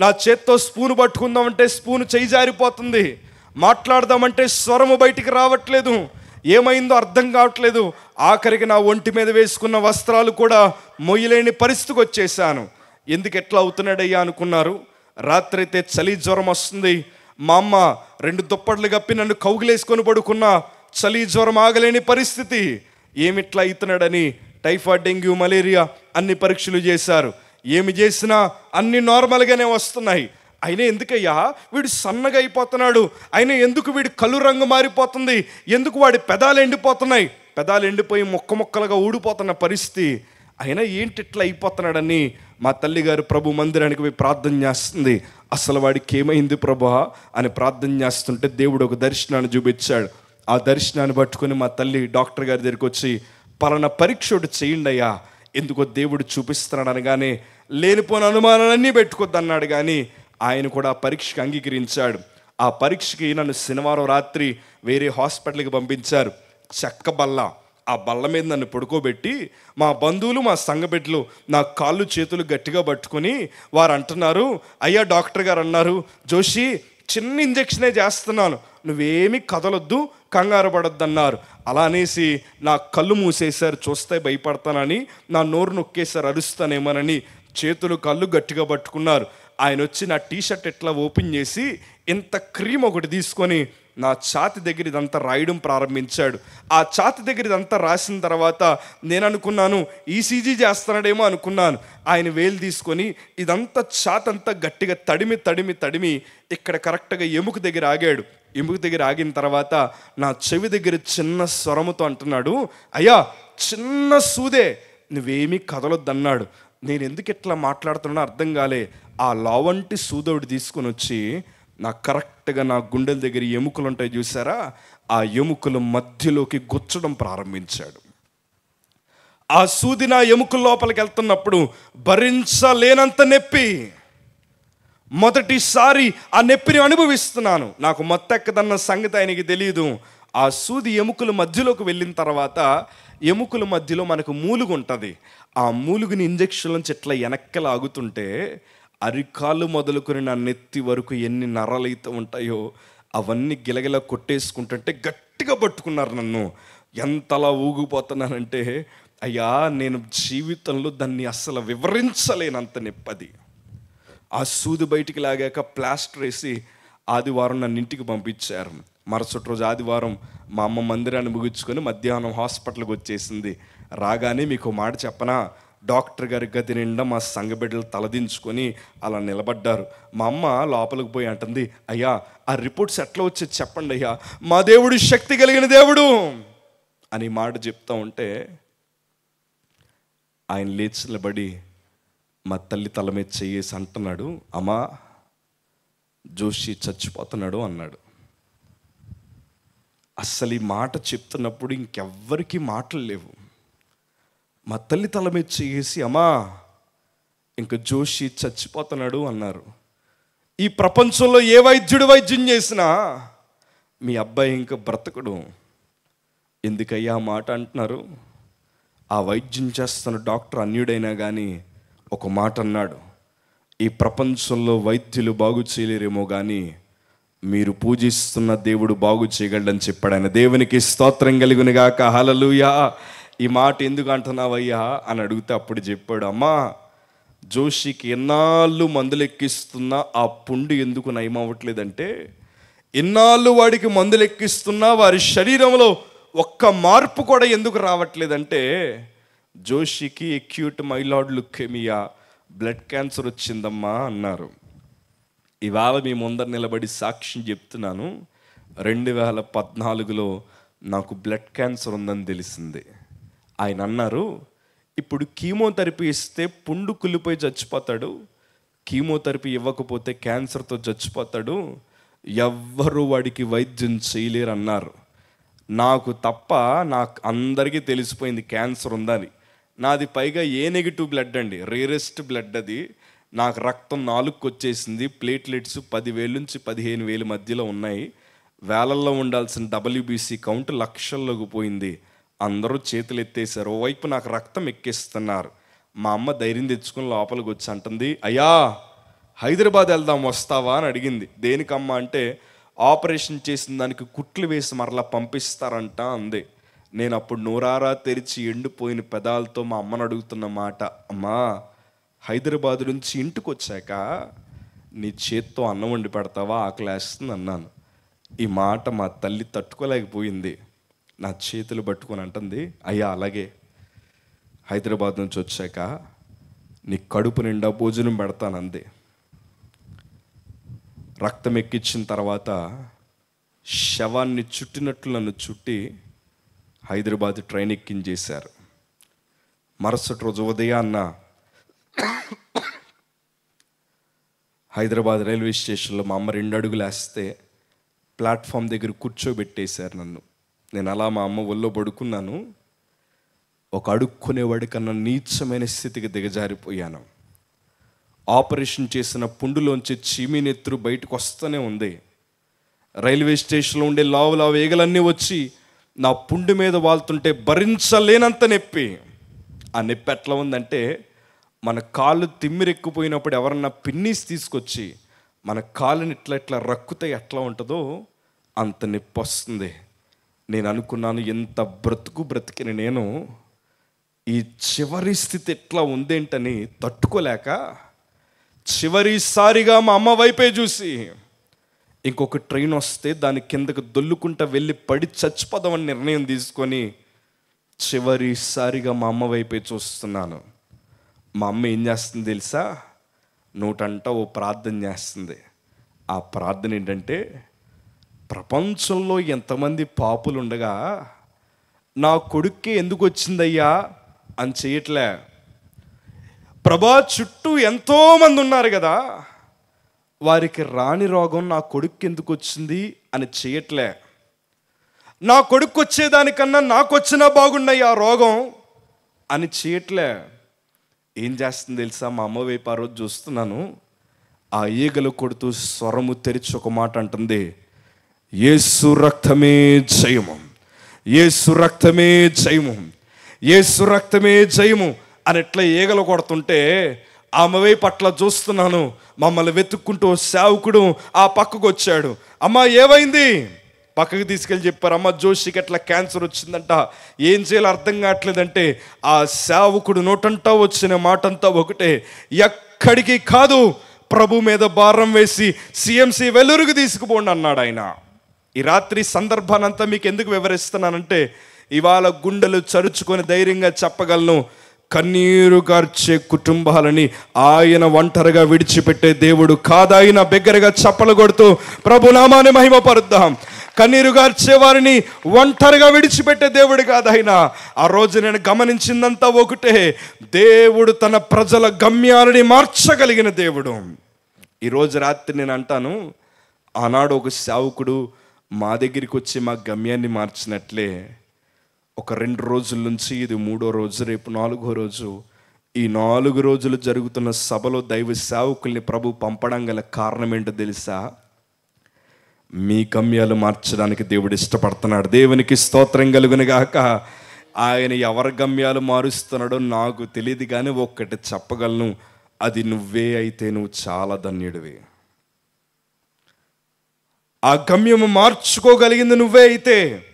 నా చేత్తో స్పూన్ పట్టుకుందామంటే స్పూన్ చేయి జారిపోతుంది. మాట్లాడదామంటే స్వరము బయటికి రావట్లేదు. ఏమైందో అర్థం కావట్లేదు. ఆఖరికి నా ఒంటి మీద వేసుకున్న వస్త్రాలు కూడా మొయ్యలేని పరిస్థితికి వచ్చేసాను ఎందుకు ఎట్లా అవుతున్నాడయ్యా అనుకున్నారు. రాత్రి అయితే చలి జ్వరం వస్తుంది. మా అమ్మ రెండు దుప్పట్లు కప్పి నన్ను కౌగులేసుకొని పడుకున్న చలి జ్వరం ఆగలేని పరిస్థితి. ఏమిట్లా అవుతున్నాడని టైఫాయిడ్ డెంగ్యూ మలేరియా అన్ని పరీక్షలు చేశారు. ఏమి చేసినా అన్ని నార్మల్గానే వస్తున్నాయి. అయినా ఎందుకయ్యా? వీడు సన్నగా అయిపోతున్నాడు. అయినా ఎందుకు వీడి కళ్ళు రంగు మారిపోతుంది? ఎందుకు వాడి పెదాలు ఎండిపోతున్నాయి? పెదాలు ఎండిపోయి మొక్క మొక్కలుగా ఊడిపోతున్న పరిస్థితి. అయినా ఏంటి ఇట్లా అయిపోతున్నాడని మా తల్లిగారు ప్రభు మందిరానికి పోయి ప్రార్థన చేస్తుంది. అసలు వాడికి ఏమైంది ప్రభా అని ప్రార్థన చేస్తుంటే దేవుడు ఒక దర్శనాన్ని చూపించాడు. ఆ దర్శనాన్ని పట్టుకొని మా తల్లి డాక్టర్ గారి దగ్గరికి వచ్చి పలానా పరీక్ష ఒకటి చేయండి అయ్యా ఎందుకో దేవుడు చూపిస్తున్నాడు అనగానే లేనిపోని అనుమానాలన్నీ పెట్టుకోద్దన్నాడు కానీ ఆయన కూడా ఆ పరీక్షకి అంగీకరించాడు. ఆ పరీక్షకి నన్ను శనివారం రాత్రి వేరే హాస్పిటల్కి పంపించారు. చెక్క బల్ల. ఆ బల్ల మీద నన్ను పడుకోబెట్టి మా బంధువులు మా సంఘబిడ్డలు నా కాళ్ళు చేతులు గట్టిగా పట్టుకొని వారు అంటున్నారు అయ్యా డాక్టర్ గారు అన్నారు జోషి చిన్న ఇంజెక్షనే చేస్తున్నాను నువ్వేమి కదలొద్దు కంగారు పడొద్దు అన్నారు అలా అనేసి నా కళ్ళు మూసేశారు చూస్తే భయపడతానని నా నోరు నొక్కేశారు అరుస్తానేమోనని చేతులు కళ్ళు గట్టిగా పట్టుకున్నారు. ఆయన వచ్చి నా టీషర్ట్ ఎట్లా ఓపెన్ చేసి ఇంత క్రీమ్ ఒకటి తీసుకొని నా ఛాతి దగ్గర ఇదంతా రాయడం ప్రారంభించాడు. ఆ ఛాతి దగ్గర ఇదంతా రాసిన తర్వాత నేను అనుకున్నాను ఈసీజీ చేస్తున్నాడేమో అనుకున్నాను. ఆయన వేలు తీసుకొని ఇదంతా ఛాతి అంతా గట్టిగా తడిమి తడిమి తడిమి ఇక్కడ కరెక్ట్గా ఎముక దగ్గర ఆగాడు. ఎముక దగ్గర ఆగిన తర్వాత నా చెవి దగ్గర చిన్న స్వరముతో అంటున్నాడు అయ్యా చిన్న సూదే నువ్వేమీ కదలొద్దన్నాడు. నేను ఎందుకు ఇట్లా మాట్లాడుతున్నానో అర్థం కాలే. ఆ లావంటి సూదోడు తీసుకొని వచ్చి నా కరెక్ట్గా నా గుండెల దగ్గర ఎముకలు ఉంటాయి చూసారా ఆ ఎముకల మధ్యలోకి గుచ్చడం ప్రారంభించాడు. ఆ సూది నా ఎముకల లోపలికి వెళ్తున్నప్పుడు భరించలేనంత నొప్పి. మొదటిసారి ఆ నొప్పిని అనుభవిస్తున్నాను. నాకు మొత్తెక్కదన్న సంగతి ఆయనకి తెలియదు ఆ సూది ఎముకల మధ్యలోకి వెళ్ళిన తర్వాత ఎముకల మధ్యలో మనకు మూలుగు ఉంటుంది ఆ మూలుగుని ఇంజక్షన్ నుంచి వెనక్కి లాగుతుంటే అరికాలు మొదలుకొని నా నెత్తి వరకు ఎన్ని నరలైతే ఉంటాయో అవన్నీ గిలగిల కొట్టేసుకుంటుంటే గట్టిగా పట్టుకున్నారు నన్ను. ఎంతలా ఊగిపోతున్నానంటే అయ్యా నేను జీవితంలో దాన్ని అస్సలు వివరించలేనంత నిప్పది. ఆ సూది బయటికి లాగాక ప్లాస్టర్ వేసి ఆదివారం నన్ను ఇంటికి పంపించారు. మరుసటి రోజు ఆదివారం మా అమ్మ మందిరాన్ని ముగించుకొని మధ్యాహ్నం హాస్పిటల్కి వచ్చేసింది. రాగానే మీకు మాట చెప్పనా? డాక్టర్ గారి గది నిండా మా సంఘ బిడ్డలు తలదించుకొని అలా నిలబడ్డారు. మా అమ్మ లోపలికి పోయి అంటుంది అయ్యా ఆ రిపోర్ట్స్ ఎట్లా వచ్చేది చెప్పండి అయ్యా. మా దేవుడు శక్తి కలిగిన దేవుడు. అని మాట చెప్తా ఉంటే ఆయన లేచి నిలబడి మా తల్లి తల మీద చెయ్యేసి అంటున్నాడు అమ్మా జోషి చచ్చిపోతున్నాడు అన్నాడు. అస్సలు ఈ మాట చెప్తున్నప్పుడు ఇంకెవ్వరికీ మాటలు లేవు. మా తల్లి తల మీద చేసి అమ్మా ఇంక జోషి చచ్చిపోతున్నాడు అన్నారు. ఈ ప్రపంచంలో ఏ వైద్యుడు వైద్యం చేసినా మీ అబ్బాయి ఇంకా బ్రతకడు. ఎందుకయ్యా ఆ మాట అంటున్నారు? ఆ వైద్యం చేస్తున్న డాక్టర్ అన్యుడైనా కానీ ఒక మాట అన్నాడు. ఈ ప్రపంచంలో వైద్యులు బాగు చేయలేరేమో కానీ మీరు పూజిస్తున్న దేవుడు బాగు చేయగలడని చెప్పాడు ఆయన. దేవునికి స్తోత్రం కలుగునిగాక హలలుయా ఈ మాట ఎందుకు అంటున్నావయ్యా అని అడిగితే అప్పుడు చెప్పాడు అమ్మా జోషికి ఎన్నాళ్ళు మందులు ఎక్కిస్తున్నా ఆ పుండు ఎందుకు నయమవ్వట్లేదంటే ఎన్నాళ్ళు వాడికి మందులు ఎక్కిస్తున్నా వారి శరీరంలో ఒక్క మార్పు కూడా ఎందుకు రావట్లేదంటే జోషికి acute myeloid leukaemia blood cancer వచ్చిందమ్మా అన్నారు. ఇవాళ మీ ముందర నిలబడి సాక్ష్యం చెప్తున్నాను. రెండు వేల పద్నాలుగులో నాకు బ్లడ్ క్యాన్సర్ ఉందని తెలిసింది. ఆయన అన్నారు ఇప్పుడు కీమోథెరపీ ఇస్తే పుండు కుళ్ళిపోయి చచ్చిపోతాడు కీమోథెరపీ ఇవ్వకపోతే క్యాన్సర్తో చచ్చిపోతాడు ఎవ్వరు వాడికి వైద్యం చేయలేరు అన్నారు నాకు తప్ప నాకు అందరికీ తెలిసిపోయింది క్యాన్సర్ ఉందని నాది పైగా ఏ నెగిటివ్ బ్లడ్ అండి రేరెస్ట్ బ్లడ్ అది. నాకు రక్తం నాలుగుకి వచ్చేసింది ప్లేట్లెట్స్ పదివేలు నుంచి పదిహేను వేల మధ్యలో ఉన్నాయి. వేలల్లో ఉండాల్సిన డబ్ల్యూబీసీ కౌంట్ లక్షల్లోకి పోయింది. అందరూ చేతులు ఎత్తేసారు ఓవైపు నాకు రక్తం ఎక్కిస్తున్నారు. మా అమ్మ ధైర్యం తెచ్చుకుని లోపలికి వచ్చి అంటుంది అయ్యా హైదరాబాద్ వెళ్దాం వస్తావా? అని అడిగింది. దేనికమ్మా? అంటే ఆపరేషన్ చేసిన దానికి కుట్లు వేసి మరలా పంపిస్తారంట అంది. నేను అప్పుడు నూరారా తెరిచి ఎండిపోయిన పెదాలతో మా అమ్మను అడుగుతున్న మాట అమ్మా హైదరాబాద్ నుంచి ఇంటికి వచ్చాక నీ చేత్తో అన్నం వండి పెడతావా? ఆకలేస్తుంది అన్నాను. ఈ మాట మా తల్లి తట్టుకోలేకపోయింది. నా చేతులు పట్టుకొని అంటుంది అయ్యా అలాగే. హైదరాబాద్ నుంచి వచ్చాక నీ కడుపు నిండా భోజనం పెడతానంది. రక్తం ఎక్కించిన తర్వాత శవాన్ని చుట్టినట్లు నన్ను చుట్టి హైదరాబాద్ ట్రైన్ ఎక్కించేశారు. మరుసటి రోజు ఉదయాన్న హైదరాబాద్ రైల్వే స్టేషన్లో మా అమ్మ రెండు అడుగులు వేస్తే ప్లాట్ఫామ్ దగ్గర కూర్చోబెట్టేశారు నన్ను. నేను అలా మా అమ్మ ఒళ్ళో పడుకున్నాను. ఒక అడుక్కునేవాడి కన్నా నీచమైన స్థితికి దిగజారిపోయాను. ఆపరేషన్ చేసిన పుండులోంచి చీమినెత్తురు బయటకు వస్తూనే ఉంది. రైల్వే స్టేషన్లో ఉండే లావు లావు వచ్చి నా పుండు మీద వాళ్తుంటే భరించలేనంత నొప్పి. ఆ నొప్పి ఎట్లా ఉందంటే మన కాళ్ళు తిమ్మిరెక్కిపోయినప్పుడు ఎవరన్నా పిన్నీస్ తీసుకొచ్చి మన కాళ్ళని ఇట్లా ఇట్లా రక్కుతే ఎట్లా ఉంటుందో అంత నొప్పి వస్తుంది. నేను అనుకున్నాను ఎంత బ్రతుకు బ్రతికిన నేను ఈ చివరి స్థితి ఎట్లా ఉందేంటని తట్టుకోలేక చివరిసారిగా మా అమ్మ వైపే చూసి ఇంకొక ట్రైన్ వస్తే దాని కిందకు దొల్లుకుంటా వెళ్ళి పడి చచ్చిపోదామని నిర్ణయం తీసుకొని చివరిసారిగా మా అమ్మ వైపే చూస్తున్నాను. మా అమ్మ ఏం చేస్తుంది తెలుసా? నూటంట ఓ ప్రార్థన చేస్తుంది. ఆ ప్రార్థన ఏంటంటే ప్రపంచంలో ఎంతమంది పాపులు ఉండగా నా కొడుక్కి ఎందుకు వచ్చిందయ్యా అని చేయట్లే ప్రభా చుట్టూ ఎంతోమంది ఉన్నారు కదా. వారికి రాని రోగం నా కొడుక్కి ఎందుకు వచ్చింది అని చేయట్లే నా కొడుకు వచ్చేదానికన్నా నాకు వచ్చినా బాగున్నాయి ఆ రోగం? అని చేయట్లే ఏం చేస్తుంది తెలుసా? మా అమ్మ వైపు ఆ రోజు చూస్తున్నాను. ఆ ఈగలు కొడుతూ స్వరము తెరిచి ఒక మాట అంటుంది. ఏసు రక్తమే జయము. ఏసు రక్తమే జయము. ఏసు రక్తమే జయము అని ఎట్లా ఈగలు కొడుతుంటే ఆమె వైపు అట్లా చూస్తున్నాను మమ్మల్ని వెతుక్కుంటూ సేవకుడు ఆ పక్కకు వచ్చాడు. అమ్మ ఏమైంది? పక్కకు తీసుకెళ్ళి చెప్పారు అమ్మ జోషికి ఎట్లా క్యాన్సర్ వచ్చిందంట ఏం చేయాలో అర్థం కావట్లేదంటే ఆ సేవకుడు నోటంటా వచ్చిన మాటంతా ఒకటే ఎక్కడికి కాదు ప్రభు మీద భారం వేసి సిఎంసి వెలురుగు తీసుకుపోండి అన్నాడు ఆయన. ఈ రాత్రి సందర్భానంతా మీకు ఎందుకు వివరిస్తున్నానంటే ఇవాళ గుండెలు చరుచుకొని ధైర్యంగా చెప్పగలను. కన్నీరు గార్చే కుటుంబాలని ఆయన ఒంటరిగా విడిచిపెట్టే దేవుడు కాదాయన బిగ్గరగా చప్పలు కొడుతూ ప్రభునామాన్ని మహిమపరుద్దాం. కన్నీరు గార్చే వారిని ఒంటరిగా విడిచిపెట్టే దేవుడు కాదాయన ఆ రోజు నేను గమనించిందంతా ఒకటే. దేవుడు తన ప్రజల గమ్యాలని మార్చగలిగిన దేవుడు. ఈరోజు రాత్రి నేను అంటాను ఆనాడు ఒక సేవకుడు మా దగ్గరికి వచ్చి మా గమ్యాన్ని మార్చినట్లే ఒక రెండు రోజుల నుంచి ఇది మూడో రోజు రేపు నాలుగో రోజు. ఈ నాలుగు రోజులు జరుగుతున్న సభలో దైవ సేవకుల్ని ప్రభు పంపడం గల కారణం ఏంటో తెలుసా? మీ గమ్యాలు మార్చడానికి దేవుడు ఇష్టపడుతున్నాడు. దేవునికి స్తోత్రం కలుగునుగాక ఆయన ఎవరి గమ్యాలు మారుస్తున్నాడో నాకు తెలియదు కానీ ఒక్కటి చెప్పగలను. అది నువ్వే అయితే నువ్వు చాలా ధన్యుడివి. ఆ గమ్యము మార్చుకోగలిగింది నువ్వే అయితే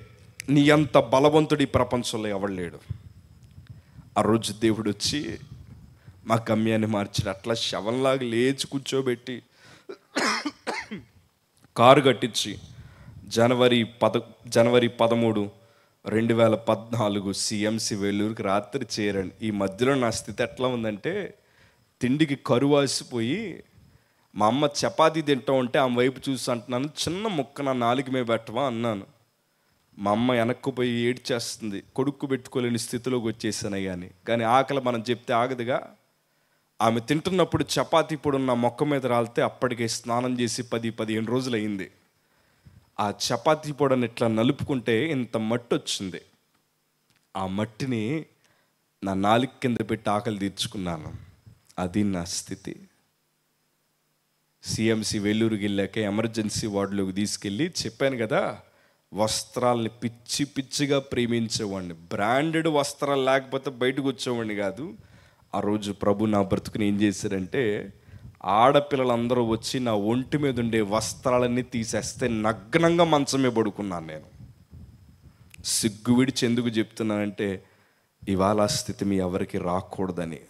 నీ అంత బలవంతుడి ప్రపంచంలో ఎవడలేడు ఆ రోజు దేవుడు వచ్చి మా గమ్యాన్ని మార్చాడు. అట్లా శవంలాగా లేచి కూర్చోబెట్టి కారు కట్టించి జనవరి పద జనవరి పదమూడు రెండు వేల పద్నాలుగు సిఎంసి వెల్లూరుకి రాత్రి చేరాను. ఈ మధ్యలో నా స్థితి ఎట్లా ఉందంటే తిండికి కరువాసిపోయి మా అమ్మ చపాతీ తింటాం ఉంటే ఆమె వైపు చూసి అంటున్నాను చిన్న ముక్క నా నాలుగు మీద పెట్టవా? అన్నాను. మా అమ్మ వెనక్కుపోయి ఏడ్చేస్తుంది కొడుక్కు పెట్టుకోలేని స్థితిలోకి వచ్చేసానయ్యా అని కానీ ఆకలి మనం చెప్తే ఆగదుగా. ఆమె తింటున్నప్పుడు చపాతీ పొడి నా మొక్క మీద రాలితే అప్పటికే స్నానం చేసి పది పదిహేను రోజులు అయింది ఆ చపాతీ పొడిని ఇట్లా నలుపుకుంటే ఇంత మట్టి వచ్చింది. ఆ మట్టిని నా నాలుగు కింద పెట్టి ఆకలి తీర్చుకున్నాను. అది నా స్థితి. సిఎంసి వెల్లూరుకి వెళ్ళాక ఎమర్జెన్సీ వార్డులోకి తీసుకెళ్ళి చెప్పాను కదా వస్త్రాలని పిచ్చి పిచ్చిగా ప్రేమించేవాడిని. బ్రాండెడ్ వస్త్రాలు లేకపోతే బయటకు వచ్చేవాడిని కాదు. ఆ రోజు ప్రభు నా బ్రతుకుని ఏం చేశారంటే ఆడపిల్లలందరూ వచ్చి నా ఒంటి మీద ఉండే వస్త్రాలన్నీ తీసేస్తే నగ్నంగా మంచమే పడుకున్నాను నేను. సిగ్గు విడిచి ఎందుకు చెప్తున్నానంటే ఇవాళ స్థితి మీ ఎవరికి రాకూడదని.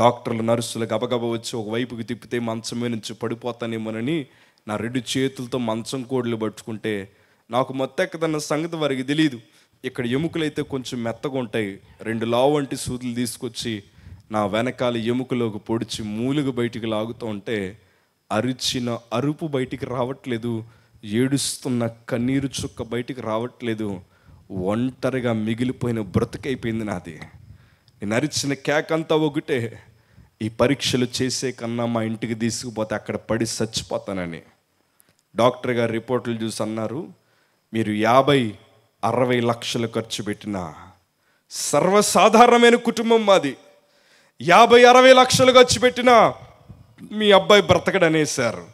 డాక్టర్లు నర్సులు గబగబ వచ్చి ఒక వైపుకి తిప్పితే మంచం మీద నుంచి పడిపోతానేమోనని నా రెండు చేతులతో మంచం కోడ్లు పట్టుకుంటే నాకు మొత్తెక్కదన్న సంగతి వారికి తెలియదు ఇక్కడ ఎముకలైతే కొంచెం మెత్తగా ఉంటాయి. రెండు లావు వంటి సూదులు తీసుకొచ్చి నా వెనకాల ఎముకలోకి పొడిచి మూలుగు బయటికి లాగుతూ ఉంటే అరిచిన అరుపు బయటికి రావట్లేదు. ఏడుస్తున్న కన్నీరు చుక్క బయటికి రావట్లేదు. ఒంటరిగా మిగిలిపోయిన బ్రతుకైపోయింది నాది. నేను అరిచిన కేకంతా ఒకటే. ఈ పరీక్షలు చేసే కన్నా మా ఇంటికి తీసుకుపోతే అక్కడ పడి చచ్చిపోతానని. డాక్టర్ గారు రిపోర్ట్లు చూసి అన్నారు మీరు యాభై అరవై లక్షలు ఖర్చు పెట్టిన సర్వసాధారణమైన కుటుంబం మాది. యాభై అరవై లక్షలు ఖర్చు పెట్టినా మీ అబ్బాయి బ్రతకడనేసారు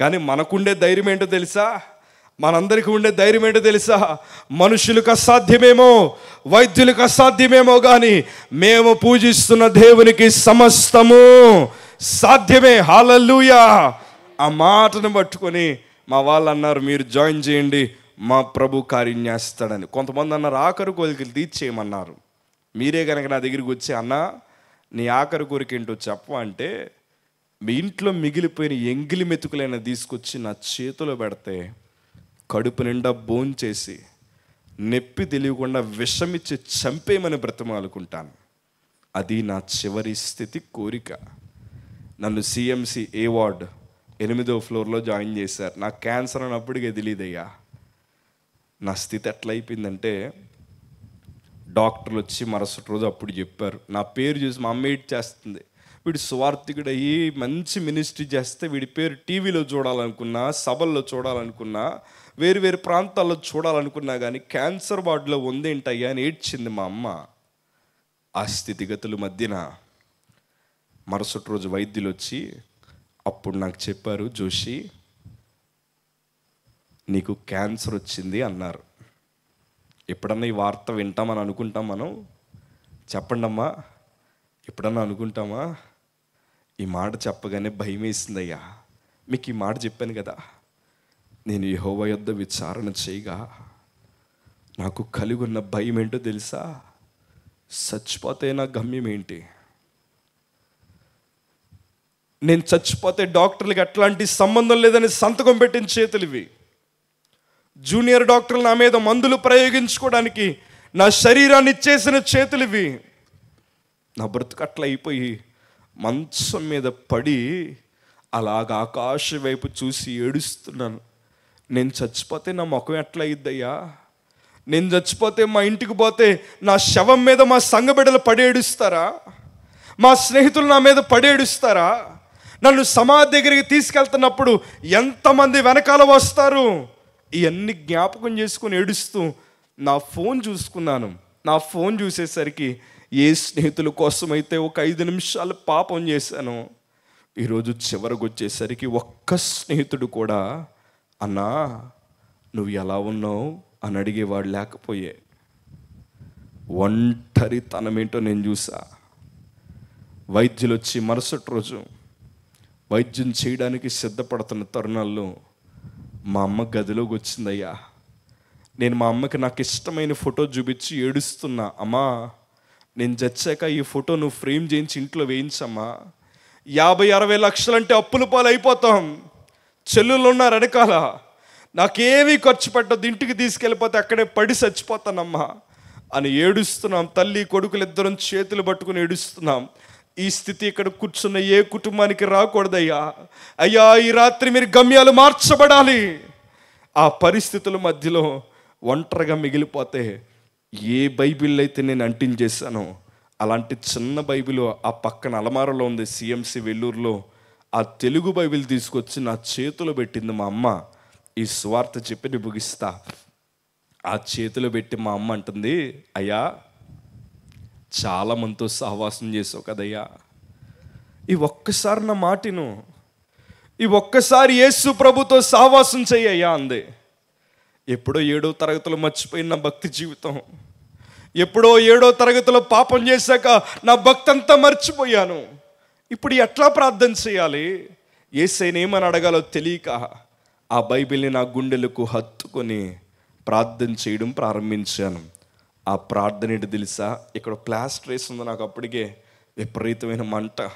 కానీ మనకుండే ధైర్యం ఏంటో తెలుసా? మనందరికీ ఉండే ధైర్యం ఏంటో తెలుసా? మనుషులకు అసాధ్యమేమో వైద్యులకు అసాధ్యమేమో కానీ మేము పూజిస్తున్న దేవునికి సమస్తము సాధ్యమే. హాలూయా ఆ మాటను పట్టుకొని మా వాళ్ళు అన్నారు మీరు జాయిన్ చేయండి మా ప్రభు కార్యం చేస్తాడని కొంతమంది అన్నారు ఆఖరు కోరికలు తీర్చేయమన్నారు. మీరే కనుక నా దగ్గరికి వచ్చి అన్నా నీ ఆఖరి కోరిక ఏంటో చెప్ప అంటే మీ ఇంట్లో మిగిలిపోయిన ఎంగిలి మెతుకులైన తీసుకొచ్చి నా చేతిలో పెడితే కడుపు నిండా భోంచేసి నొప్పి తెలియకుండా విషమిచ్చి చంపేయమని బ్రతమాలుకుంటాను. అది నా చివరి స్థితి కోరిక. నన్ను సిఎంసి ఏ వార్డ్ ఎనిమిదో ఫ్లోర్లో జాయిన్ చేశారు. నాకు క్యాన్సర్ అన్నప్పటికే తెలియదయ్యా నా స్థితి ఎట్లయిపోయిందంటే డాక్టర్లు వచ్చి మరుసటి రోజు అప్పుడు చెప్పారు. నా పేరు చూసి మా అమ్మ ఏడ్ చేస్తుంది వీడు స్వార్థికుడు అయ్యి మంచి మినిస్ట్రీ చేస్తే వీడి పేరు టీవీలో చూడాలనుకున్నా సభల్లో చూడాలనుకున్నా వేరు వేరు ప్రాంతాల్లో చూడాలనుకున్నా కానీ క్యాన్సర్ వార్డులో ఉందేంటయ్యా అని ఏడ్చింది మా అమ్మ. ఆ స్థితిగతుల మధ్యన మరుసటి రోజు వైద్యులు వచ్చి అప్పుడు నాకు చెప్పారు జోషి నీకు క్యాన్సర్ వచ్చింది అన్నారు. ఎప్పుడన్నా ఈ వార్త వింటామని అనుకుంటాం మనం? చెప్పండి అమ్మా ఎప్పుడన్నా అనుకుంటామా? ఈ మాట చెప్పగానే భయం వేసిందయ్యా మీకు ఈ మాట చెప్పాను కదా. నేను యహోవ యొద్ద విచారణ చేయగా నాకు కలిగి ఉన్న భయం ఏంటో తెలుసా? చచ్చిపోతే నా గమ్యం ఏంటి? నేను చచ్చిపోతే డాక్టర్లకి ఎట్లాంటి సంబంధం లేదని సంతకం పెట్టిన చేతులు ఇవి జూనియర్ డాక్టర్లు నా మీద మందులు ప్రయోగించుకోవడానికి నా శరీరాన్ని ఇచ్చేసిన చేతులు ఇవి నా బ్రతుకు అట్లా అయిపోయి మంచం మీద పడి అలాగ ఆకాశ వైపు చూసి ఏడుస్తున్నాను. నేను చచ్చిపోతే నా ముఖం ఎట్లా అయ్యిద్దయ్యా నేను చచ్చిపోతే మా ఇంటికి పోతే నా శవం మీద మా సంఘ పడేడుస్తారా? మా స్నేహితులు నా మీద పడేడుస్తారా? నన్ను సమాధి దగ్గరికి తీసుకెళ్తున్నప్పుడు ఎంతమంది వెనకాల వస్తారు? ఇవన్నీ జ్ఞాపకం చేసుకుని ఏడుస్తూ నా ఫోన్ చూసుకున్నాను. నా ఫోన్ చూసేసరికి ఏ స్నేహితుల కోసమైతే ఒక ఐదు నిమిషాలు పాపం చేశాను ఈరోజు చివరికి వచ్చేసరికి ఒక్క స్నేహితుడు కూడా అన్నా నువ్వు ఎలా ఉన్నావు? అని అడిగేవాడు లేకపోయే. ఒంటరితనమేంటో నేను చూసా. వైద్యులు వచ్చి మరుసటి రోజు వైద్యం చేయడానికి సిద్ధపడుతున్న తరుణాల్లో మా అమ్మ గదిలోకి వచ్చిందయ్యా నేను మా అమ్మకి నాకు ఇష్టమైన ఫోటో చూపించి ఏడుస్తున్నా. అమ్మా నేను చచ్చాక ఈ ఫోటో నువ్వు ఫ్రేమ్ చేయించి ఇంట్లో వేయించమ్మా. యాభై అరవై లక్షలంటే అప్పుల పాలైపోతాం. చెల్లులు ఉన్నారు వెనకాల. నాకేమీ ఖర్చు పెట్టద్దు ఇంటికి తీసుకెళ్ళిపోతే అక్కడే పడి చచ్చిపోతానమ్మా అని ఏడుస్తున్నాం. తల్లి కొడుకులు ఇద్దరం చేతులు పట్టుకుని ఏడుస్తున్నాం. ఈ స్థితి ఇక్కడ కూర్చున్న ఏ కుటుంబానికి రాకూడదయ్యా. అయ్యా ఈ రాత్రి మీరు గమ్యాలు మార్చబడాలి. ఆ పరిస్థితుల మధ్యలో ఒంటరిగా మిగిలిపోతే ఏ బైబిల్ అయితే నేను అంటించేశానో అలాంటి చిన్న బైబిల్ ఆ పక్కన అలమారలో ఉంది సిఎంసి వెల్లూరులో. ఆ తెలుగు బైబిల్ తీసుకొచ్చి నా చేతిలో పెట్టింది మా అమ్మ. ఈ స్వార్థ చెప్పి నేను ముగిస్తా. ఆ చేతిలో పెట్టి మా అమ్మ అంటుంది అయ్యా చాలా మనతో సహవాసం చేసావు కదయ్యా. ఈ ఒక్కసారి నా మాటిను ఈ ఒక్కసారి యేసు ప్రభుతో సహవాసం చెయ్యయ్యా అంది. ఎప్పుడో ఏడో తరగతిలో మర్చిపోయిన నా భక్తి జీవితం. ఎప్పుడో ఏడో తరగతిలో పాపం చేశాక నా భక్తి అంతా మర్చిపోయాను. ఇప్పుడు ఎట్లా ప్రార్థన చేయాలి? ఏసైనా ఏమని అడగాలో తెలియక ఆ బైబిల్ని నా గుండెలకు హత్తుకొని ప్రార్థన చేయడం ప్రారంభించాను. ఆ ప్రార్థన ఏంటి తెలుసా? ఇక్కడ ప్లాస్టర్ వేస్తుంది నాకు అప్పటికే విపరీతమైన మంట.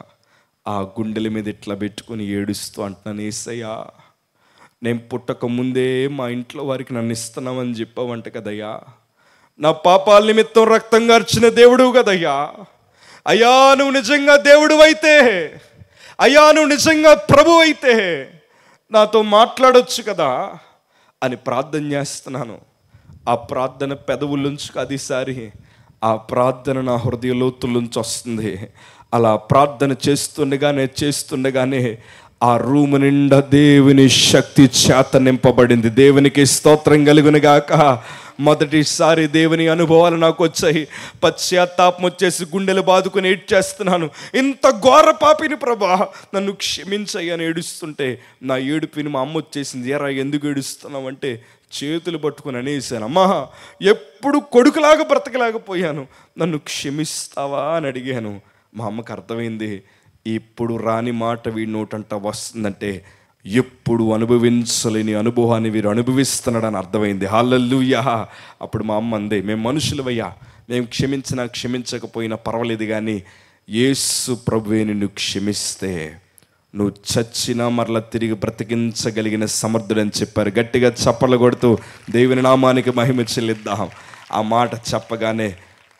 ఆ గుండెల మీద ఇట్లా పెట్టుకొని ఏడుస్తూ అంటున్నాను ఏసయ్యా నేను పుట్టక ముందే మా ఇంట్లో వారికి నన్ను ఇస్తున్నామని చెప్పావంట కదయ్యా. నా పాపాల నిమిత్తం రక్తం గార్చిన దేవుడు కదయ్యా. అయ్యా నువ్వు నిజంగా దేవుడు అయితే అయ్యా నువ్వు నిజంగా ప్రభు అయితే నాతో మాట్లాడొచ్చు కదా అని ప్రార్థన చేస్తున్నాను. ఆ ప్రార్థన పెదవుల్లోంచి అదిసారి ఆ ప్రార్థన నా హృదయ లోతుల్లోంచి వస్తుంది అలా ప్రార్థన చేస్తుండగానే చేస్తుండగానే ఆ రూమ్ నిండా దేవుని శక్తి చేత నింపబడింది. దేవునికి స్తోత్రం కలుగునుగాక మొదటిసారి దేవుని అనుభవాలు నాకు వచ్చాయి. పశ్చాత్తాపం వచ్చేసి గుండెలు బాదుకుని ఏడ్చేస్తున్నాను ఇంత ఘోర పాపిని ప్రభా నన్ను క్షమించయ్యని ఏడుస్తుంటే నా ఏడుపిని మా అమ్మ వచ్చేసింది. ఎరా ఎందుకు ఏడుస్తున్నావు అంటే చేతులు పట్టుకుని అనేసాను అమ్మా ఎప్పుడు కొడుకులాగా బ్రతకలేకపోయాను. నన్ను క్షమిస్తావా అని అడిగాను. మా అమ్మకు అర్థమైంది. ఇప్పుడు రాని మాట వీడి నోటంట వస్తుందంటే ఎప్పుడు అనుభవించలేని అనుభవాన్ని వీరు అనుభవిస్తున్నాడని అర్థమైంది. హాలల్లుయా. అప్పుడు మా అమ్మ అందే మేము మనుషులవయ్యా మేము క్షమించినా క్షమించకపోయినా పర్వాలేదు కానీ యేసు ప్రభువే నిన్ను క్షమిస్తే. నువ్వు చచ్చినా మరలా తిరిగి బ్రతికించగలిగిన సమర్థుడని చెప్పారు. గట్టిగా చప్పలు కొడుతూ దేవుని నామానికి మహిమ చెల్లిద్దాం. ఆ మాట చెప్పగానే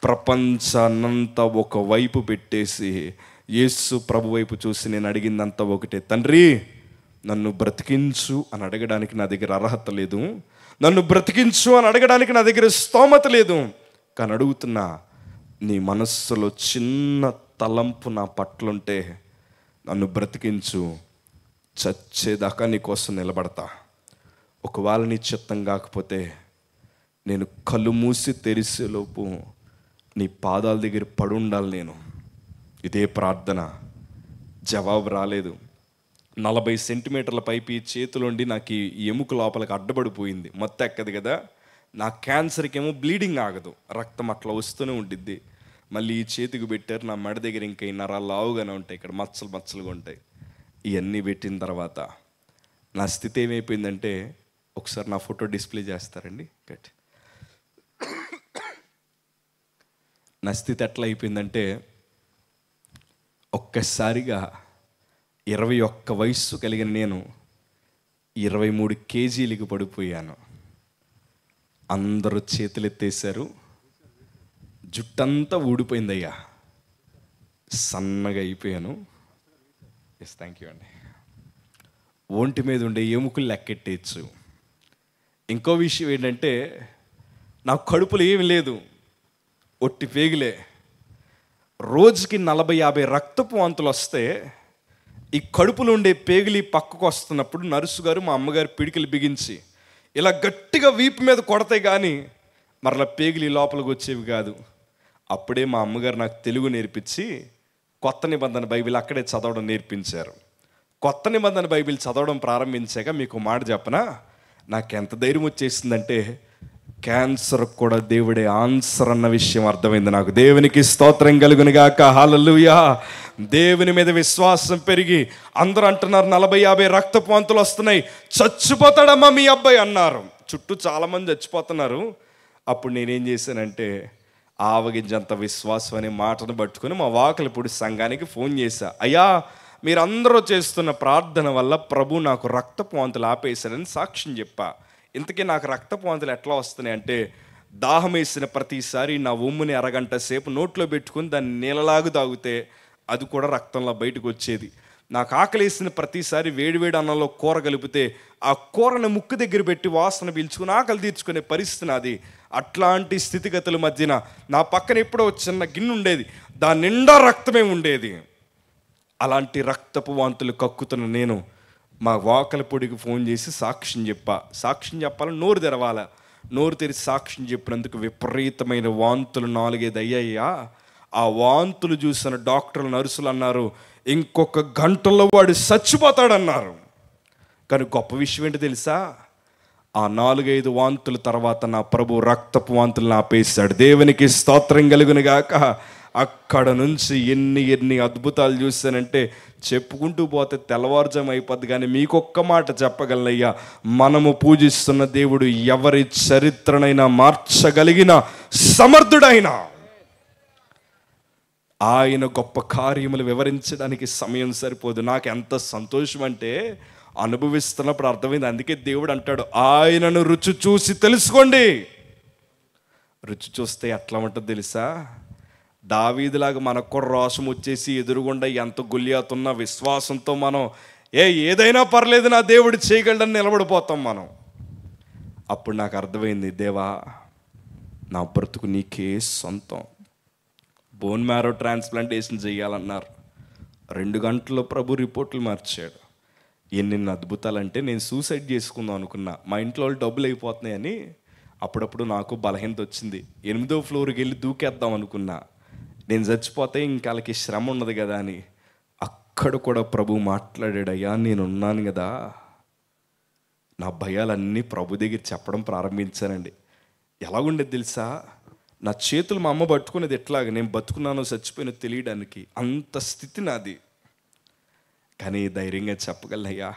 ప్రపంచాన్నంతా ఒక వైపు పెట్టేసి యేసు ప్రభు వైపు చూసి నేను అడిగిందంతా ఒకటే తండ్రి నన్ను బ్రతికించు అని అడగడానికి నా దగ్గర అర్హత లేదు. నన్ను బ్రతికించు అని అడగడానికి నా దగ్గర స్తోమత లేదు కానీ అడుగుతున్నా నీ మనస్సులో చిన్న తలంపు నా పట్లుంటే నన్ను బ్రతికించు. చచ్చేదాకా నీ కోసం నిలబడతా. ఒకవేళ నీ చిత్తం కాకపోతే నేను కళ్ళు మూసి తెరిసేలోపు నీ పాదాల దగ్గర పడుండాలి నేను. ఇదే ప్రార్థన. జవాబు రాలేదు. నలభై సెంటీమీటర్ల పైపు ఈ చేతిలోండి నాకు ఈ ఎముక లోపలికి అడ్డబడిపోయింది మొత్తం ఎక్కదు కదా? నా క్యాన్సర్కేమో బ్లీడింగ్ ఆగదు. రక్తం అట్లా వస్తూనే ఉండిద్ది. మళ్ళీ ఈ చేతికి పెట్టారు. నా మెడ దగ్గర ఇంకా ఈ నరాలు లావుగానే ఉంటాయి. ఇక్కడ మచ్చలు మచ్చలుగా ఉంటాయి. ఇవన్నీ పెట్టిన తర్వాత నా స్థితి ఏమైపోయిందంటే ఒకసారి నా ఫోటో డిస్ప్లే చేస్తారండి. గట్టి నా స్థితి ఎట్లా అయిపోయిందంటే ఒక్కసారిగా ఇరవై ఒక్క వయస్సు కలిగిన నేను ఇరవై మూడు కేజీలకు పడిపోయాను. అందరూ చేతులెత్తేశారు. జుట్టంతా ఊడిపోయిందయ్యా. సన్నగా అయిపోయాను. ఎస్ థ్యాంక్ యూ అండి. ఒంటి మీద ఉండే ఎముకలు లెక్కెట్టేయచ్చు. ఇంకో విషయం ఏంటంటే నాకు కడుపులో ఏమి లేదు. ఒట్టి పేగులే. రోజుకి నలభై యాభై రక్తపు వాంతులు వస్తే ఈ కడుపులో ఉండే పేగిలి పక్కకు వస్తున్నప్పుడు నర్సు గారు మా అమ్మగారు పిడికిలు బిగించి ఇలా గట్టిగా వీపు మీద కొడతాయి కానీ మరలా పేగిలి లోపలికి వచ్చేవి కాదు. అప్పుడే మా అమ్మగారు నాకు తెలుగు నేర్పించి కొత్త నిబంధన బైబిల్ అక్కడే చదవడం నేర్పించారు. కొత్త నిబంధన బైబిల్ చదవడం ప్రారంభించాక మీకు మాట చెప్పనా? నాకు ఎంత ధైర్యం వచ్చేసిందంటే క్యాన్సర్ కూడా దేవుడే ఆన్సర్ అన్న విషయం అర్థమైంది నాకు. దేవునికి స్తోత్రం కలుగునుగాక హాలలుయా దేవుని మీద విశ్వాసం పెరిగి అందరూ అంటున్నారు నలభై యాభై రక్తపు వాంతులు వస్తున్నాయి. చచ్చిపోతాడమ్మా మీ అబ్బాయి అన్నారు. చుట్టూ చాలామంది చచ్చిపోతున్నారు. అప్పుడు నేనేం చేశానంటే ఆవగింజంత విశ్వాసం అనే మాటను పట్టుకుని మా వాకలిపూడి సంఘానికి ఫోన్ చేశా. అయ్యా మీరందరూ చేస్తున్న ప్రార్థన వల్ల ప్రభు నాకు రక్తపు వాంతులు ఆపేశారని సాక్ష్యం చెప్పా. ఇంతకీ నాకు రక్తపు వాంతులు ఎట్లా వస్తున్నాయి అంటే దాహం వేసిన ప్రతిసారి నా ఉమ్ముని అరగంట సేపు నోట్లో పెట్టుకుని దాన్ని నీళ్ళలాగు తాగితే అది కూడా రక్తంలో బయటకు వచ్చేది. నాకు ఆకలేసిన ప్రతిసారి వేడివేడి అన్నంలో కూర కలిపితే ఆ కూరని ముక్కు దగ్గర పెట్టి వాసన పీల్చుకుని ఆకలి తీర్చుకునే పరిస్థితి నాది. అట్లాంటి స్థితిగతుల మధ్యన నా పక్కన ఎప్పుడో చిన్న గిన్నె ఉండేది. దాని నిండా రక్తమే ఉండేది. అలాంటి రక్తపు వాంతులు కక్కుతున్న నేను మా వాకల పొడికి ఫోన్ చేసి సాక్ష్యం చెప్పా. సాక్ష్యం చెప్పాలని నోరు తెరవాల? నోరు తెరిచి సాక్ష్యం చెప్పినందుకు విపరీతమైన వాంతులు నాలుగైదు అయ్యాయ్యా ఆ వాంతులు చూసిన డాక్టర్లు నర్సులు అన్నారు ఇంకొక గంటలో వాడు చచ్చిపోతాడన్నారు. కానీ గొప్ప విషయం ఏంటి తెలుసా? ఆ నాలుగైదు వాంతుల తర్వాత నా ప్రభు రక్తపు వాంతులు ఆపేశాడు దేవునికి స్తోత్రం కలుగునుగాక. అక్కడ నుంచి ఎన్ని ఎన్ని అద్భుతాలు చూశానంటే చెప్పుకుంటూ పోతే తెల్లవారుజం అయిపోద్ది కానీ మీకొక్క మాట చెప్పగలనయ్యా. మనము పూజిస్తున్న దేవుడు ఎవరి చరిత్రనైనా మార్చగలిగిన సమర్థుడైన. ఆయన గొప్ప కార్యములు వివరించడానికి సమయం సరిపోదు. నాకు ఎంత సంతోషం అంటే అనుభవిస్తున్నప్పుడు అర్థమైంది. అందుకే దేవుడు అంటాడు ఆయనను రుచి చూసి తెలుసుకోండి. రుచి చూస్తే ఎట్లా ఉంటుంది తెలుసా? దావీదిలాగా మనకు కూడా రోషం వచ్చేసి ఎదురుగుండా ఎంత గుల్యాతున్న విశ్వాసంతో మనం ఏ ఏదైనా పర్లేదు నా దేవుడు చేయగలడని నిలబడిపోతాం మనం. అప్పుడు నాకు అర్థమైంది దేవా నా బ్రతుకు నీకే సొంతం. బోన్ మ్యారో ట్రాన్స్ప్లాంటేషన్ చేయాలన్నారు. రెండు గంటల్లో ప్రభు రిపోర్ట్లు మార్చాడు. ఎన్నెన్ని అద్భుతాలంటే నేను సూసైడ్ చేసుకుందాం అనుకున్నా. మా ఇంట్లో వాళ్ళు డబ్బులు అయిపోతున్నాయని అప్పుడప్పుడు నాకు బలహీనత వచ్చింది. ఎనిమిదో ఫ్లోర్కి వెళ్ళి దూకేద్దాం అనుకున్నా. నేను చచ్చిపోతే ఇంకా వాళ్ళకి శ్రమ ఉండదు కదా అని. అక్కడ కూడా ప్రభు మాట్లాడాడు అయ్యా నేను ఉన్నాను కదా. నా భయాలన్నీ ప్రభు దగ్గర చెప్పడం ప్రారంభించానండి. ఎలాగుండేది తెలుసా? నా చేతులు మా అమ్మ పట్టుకునేది ఎట్లాగ? నేను బతుకున్నానో చచ్చిపోయినో తెలియడానికి అంత స్థితి నాది. కానీ ధైర్యంగా చెప్పగలయ్యా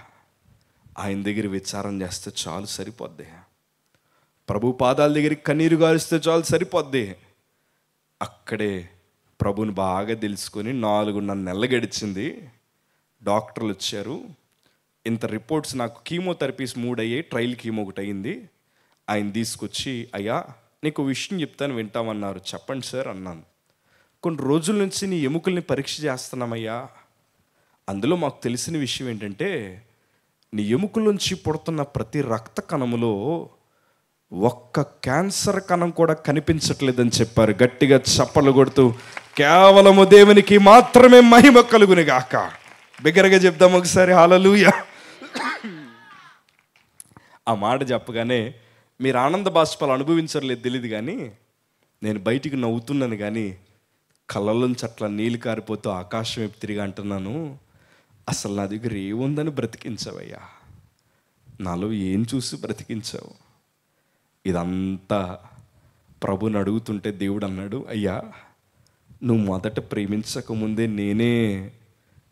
ఆయన దగ్గర విచారం చేస్తే చాలు సరిపోద్ది. ప్రభు పాదాల దగ్గరికి కన్నీరు గారిస్తే చాలు సరిపోద్ది. అక్కడే ప్రభుని బాగా తెలుసుకొని నాలుగున్నర నెలలు గడిచింది. డాక్టర్లు వచ్చారు. ఇంత రిపోర్ట్స్ నాకు కీమోథెరపీస్ మూడు అయ్యాయి ట్రయల్ కీమో ఒకటి అయింది ఆయన తీసుకొచ్చి అయ్యా నీకు విషయం చెప్తాను వింటామన్నారు. చెప్పండి సార్ అన్నాను. కొన్ని రోజుల నుంచి నీ ఎముకల్ని పరీక్ష చేస్తున్నామయ్యా. అందులో మాకు తెలిసిన విషయం ఏంటంటే నీ ఎముకల నుంచి పుడుతున్న ప్రతి రక్త కణములో ఒక్క క్యాన్సర్ కణం కూడా కనిపించట్లేదని చెప్పారు. గట్టిగా చప్పలు కొడుతూ కేవలము దేవునికి మాత్రమే మహిమ కలుగుని గాక బిగ్గరగా చెప్దాం ఒకసారి హాలలుయ ఆ మాట చెప్పగానే మీరు ఆనంద బాష్పాలు అనుభవించర్లేదు తెలియదు కానీ నేను బయటికి నవ్వుతున్నాను కానీ కళ్ళలోంచి అట్లా నీళ్ళు కారిపోతూ ఆకాశం వైపు తిరిగి అంటున్నాను అసలు నా దగ్గర ఏముందని బ్రతికించవయ్యా. నాలో ఏం చూసి బ్రతికించావు? ఇదంతా ప్రభుని అడుగుతుంటే దేవుడు అన్నాడు అయ్యా నువ్వు మొదట ప్రేమించకముందే నేనే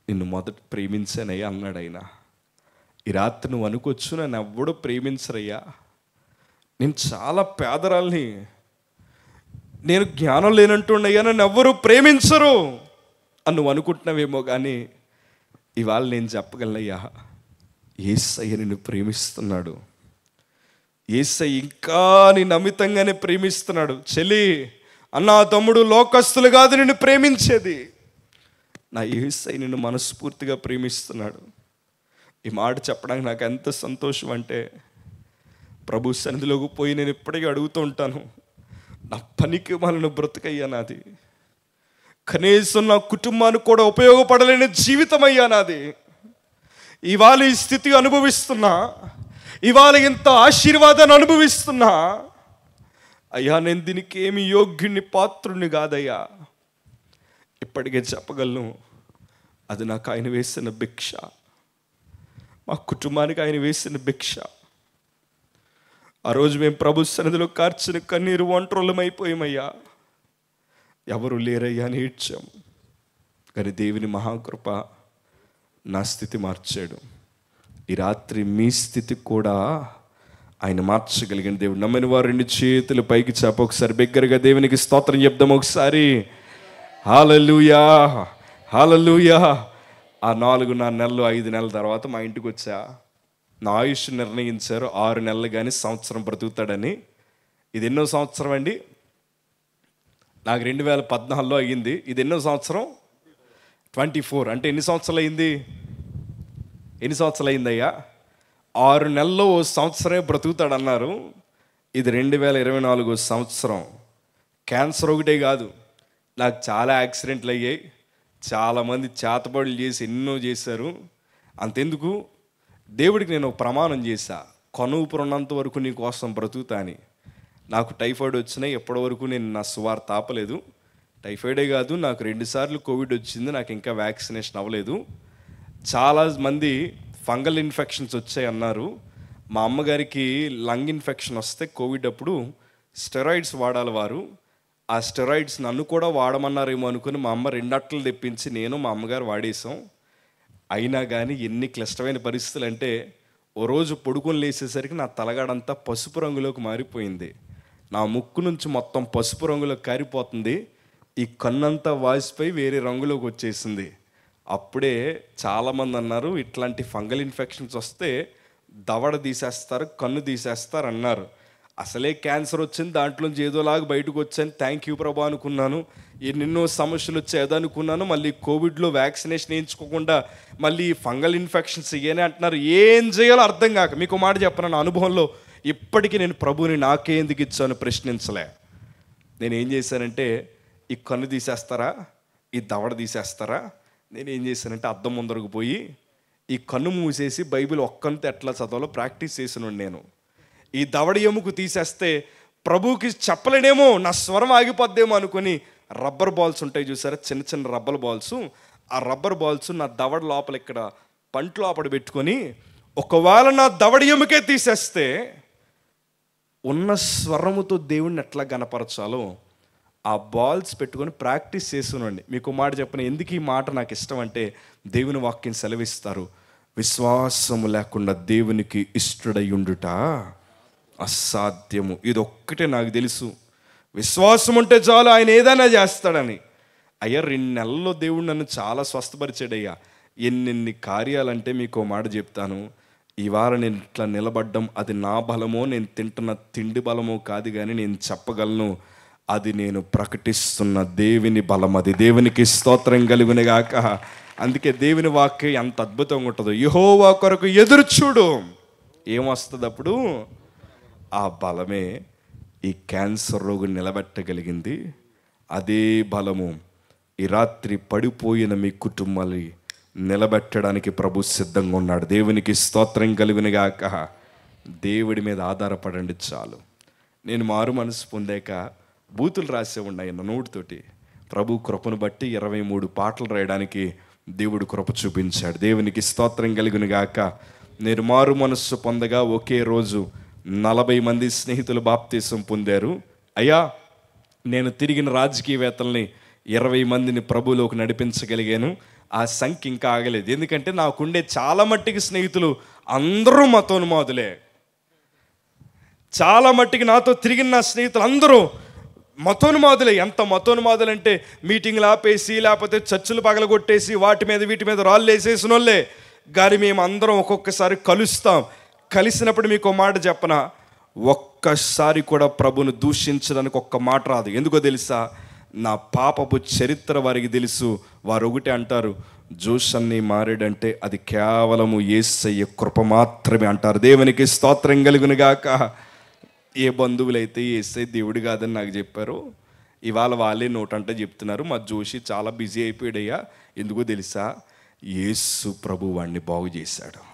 నిన్ను మొదట ప్రేమించానయ్యా అన్నాడు ఆయన. ఈ రాత్రి నువ్వు అనుకోవచ్చు నన్ను ఎవ్వడూ ప్రేమించరయ్యా. నేను చాలా పేదరాల్ని. నేను జ్ఞానం లేనంటుండయ్యా నన్ను ఎవ్వరూ ప్రేమించరు అని నువ్వు అనుకుంటున్నావేమో కానీ ఇవాళ నేను చెప్పగలనయ్యా ఏసయ్య నిన్ను ప్రేమిస్తున్నాడు. ఏసయ్య ఇంకా నేను అమితంగానే ప్రేమిస్తున్నాడు. చెల్లి అన్నా తమ్ముడు లోకస్తులు కాదు నిన్ను ప్రేమించేది. నా ఏసై నిన్ను మనస్ఫూర్తిగా ప్రేమిస్తున్నాడు. ఈ మాట చెప్పడానికి నాకు ఎంత సంతోషం అంటే ప్రభు సన్నిధిలోకి పోయి నేను ఇప్పటికీ అడుగుతూ ఉంటాను నా పనికి మనను బ్రతుకయ్యా నాది. కనీసం నా కుటుంబానికి కూడా ఉపయోగపడలేని జీవితం అయ్యా నాది. ఇవాళ ఈ స్థితి అనుభవిస్తున్నా ఇవాళ ఇంత ఆశీర్వాదాన్ని అనుభవిస్తున్నా అయ్యా నేను దీనికి ఏమి యోగ్యుని పాత్రుని కాదయ్యా. ఇప్పటికే చెప్పగలను అది నాకు ఆయన వేసిన భిక్ష. మా కుటుంబానికి ఆయన వేసిన భిక్ష. ఆ రోజు మేము ప్రభు సన్నిధిలో కార్చిన కన్నీరు ఒంటరులమైపోయామయ్యా ఎవరు లేరయ్యా అని ఏడ్చాం. కానీ దేవుని మహాకృప నా స్థితి మార్చాడు. ఈ రాత్రి మీ స్థితి కూడా ఆయన మార్చగలిగిన దేవుడు నమ్మని వారు రెండు చేతులు పైకి చాప. ఒకసారి బిగ్గరగా దేవునికి స్తోత్రం చెప్దాం ఒకసారి. హాలలుయా హాలలుయా ఆ నాలుగున్నర నెలలు ఐదు నెలల తర్వాత మా ఇంటికి వచ్చా. నా ఆయుష్ నిర్ణయించారు. ఆరు నెలలు కానీ సంవత్సరం బ్రతుకుతాడని. ఇది ఎన్నో సంవత్సరం అండి? నాకు రెండు వేల పద్నాలుగులో అయ్యింది. ఇది ఎన్నో సంవత్సరం? Twenty four. అంటే ఎన్ని సంవత్సరాలు అయింది ఎన్ని సంవత్సరాలు అయిందయ్యా ఆరు నెలల్లో ఓ సంవత్సరమే బ్రతుకుతాడన్నారు. ఇది రెండు వేల ఇరవై నాలుగో సంవత్సరం. క్యాన్సర్ ఒకటే కాదు నాకు చాలా యాక్సిడెంట్లు అయ్యాయి. చాలామంది చేతబడులు చేసి ఎన్నో చేశారు. అంతెందుకు? దేవుడికి నేను ప్రమాణం చేశా. కొనువుపురు వరకు నీ కోసం బ్రతుకుతా అని. నాకు టైఫాయిడ్ వచ్చినాయి ఎప్పటి వరకు నేను నా సువార్ తాపలేదు టైఫాయిడే కాదు నాకు రెండుసార్లు కోవిడ్ వచ్చింది నాకు ఇంకా వ్యాక్సినేషన్ అవ్వలేదు. చాలా మంది ఫంగల్ ఇన్ఫెక్షన్స్ వచ్చాయి అన్నారు. మా అమ్మగారికి లంగ్ ఇన్ఫెక్షన్ వస్తే కోవిడ్ అప్పుడు స్టెరాయిడ్స్ వాడాలి వారు. ఆ స్టెరాయిడ్స్ నన్ను కూడా వాడమన్నారేమో అనుకుని మా అమ్మ రెండట్లు తెప్పించి నేను మా అమ్మగారు వాడేసాం అయినా కానీ ఎన్ని క్లిష్టమైన పరిస్థితులు అంటే ఓ రోజు పొడుకొని లేసేసరికి నా తలగాడంతా పసుపు రంగులోకి మారిపోయింది. నా ముక్కు నుంచి మొత్తం పసుపు రంగులోకి కారిపోతుంది. ఈ కన్నంతా వాసిపోయి వేరే రంగులోకి వచ్చేసింది. అప్పుడే చాలామంది అన్నారు ఇట్లాంటి ఫంగల్ ఇన్ఫెక్షన్స్ వస్తే దవడ తీసేస్తారు కన్ను తీసేస్తారు అన్నారు. అసలే క్యాన్సర్ వచ్చింది దాంట్లోంచి ఏదోలాగా బయటకు వచ్చాను. థ్యాంక్ యూ ప్రభా అనుకున్నాను. ఎన్నెన్నో సమస్యలు వచ్చాయి అనుకున్నాను. మళ్ళీ కోవిడ్లో వ్యాక్సినేషన్ వేయించుకోకుండా మళ్ళీ ఫంగల్ ఇన్ఫెక్షన్స్ ఇవన్నీ అంటున్నారు. ఏం చేయాలో అర్థం కాక మీకు మాట చెప్పను? నా అనుభవంలో ఇప్పటికీ నేను ప్రభుని నాకే ఎందుకు ఇచ్చాను ప్రశ్నించలే. నేను ఏం చేశానంటే ఈ కన్ను తీసేస్తారా? ఈ దవడ తీసేస్తారా? నేను ఏం చేశానంటే అద్దం ముందరకు పోయి ఈ కన్ను మూసేసి బైబిల్ ఒక్కంత ఎట్లా చదవాలో ప్రాక్టీస్ చేసినాను నేను. ఈ దవడ ఎముకు తీసేస్తే ప్రభువుకి చెప్పలేనేమో నా స్వరం ఆగిపోద్దేమో అనుకొని రబ్బర్ బాల్స్ ఉంటాయి చూసారా? చిన్న చిన్న రబ్బర్ బాల్స్. ఆ రబ్బర్ బాల్స్ నా దవడ లోపల ఇక్కడ పంట లోపల పెట్టుకొని ఒకవేళ నా దవడ ఎముకే తీసేస్తే ఉన్న స్వరముతో దేవుణ్ణి ఎట్లా గనపరచాలో ఆ బాల్స్ పెట్టుకొని ప్రాక్టీస్ చేస్తున్నాండి మీకు మాట చెప్పిన ఎందుకు ఈ మాట నాకు ఇష్టం అంటే దేవుని వాక్యం సెలవిస్తారు. విశ్వాసము లేకుండా దేవునికి ఇష్టడై ఉండుట అసాధ్యము. ఇది ఒక్కటే నాకు తెలుసు. విశ్వాసం ఉంటే చాలు ఆయన ఏదైనా చేస్తాడని. అయ్యా రెండు నెలల్లో దేవుడు నన్ను చాలా స్వస్థపరిచాడయ్యా. ఎన్నెన్ని కార్యాలంటే మీకు ఓ మాట చెప్తాను. ఇవాళ నేను ఇట్లా నిలబడ్డం అది నా బలమో నేను తింటున్న తిండి బలమో కాదు కానీ నేను చెప్పగలను. అది నేను ప్రకటిస్తున్న దేవుని బలం అది. దేవునికి స్తోత్రం కలుగునిగాక అందుకే దేవుని వాక్యం ఎంత అద్భుతంగా ఉంటుందో. యహోవా కొరకు ఎదురు చూడు. ఏమొస్తుంది అప్పుడు? ఆ బలమే ఈ క్యాన్సర్ రోగుని నిలబెట్టగలిగింది. అదే బలము ఈ రాత్రి పడిపోయిన మీ కుటుంబాన్ని నిలబెట్టడానికి ప్రభు సిద్ధంగా ఉన్నాడు. దేవునికి స్తోత్రం కలిగినగాక దేవుడి మీద ఆధారపడండి చాలు. నేను మారు మనసు పొందాక బూతులు రాసే ఉన్నాయి నోటితోటి. ప్రభు కృపను బట్టి ఇరవై మూడు పాటలు రాయడానికి దేవుడు కృప చూపించాడు. దేవునికి స్తోత్రం కలుగునిగాక నేను మారు మనస్సు పొందగా ఒకే రోజు నలభై మంది స్నేహితులు బాప్తీసం పొందారు. అయ్యా నేను తిరిగిన రాజకీయవేత్తల్ని ఇరవై మందిని ప్రభులోకి నడిపించగలిగాను. ఆ సంఖ్య ఇంకా ఆగలేదు. ఎందుకంటే నాకుండే చాలా మట్టికి స్నేహితులు అందరూ మతోన్మాదులే. చాలా మట్టికి నాతో తిరిగిన నా స్నేహితులు అందరూ మతోన్మాదులే ఎంత మతోన్మాదులు అంటే మీటింగ్లు ఆపేసి లేకపోతే చర్చలు పగలగొట్టేసి వాటి మీద వీటి మీద రాళ్ళు వేసేసిన వాళ్ళే కానీ మేము అందరం ఒక్కొక్కసారి కలుస్తాం. కలిసినప్పుడు మీకు ఒక మాట చెప్పన? ఒక్కసారి కూడా ప్రభును దూషించడానికి ఒక్క మాట రాదు. ఎందుకో తెలుసా? నా పాపపు చరిత్ర వారికి తెలుసు. వారు ఒకటి అంటారు జోషన్ని మారాడంటే అది కేవలము ఏసయ్య కృప మాత్రమే అంటారు. దేవునికి స్తోత్రం కలుగునుగాక. ఏ బంధువులైతే ఏసై దేవుడు కాదని నాకు చెప్పారు ఇవాళ వాళ్ళే నోటంట చెప్తున్నారు. మా జోషి చాలా బిజీ అయిపోయాడయ్యా. ఎందుకో తెలుసా? యేసు ప్రభు వాడిని బాగు చేశాడు.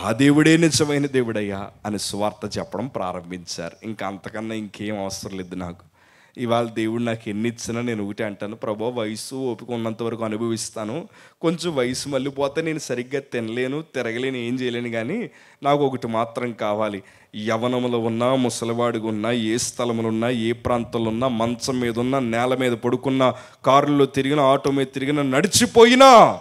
ఆ దేవుడే నిజమైన దేవుడయ్యా అని స్వార్థ చెప్పడం ప్రారంభించారు. ఇంకా అంతకన్నా ఇంకేం అవసరం లేదు నాకు. ఇవాళ దేవుడు నాకు ఎన్ని ఇచ్చినా నేను ఒకటి అంటాను. ప్రభా వయసు ఓపిక ఉన్నంత వరకు అనుభవిస్తాను. కొంచెం వయసు మళ్ళీ పోతే నేను సరిగ్గా తినలేను తిరగలేను ఏం చేయలేను కానీ నాకు ఒకటి మాత్రం కావాలి. యవనములో ఉన్నా ముసలివాడిగా ఉన్నా ఏ స్థలములు ఉన్నా ఏ ప్రాంతంలో ఉన్నా మంచం మీద ఉన్నా నేల మీద పడుకున్నా కారులో తిరిగినా ఆటో మీద తిరిగినా నడిచిపోయినా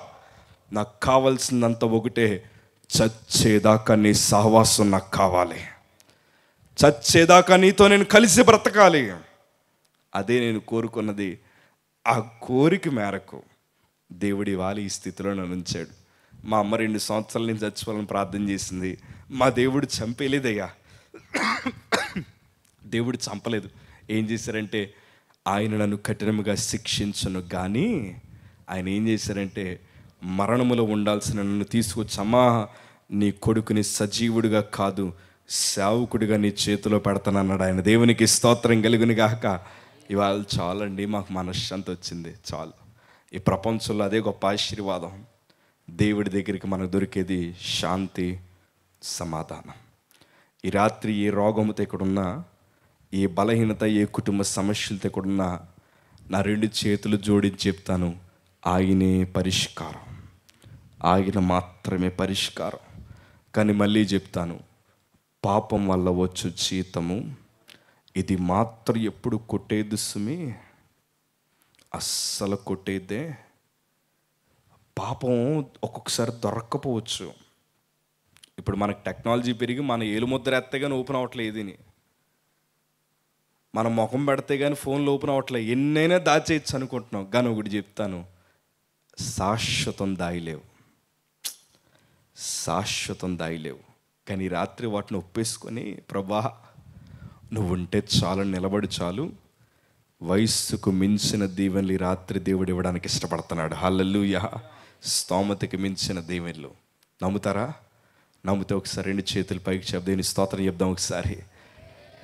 నాకు కావాల్సిందంత ఒకటే చచ్చేదాకా నీ సహవాసం నాకు కావాలి. చచ్చేదాకా నీతో నేను కలిసి బ్రతకాలి. అదే నేను కోరుకున్నది. ఆ కోరిక మేరకు దేవుడి వాలి ఈ స్థితిలో నన్ను ఉంచాడు. మా అమ్మ రెండు సంవత్సరాల నుంచి చచ్చిపోవాలని ప్రార్థన చేసింది. మా దేవుడు చంపేలేదయ్యా. దేవుడు చంపలేదు. ఏం చేశారంటే ఆయన నన్ను కఠినముగా శిక్షించను కానీ ఆయన ఏం చేశారంటే మరణములో ఉండాల్సిన నన్ను తీసుకొచ్చమ్మా నీ కొడుకుని సజీవుడిగా కాదు సేవకుడిగా నీ చేతిలో పెడతానన్నాడు ఆయన. దేవునికి స్తోత్రం కలుగునిగాక ఇవాళ చాలండి మాకు మనశ్శాంతి వచ్చింది చాలు. ఈ ప్రపంచంలో అదే గొప్ప ఆశీర్వాదం. దేవుడి దగ్గరికి మనకు దొరికేది శాంతి సమాధానం. ఈ రాత్రి ఏ రోగముతో ఇక్కడున్నా ఏ బలహీనత ఏ కుటుంబ సమస్యలతో ఇక్కడున్నా నా రెండు చేతులు జోడించి చెప్తాను ఆయనే పరిష్కారం. ఆయన మాత్రమే పరిష్కారం. కానీ మళ్ళీ చెప్తాను పాపం వల్ల వచ్చు జీతము ఇది మాత్రం ఎప్పుడు కొట్టేది సుమి? అస్సలు కొట్టేదే? పాపం ఒక్కొక్కసారి దొరక్కపోవచ్చు. ఇప్పుడు మనకు టెక్నాలజీ పెరిగి మన ఏలుముద్ర ఎత్తే కానీ ఓపెన్ అవ్వట్లేదు ఇది. మన ముఖం పెడితే కానీ ఫోన్లో ఓపెన్ అవ్వట్లేదు. ఎన్నైనా దాచేయచ్చు అనుకుంటున్నాం. కానీ ఒకటి చెప్తాను. శాశ్వతం దాయిలేవు. శాశ్వతం దాయిలేవు. కానీ రాత్రి వాటిని ఒప్పేసుకొని ప్రభా నువ్వు ఉంటే చాలు నిలబడి చాలు. వయస్సుకు మించిన దీవెనలు ఈ రాత్రి దేవుడు ఇవ్వడానికి ఇష్టపడుతున్నాడు. హల్లెలూయా. స్తోమతకి మించిన దీవెనలు. నమ్ముతారా? నమ్మితే ఒకసారి రెండు చేతులు పైకి చెప్దాం స్తోత్రం చెప్దాం ఒకసారి.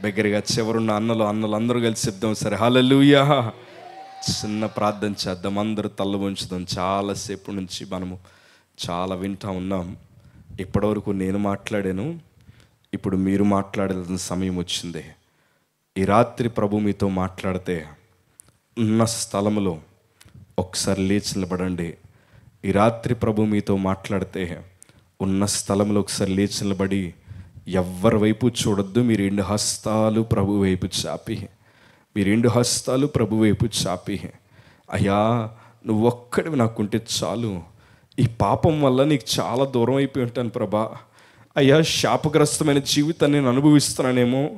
దగ్గరగా చివరున్న అన్నలు అన్నలు అందరూ కలిసి చెప్దాం సరే హల్లెలూయా. చిన్న ప్రార్థన చేద్దాం. అందరూ తల్ల ఉంచుదాం చాలాసేపు నుంచి మనము చాలా వింటా ఉన్నాం. ఇప్పటివరకు నేను మాట్లాడాను. ఇప్పుడు మీరు మాట్లాడాల్సిన సమయం వచ్చింది. ఈ రాత్రి ప్రభు మీతో మాట్లాడితే ఉన్న స్థలంలో ఒకసారి లేచి నిలబడండి. ఈ రాత్రి ప్రభు మీతో మాట్లాడితే ఉన్న స్థలంలో ఒకసారి లేచి నిలబడి ఎవ్వరి వైపు చూడొద్దు మీ రెండు హస్తాలు ప్రభు వైపు చాపి. మీ రెండు హస్తాలు ప్రభు వైపు చాపి. అయ్యా నువ్వు ఒక్కడివి నాకుంటే చాలు. ఈ పాపం వల్ల నీకు చాలా దూరం అయిపోయి ఉంటాను ప్రభా. అయ్యా శాపగ్రస్తమైన జీవితాన్ని నేను అనుభవిస్తున్నానేమో.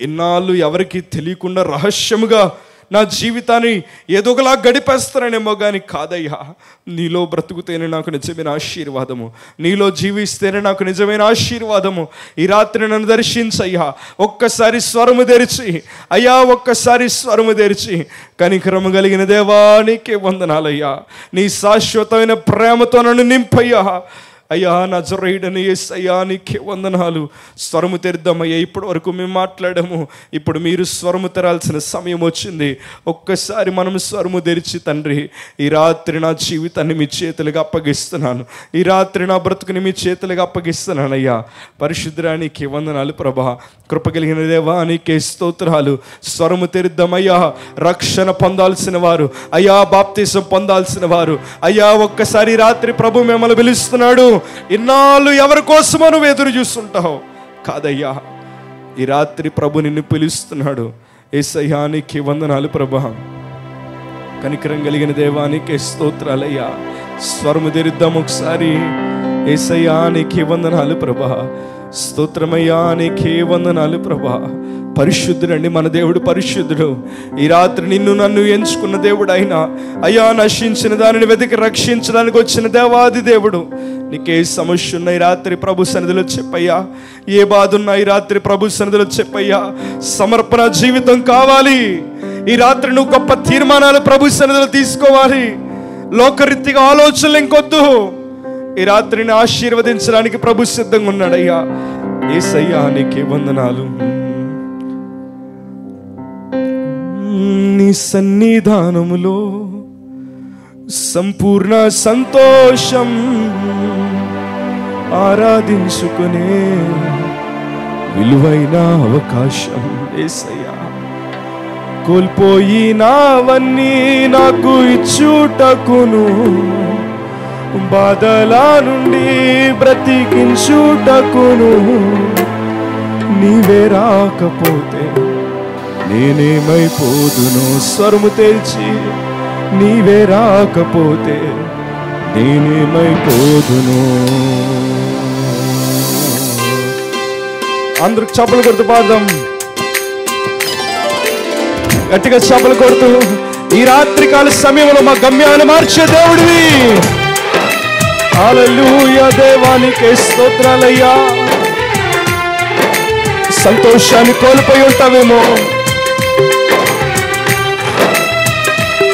ఇన్నాళ్ళు ఎవరికి తెలియకుండా రహస్యముగా నా జీవితాన్ని ఏదోకలా గడిపేస్తున్నానేమో కానీ కాదయ్యా. నీలో బ్రతుకుతేనే నాకు నిజమైన ఆశీర్వాదము. నీలో జీవిస్తేనే నాకు నిజమైన ఆశీర్వాదము. ఈ రాత్రి నన్ను దర్శించయ్యా. ఒక్కసారి స్వరము తెరిచి అయ్యా ఒక్కసారి స్వరము తెరిచి కనికరము కలిగిన దేవానికి వందనాలయ్యా. నీ శాశ్వతమైన ప్రేమతో నన్ను నింపయ్యా. అయ్యా నా జొరైడని ఎస్ అయ్యా నీకే వందనాలు. స్వరము తెరుద్దామయ్యా ఇప్పటి వరకు మేము మాట్లాడాము. ఇప్పుడు మీరు స్వరము తెరాల్సిన సమయం వచ్చింది. ఒక్కసారి మనం స్వరము తెరిచి తండ్రి ఈ రాత్రి నా జీవితాన్ని మీ చేతులుగా అప్పగిస్తున్నాను. ఈ రాత్రి నా బ్రతుకుని మీ చేతులుగా అప్పగిస్తున్నాను అయ్యా పరిశుద్ధానికి వందనాలు ప్రభా. కృప కలిగిన దేవా నీకే స్తోత్రాలు. స్వరము తెరుద్దామయ్యా. రక్షణ పొందాల్సిన వారు. అయ్యా బాప్తీసం పొందాల్సిన వారు. అయ్యా ఒక్కసారి రాత్రి ప్రభు మిమ్మల్ని పిలుస్తున్నాడు. ఇన్నాళ్ళు ఎవరి కోసమో నువ్వు ఎదురు చూస్తుంటావు? కాదయ్యా ఈ రాత్రి ప్రభు నిన్ను పిలుస్తున్నాడు. ఏసయ్యానికి వందనాలు ప్రభా. కనికరం కలిగిన దేవానికి స్తోత్రాలయ్యా. స్వరము తెరుద్దాం ఒకసారి. ఏసయ్యా నీకే వందనాలు ప్రభా. స్తోత్రమయ్యా నీకే వందనాలు ప్రభా. పరిశుద్ధుడండి మన దేవుడు పరిశుద్ధుడు. ఈ రాత్రి నిన్ను నన్ను ఎంచుకున్న దేవుడు అయినా అయ్యా నశించిన దానిని వెతికి రక్షించడానికి వచ్చిన దేవాది దేవుడు. నీకే సమస్య ఉన్న ఈ రాత్రి ప్రభు సన్నిధిలో చెప్పయ్యా. ఏ బాధ ఉన్నా ఈ రాత్రి ప్రభు సన్నిధిలో చెప్పయ్యా. సమర్పణ జీవితం కావాలి. ఈ రాత్రి నువ్వు గొప్ప తీర్మానాలు ప్రభు సన్నిధిలో తీసుకోవాలి. లోకరీతిగా ఆలోచనలు ఇంకొద్దు. ఈ రాత్రిని ఆశీర్వదించడానికి ప్రభు సిద్ధంగా ఉన్నాడయ్యా. ఏసయ్యా నీకే వందనాలు. నీ సన్నిధానములో సంపూర్ణ సంతోషం ఆరాధించుకునే విలువైన అవకాశం ఏసయ్యా. కోల్పోయినావన్నీ నాకు ఇచ్చుటకును బాధల నుండి బ్రతికించుటకును. నీవే రాకపోతే నేనేమైపోదును స్వరము తెల్చి. నీవే రాకపోతే నేనేమైపోదును. అందరికి చప్పలు కొడుతూ పాదం గట్టిగా చప్పలు కొడుతూ ఈ రాత్రికాల సమయంలో మా గమ్యాన్ని మార్చే దేవుడివి. హల్లెలూయా దేవానికి స్తోత్రాలయ్యా. సంతోషాన్ని కోల్పోయి ఉంటావేమో.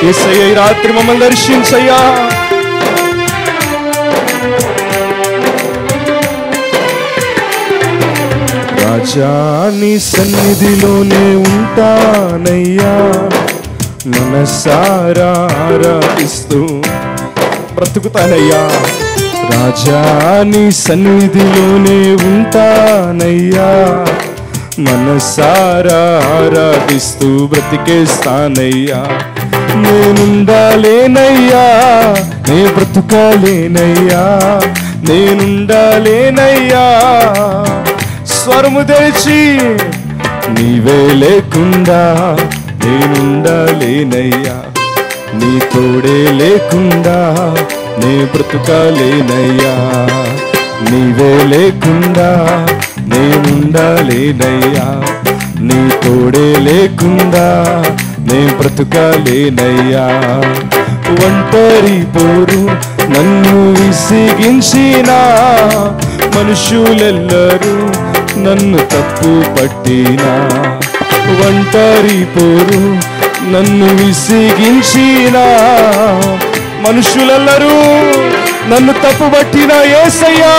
ఏసయ్య ఈ రాత్రి మమ్మల్ని దర్శించయ్యా. రాజాని సన్నిధిలోనే ఉంటానయ్యా. మనసారా ఆరాధిస్తూ బ్రతుకుతానయ్యా. రాజా నీ సన్నిధిలోనే ఉంటానయ్యా. మనసారా ఆరాధిస్తూ బ్రతికేస్తానయ్యా నేనుండాలేనయ్యా. నే బ్రతుకాలేనయ్యా. నేనుండాలేనయ్యా. స్వరము తెరిచి నీవే లేకుండా నేనుండాలేనయ్యా. నీ తోడే లేకుండా నే బ్రతుకాలేనయ్యా. నీవే లేకుండా నేనుండాలేనయ్యా. నీ తోడే లేకుండా నే బ్రతుకాలేనయ్యా. ఒంటరి పోరు నన్ను విసిగించిన మనుషులెల్లరూ నన్ను తప్పు పట్టినా. ఒంటరి పోరు నన్ను విసిగించినా మనుషులెల్లరూ నన్ను తప్పుబట్టిన ఏసయ్యా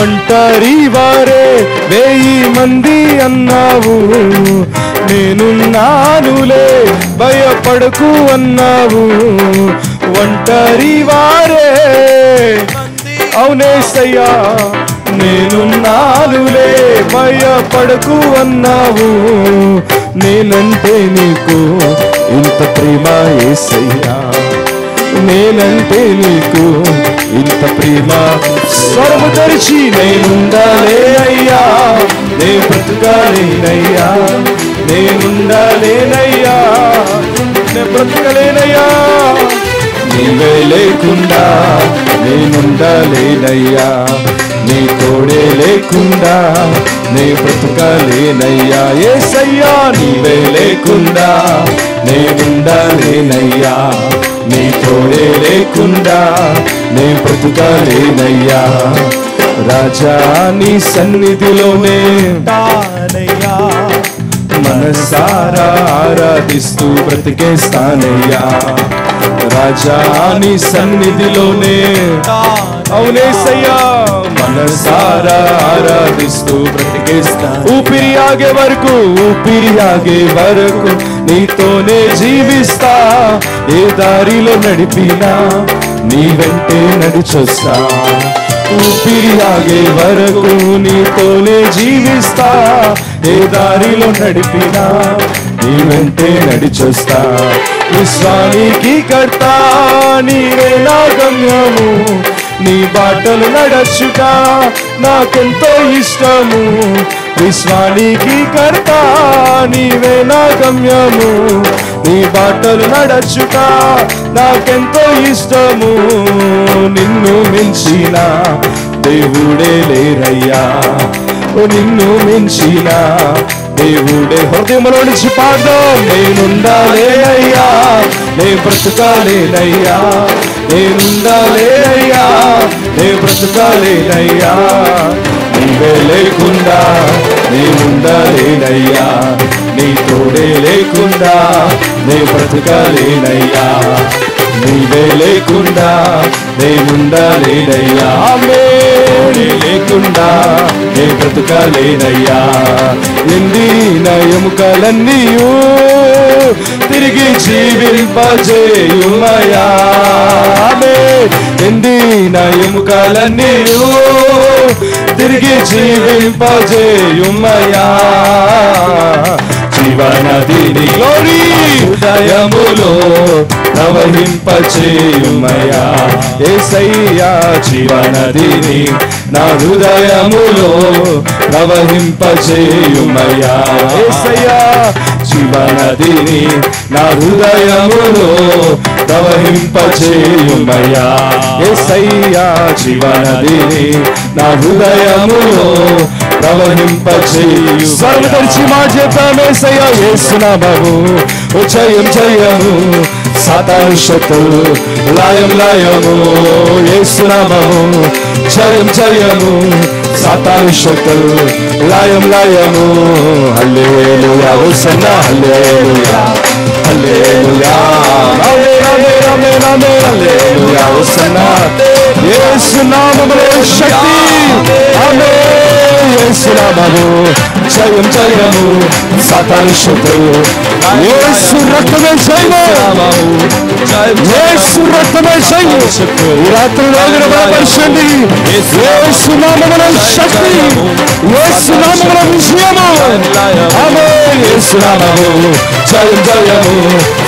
ఒంటరి వారే వేయి మంది అన్నావు. నేనున్నానులే భయపడకు అన్నావు. ఒంటరి వారే అవునేసయ్యా నేనున్నానులే భయపడకు అన్నావు. నేనంటే నీకు ఇంత ప్రేమ ఏసయ్యా. నేనంటే నీకు ఇంత ప్రేమ? స్వరము తెరిచి నేనుండాలే అయ్యా. నే బ్రతుకాలేనయ్యా నేనుండాలేనయ్యా. నే బ్రతకలేనయ్యా. నీవే లేకుండా నేనుండాలేనయ్యా. నీ తోడే లేకుండా నే బ్రతకలేనయ్యా ఏసయ్యా నీవే లేకుండా నేనుండాలేనయ్యా. నీ తోడే లేకుండా నేను బ్రతకలేనయ్యా రాజా నీ సన్నిధిలోనే తానయ్యా మనసారా ఆరాధిస్తూ బ్రతికేస్తానయ్యా. రాజా నీ సన్నిధిలోనే అవునేసయ్యా మనసారా ఆరాధిస్తూ బ్రతికేస్తా ఊపిరి ఆగే వరకు ఊపిరి ఆగే వరకు నీతోనే జీవిస్తా. ఏ దారిలో నడిపినా నీ వెంటే నడిచొస్తా. ఊపిరి ఆగే వరకు నీతోనే జీవిస్తా. ఏ దారిలో నడిపినా నీ వెంటే నడిచొస్తా. విశ్వానికి కర్త నీవే నా గమ్యము. నీ బాటలు నడచుట నాకెంతో ఇష్టము. విశ్వానికి కర్త నీవే నా గమ్యము. నీ బాటలు నడచుట నాకెంతో ఇష్టము. నిన్ను మించిన దేవుడే లేరయ్యా. నిన్ను మించిన దేవుడే హృదయంలో నుంచి పాడదాం. నేనుండాలేనయ్యా నే బ్రతకాలేనయ్యా నేనుండాలేనయ్యా నే బ్రతకాలేనయ్యా నీవే లేకుండా నేనుండాలేనయ్యా నీ తోడే లేకుండా నే బ్రతకాలేనయ్యా నీవే లేకుండా నేనుండాలేనయ్యా ఆమేనే లేకుండా నే బ్రతకాలేనయ్యా. ఎండిన ఎముకలన్నీయు తిరిగి జీవింపజేయుమయా ఆమె ఎండిన ఎముకలన్నీయు తిరిగి జీవింపజేయుమయా జీవనదిని హృదయములో ప్రవహింపచేయుమయా ఏసయ్యా జీవనదిని నా హృదయములో ప్రవహింపచేయుమయా ఏసయ్యా జీవనదిని నా హృదయములో ప్రవహింపచేయుమయా ఏసయ్యా జీవనదిని నా హృదయములో ప్రవహింపచేయు సర్వదర్శి మా చేద్దామేసయ్యా బాబు జయం జయము. సాతాను లయం లయము ఏసునామము జయం జయము సాతాను లయం లయము లాయము హల్లెలూయా హోసన్నా హల్లెలూయా హల్లెలూయా. రామే రామే రామే రామే హల్లెలూయా యేసు నామములో శక్తి. ఆమేన్. యేసు నామము జయం జయము సాతాను శక్తులు యేసు రక్తమే జయము. యేసు రక్తమే జయము. ఈ రాత్రి రోజున బలపరచండి యేసు నామములో శక్తి. యేసు నామములో విజయము. ఆమేన్. యేసు నామము జయం జయము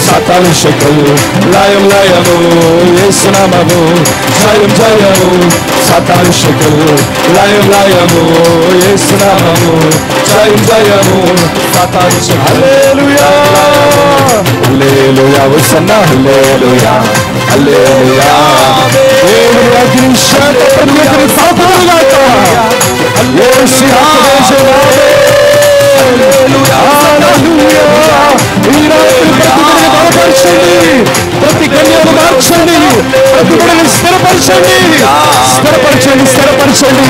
సాతాను శక్తులు లయం లయము. యేసు నామము జయం జయము. సాతాను శక్తులు లయం లయము యేసు నామము జయం జయము సాతాను శక్తులు హల్లెలూయా హల్లెలూయా వసన్నా హల్లెలూయా హల్లెలూయా దేవుని అగ్ని శాంత పరిమితిని సాధనగాక యేసు రక్తమే జయము ప్రతి కన్యను మార్చండి ప్రతి బిడ్డని స్థిరపరచండి స్థిరపరచండి స్థిరపరచండి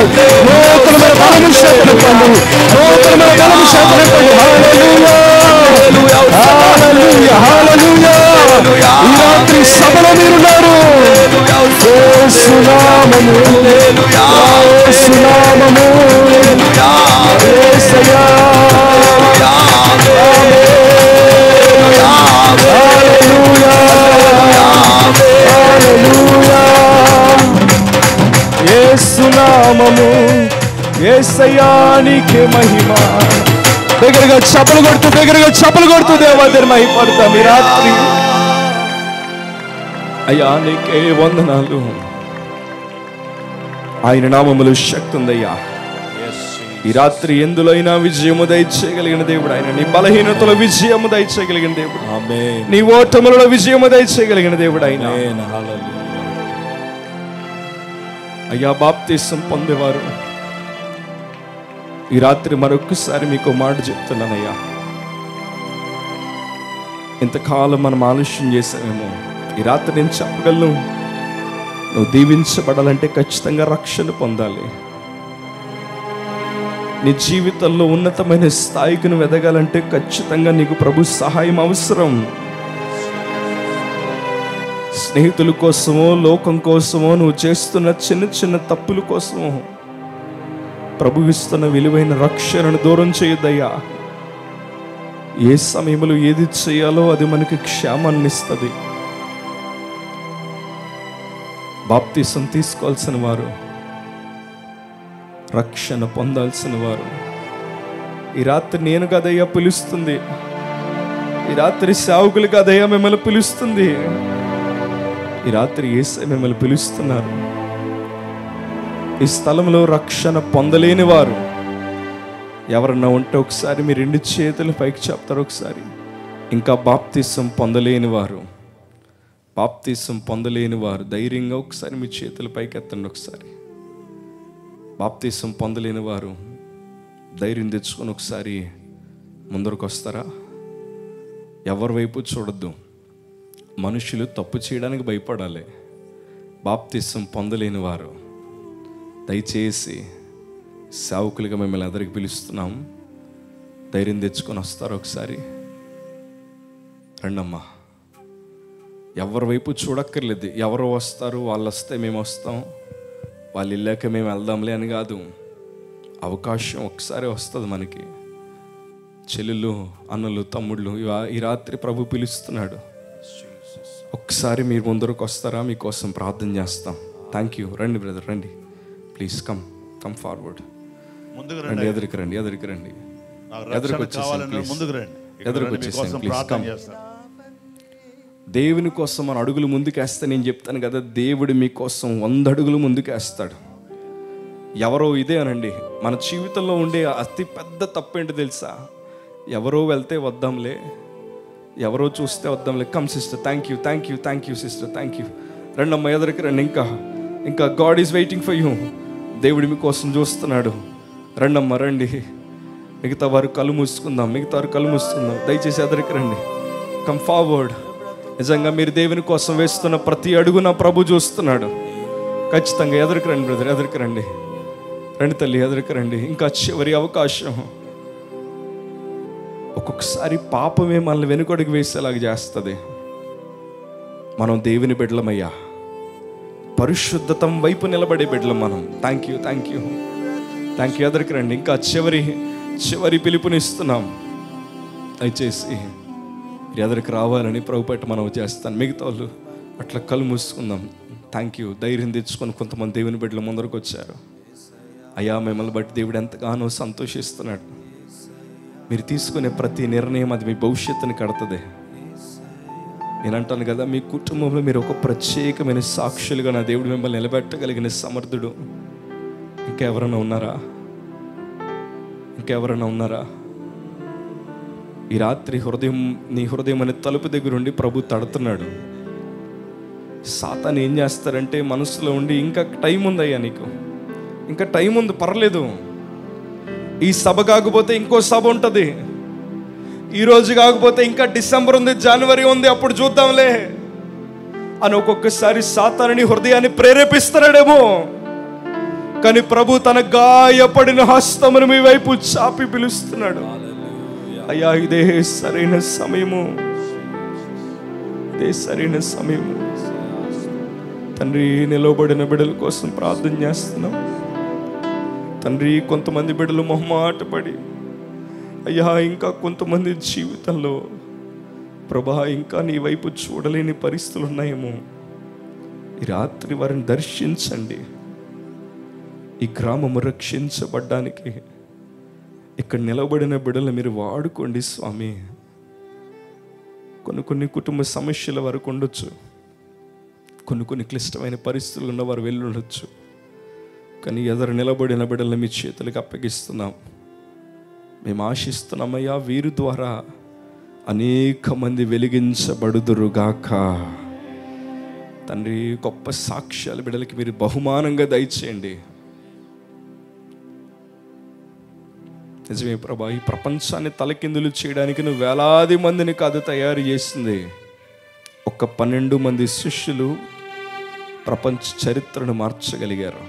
నూతనమైన బలము శాతనివ్వండి నూతనమైన బలము శాతనివ్వండి ఈ రాత్రి సభలో మీరున్నారు సునామము సునామము ఏసునామము ఏసయానికి మహిమ. దగ్గరగా చప్పలు కొడుతూ దగ్గరగా చప్పలు కొడుతూ దేవాదిని మహిపడతాం ఈ రాత్రి అయ్యా నీకే వందనాలు. ఆయన నామములు శక్తి ఉందయ్యా. ఈ రాత్రి ఎందులైనా విజయము దయచేయగలిగిన దేవుడు. ఆయన నీ బలహీనతలో విజయము దయచేయగలిగిన దేవుడు. నీ ఓటములలో విజయము దయచేయగలిగిన దేవుడు ఆయన. అయ్యా బాప్తీసం పొందేవారు. ఈ రాత్రి మరొకసారి మీకు మాట చెప్తున్నానయ్యా. ఇంతకాలం మనం ఆలస్యం చేసామేమో ఈ రాత్రి నేను చెప్పగలను. నువ్వు దీవించబడాలంటే ఖచ్చితంగా రక్షణ పొందాలి. నీ జీవితంలో ఉన్నతమైన స్థాయికి నువ్వు ఎదగాలంటే ఖచ్చితంగా నీకు ప్రభు సహాయం అవసరం. స్నేహితుల కోసమో లోకం కోసమో నువ్వు చేస్తున్న చిన్న చిన్న తప్పుల కోసమో ప్రభు ఇస్తున్న విలువైన రక్షణను దూరం చేయొద్దయ్యా ఏ సమయంలో ఏది చేయాలో అది మనకి క్షేమాన్ని ఇస్తుంది. బాప్తీసం తీసుకోవాల్సిన వారు రక్షణ పొందాల్సిన వారు. ఈ రాత్రి నేను కదయ్యా పిలుస్తుంది. ఈ రాత్రి సేవకులు కదయ్యా మిమ్మల్ని పిలుస్తుంది. ఈ రాత్రి ఏసై మిమ్మల్ని పిలుస్తున్నారు. ఈ స్థలంలో రక్షణ పొందలేని వారు. ఎవరన్నా ఉంటే ఒకసారి మీ రెండు చేతులు పైకి చెప్తారు ఒకసారి. ఇంకా బాప్తిసం పొందలేని వారు. బాప్తిసం పొందలేని వారు. ధైర్యంగా ఒకసారి మీ చేతుల పైకి ఎత్తండి ఒకసారి. బాప్తీసం పొందలేని వారు ధైర్యం తెచ్చుకొని ఒకసారి ముందరకు వస్తారా? ఎవరి వైపు చూడొద్దు. మనుషులు తప్పు చేయడానికి భయపడాలి. బాప్తీసం పొందలేని వారు దయచేసి సేవకులుగా మిమ్మల్ని అందరికి పిలుస్తున్నాం. ధైర్యం తెచ్చుకొని వస్తారు ఒకసారి? రండమ్మా. ఎవరి వైపు చూడక్కర్లేదు. ఎవరు వస్తారు వాళ్ళు వస్తే మేము వస్తాం. వాళ్ళు వెళ్ళాక మేము వెళ్దాంలే అని కాదు. అవకాశం ఒకసారి వస్తుంది మనకి. చెల్లెళ్ళు అన్నలు తమ్ముళ్ళు ఈ రాత్రి ప్రభు పిలుస్తున్నాడు. ఒకసారి మీరు ముందరకు వస్తారా? మీకోసం ప్రార్థన చేస్తాం. థ్యాంక్ యూ రండి బ్రదర్ రండి. ప్లీజ్ కమ్ కమ్ ఫార్వర్డ్ ముందుకు రండి ఎదురుకు రండి ఎదురుకు రండి. ఎదురుకు వచ్చేసాను, please. ముందుకు రండి. ఎదురుకు వచ్చేసాను, ప్రార్థన come. చేస్తాను. దేవుని కోసం మన అడుగులు ముందుకేస్తే నేను చెప్తాను కదా దేవుడు మీకోసం వంద అడుగులు ముందుకేస్తాడు. ఎవరో ఇదే అనండి మన జీవితంలో ఉండే అతి పెద్ద తప్పేంటో తెలుసా? ఎవరో వెళ్తే వద్దాంలే ఎవరో చూస్తే వద్దాంలే. Come sister thank you thank you thank you sister thank you రండి అమ్మ ఎదురుకి రండి ఇంకా ఇంకా God is waiting for you దేవుడి మీకోసం చూస్తున్నాడు. రండమ్మ రండి. మిగతా వారు కళ్ళు మూసుకుందాం మిగతా వారు కళ్ళు మూసుకుందాం. దయచేసి ఎదరికి రండి. కమ్ ఫార్వర్డ్ నిజంగా మీరు దేవుని కోసం వేస్తున్న ప్రతి అడుగున ప్రభు చూస్తున్నాడు. ఖచ్చితంగా ఎదురుకు రండి బ్రదర్ ఎదురుకు రండి రండి తల్లి ఎదురుకు రండి ఇంకా చివరి అవకాశం. ఒక్కొక్కసారి పాపమే మనల్ని వెనుకడుగు వేసేలాగా చేస్తుంది. మనం దేవుని బిడ్డలమయ్యా. పరిశుద్ధతం వైపు నిలబడే బిడ్డలం మనం. Thank you thank you thank you ఎదురుకు రండి ఇంకా చివరి చివరి పిలుపునిస్తున్నాం. దయచేసి ఎదరికి రావాలని ప్రభుపేట మనం చేస్తాను. మిగతా వాళ్ళు అట్లా కళ్ళు మూసుకుందాం. థ్యాంక్ యూ ధైర్యం తెచ్చుకొని కొంతమంది దేవుని బిడ్డల ముందరకు వచ్చారు. అయ్యా మిమ్మల్ని బట్టి దేవుడు ఎంతగానో సంతోషిస్తున్నాడు. మీరు తీసుకునే ప్రతి నిర్ణయం అది మీ భవిష్యత్తుని కడుతుంది. నేను అంటాను కదా మీ కుటుంబంలో మీరు ఒక ప్రత్యేకమైన సాక్షులుగా నా దేవుడు మిమ్మల్ని నిలబెట్టగలిగిన సమర్థుడు. ఇంకెవరైనా ఉన్నారా? ఇంకెవరైనా ఉన్నారా? ఈ రాత్రి హృదయం నీ హృదయం అనే తలుపు దగ్గర ఉండి ప్రభు తడుతున్నాడు. సాతాన్ ఏం చేస్తారంటే మనసులో ఉండి ఇంకా టైం ఉందయ్యా నీకు. ఇంకా టైం ఉంది పర్లేదు. ఈ సభ కాకపోతే ఇంకో సభ ఉంటుంది. ఈ రోజు కాకపోతే ఇంకా డిసెంబర్ ఉంది జనవరి ఉంది అప్పుడు చూద్దాంలే. అని ఒక్కొక్కసారి సాతానుని హృదయాన్ని ప్రేరేపిస్తున్నాడేమో. కానీ ప్రభు తన గాయపడిన హస్తమును మీ వైపు చాపి పిలుస్తున్నాడు. అయ్యా ఇదే సరైన సమయము. ఇదే సరైన సమయము. తండ్రి నిలవబడిన బిడ్డల కోసం ప్రార్థన చేస్తున్నాం. తండ్రి కొంతమంది బిడ్డలు మొహమాటపడి అయ్యా ఇంకా కొంతమంది జీవితంలో ప్రభా ఇంకా నీ వైపు చూడలేని పరిస్థితులు ఉన్నాయేమో. ఈ రాత్రి వారిని దర్శించండి. ఈ గ్రామము రక్షించబడ్డానికి ఇక్కడ నిలబడిన బిడ్డలు మీరు వాడుకోండి స్వామి. కొన్ని కొన్ని కుటుంబ సమస్యల వరకు ఉండొచ్చు. కొన్ని కొన్ని క్లిష్టమైన పరిస్థితులు ఉన్న వారు వెళ్ళి ఉండొచ్చు. కానీ ఎదరు నిలబడిన బిడ్డలను మీ చేతులకు అప్పగిస్తున్నాం. మేము ఆశిస్తున్నామయ్యా వీరి ద్వారా అనేక మంది వెలిగించబడుదురుగాక తండ్రి గొప్ప సాక్ష్యాల బిడ్డలకి మీరు బహుమానంగా దయచేయండి. నిజమే ప్రభా ఈ ప్రపంచాన్ని తలకిందులు చేయడానికి నువ్వు వేలాది మందిని కాదు తయారు చేసింది. ఒక పన్నెండు మంది శిష్యులు ప్రపంచ చరిత్రను మార్చగలిగారు.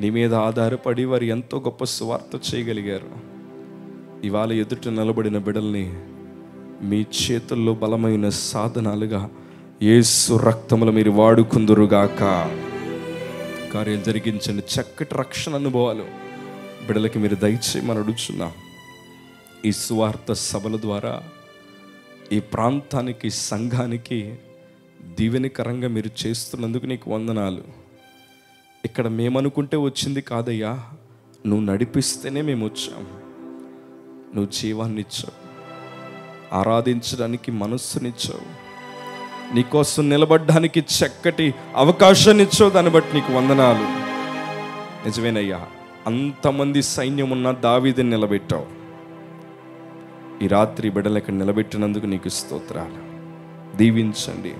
నీ మీద ఆధారపడి వారు ఎంతో గొప్ప స్వార్థ చేయగలిగారు. ఇవాళ ఎదుట నిలబడిన బిడల్ని మీ చేతుల్లో బలమైన సాధనాలుగా ఏసు రక్తములు మీరు వాడుకుందురుగాక. కార్యం జరిగించండి చక్కటి రక్షణ అనుభవాలు బిడలకి మీరు దయచేయమని అడుగుచున్నాం ఈ సువార్త సభల ద్వారా ఈ ప్రాంతానికి సంఘానికి దీవెనికరంగా మీరు చేస్తున్నందుకు నీకు వందనాలు. ఇక్కడ మేమనుకుంటే వచ్చింది కాదయ్యా నువ్వు నడిపిస్తేనే మేము వచ్చాం నువ్వు జీవాన్ని ఇచ్చావు ఆరాధించడానికి మనస్సునిచ్చావు. నీకోసం నిలబడ్డానికి చక్కటి అవకాశాన్ని ఇచ్చావు. దాన్ని బట్టి నీకు వందనాలు. నిజమేనయ్యా. అంతమంది సైన్యం ఉన్న దావీదని నిలబెట్టావు. ఈ రాత్రి బిడ్డలు నిలబెట్టినందుకు నీకు స్తోత్రాలు. దీవించండి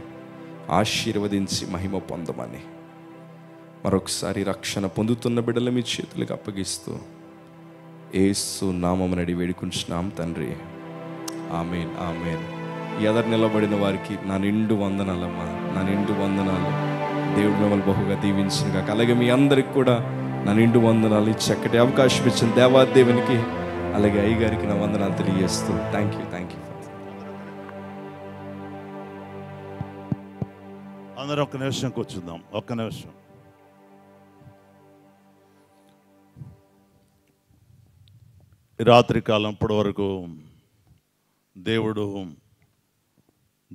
ఆశీర్వదించి మహిమ పొందమని. మరొకసారి రక్షణ పొందుతున్న బిడ్డలు మీ చేతులకు అప్పగిస్తూ ఏసు నామమునడి వేడుకుంటున్నాం తండ్రి. Amen amen. ఎదరు నిలబడిన వారికి నా నిండు వందనాలమ్మా నా నిండు వందనాలు. దేవుడు మిమ్మల్ని బహుగా దీవించిన అలాగే మీ అందరికి కూడా నా నిండు వందనాలు చక్కటి అవకాశం ఇచ్చిన దేవాదేవునికి అలాగే అయ్యగారికి నా వందనాలు తెలియజేస్తూ థ్యాంక్ యూ థ్యాంక్ యూ అందరం ఒక్క నిమిషం కూర్చుందాం ఒక్క నిమిషం. రాత్రి కాలం ఇప్పటి వరకు దేవుడు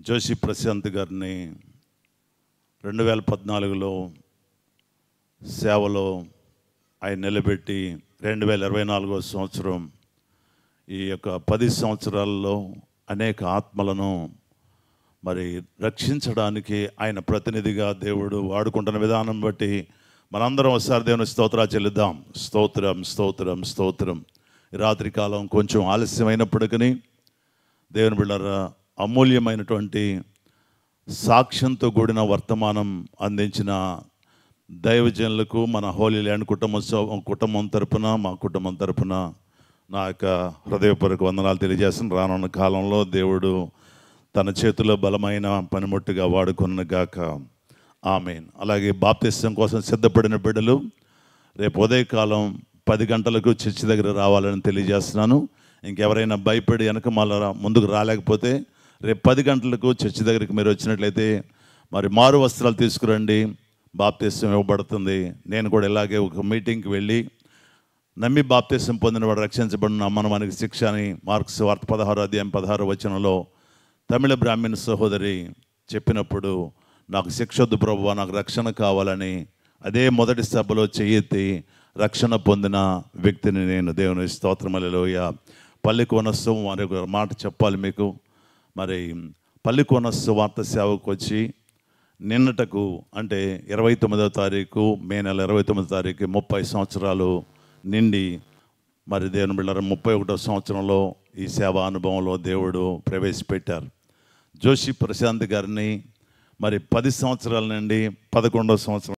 జోషి ప్రశాంత్ గారిని రెండు వేల పద్నాలుగులో సేవలో ఆయన నిలబెట్టి రెండు వేల ఇరవై నాలుగో సంవత్సరం ఈ యొక్క పది సంవత్సరాల్లో అనేక ఆత్మలను మరి రక్షించడానికి ఆయన ప్రతినిధిగా దేవుడు వాడుకుంటున్న విధానం బట్టి మనందరం ఒకసారి దేవుని స్తోత్రా చెల్లిద్దాం. స్తోత్రం స్తోత్రం స్తోత్రం. రాత్రికాలం కొంచెం ఆలస్యమైనప్పటికీ దేవుని బిళ్ళర అమూల్యమైనటువంటి సాక్ష్యంతో కూడిన వర్తమానం అందించిన దైవజనులకు మన హోలీ ల్యాండ్ కుటుంబం కుటుంబం తరపున మా కుటుంబం తరపున నా యొక్క హృదయపూర్వక వందనాలు తెలియజేసిన రానున్న కాలంలో దేవుడు తన చేతిలో బలమైన పనిముట్టుగా వాడుకున్న గాక ఆమెన్. అలాగే బాప్తిస్తం కోసం సిద్ధపడిన బిడ్డలు రేపు ఉదయకాలం పది గంటలకు చర్చి దగ్గర రావాలని తెలియజేస్తున్నాను. ఇంకెవరైనా భయపడి వెనక మళ్ళా ముందుకు రాలేకపోతే రేపు పది గంటలకు చర్చి దగ్గరికి మీరు వచ్చినట్లయితే మరి మారు వస్త్రాలు తీసుకురండి. బాప్తిస్తం ఇవ్వబడుతుంది. నేను కూడా ఇలాగే ఒక మీటింగ్కి వెళ్ళి నమ్మి బాప్తీసం పొందిన వాడు రక్షించబడిన మనకి శిక్ష అని మార్క్స్ వార్త పదహారు అధ్యాయం పదహారు వచనంలో తమిళ బ్రాహ్మణ సహోదరి చెప్పినప్పుడు నాకు శిక్ష వద్దు నాకు రక్షణ కావాలని అదే మొదటి సభలో చెయ్యెత్తి రక్షణ పొందిన వ్యక్తిని నేను దేవుని స్తోత్రమలలోయ పల్లికోనస్సు అనే ఒక మాట చెప్పాలి మీకు. మరి పల్లికోనస్సు వార్త సేవకు వచ్చి నిన్నటకు అంటే ఇరవై తొమ్మిదవ తారీఖు మే నెల ఇరవై తొమ్మిదో తారీఖు ముప్పై సంవత్సరాలు నిండి మరి దేవుని బిళ్ళర ముప్పై ఒకటో సంవత్సరంలో ఈ సేవా అనుభవంలో దేవుడు ప్రవేశపెట్టారు. జోషి ప్రశాంత్ గారిని మరి పది సంవత్సరాల నుండి పదకొండవ సంవత్సరం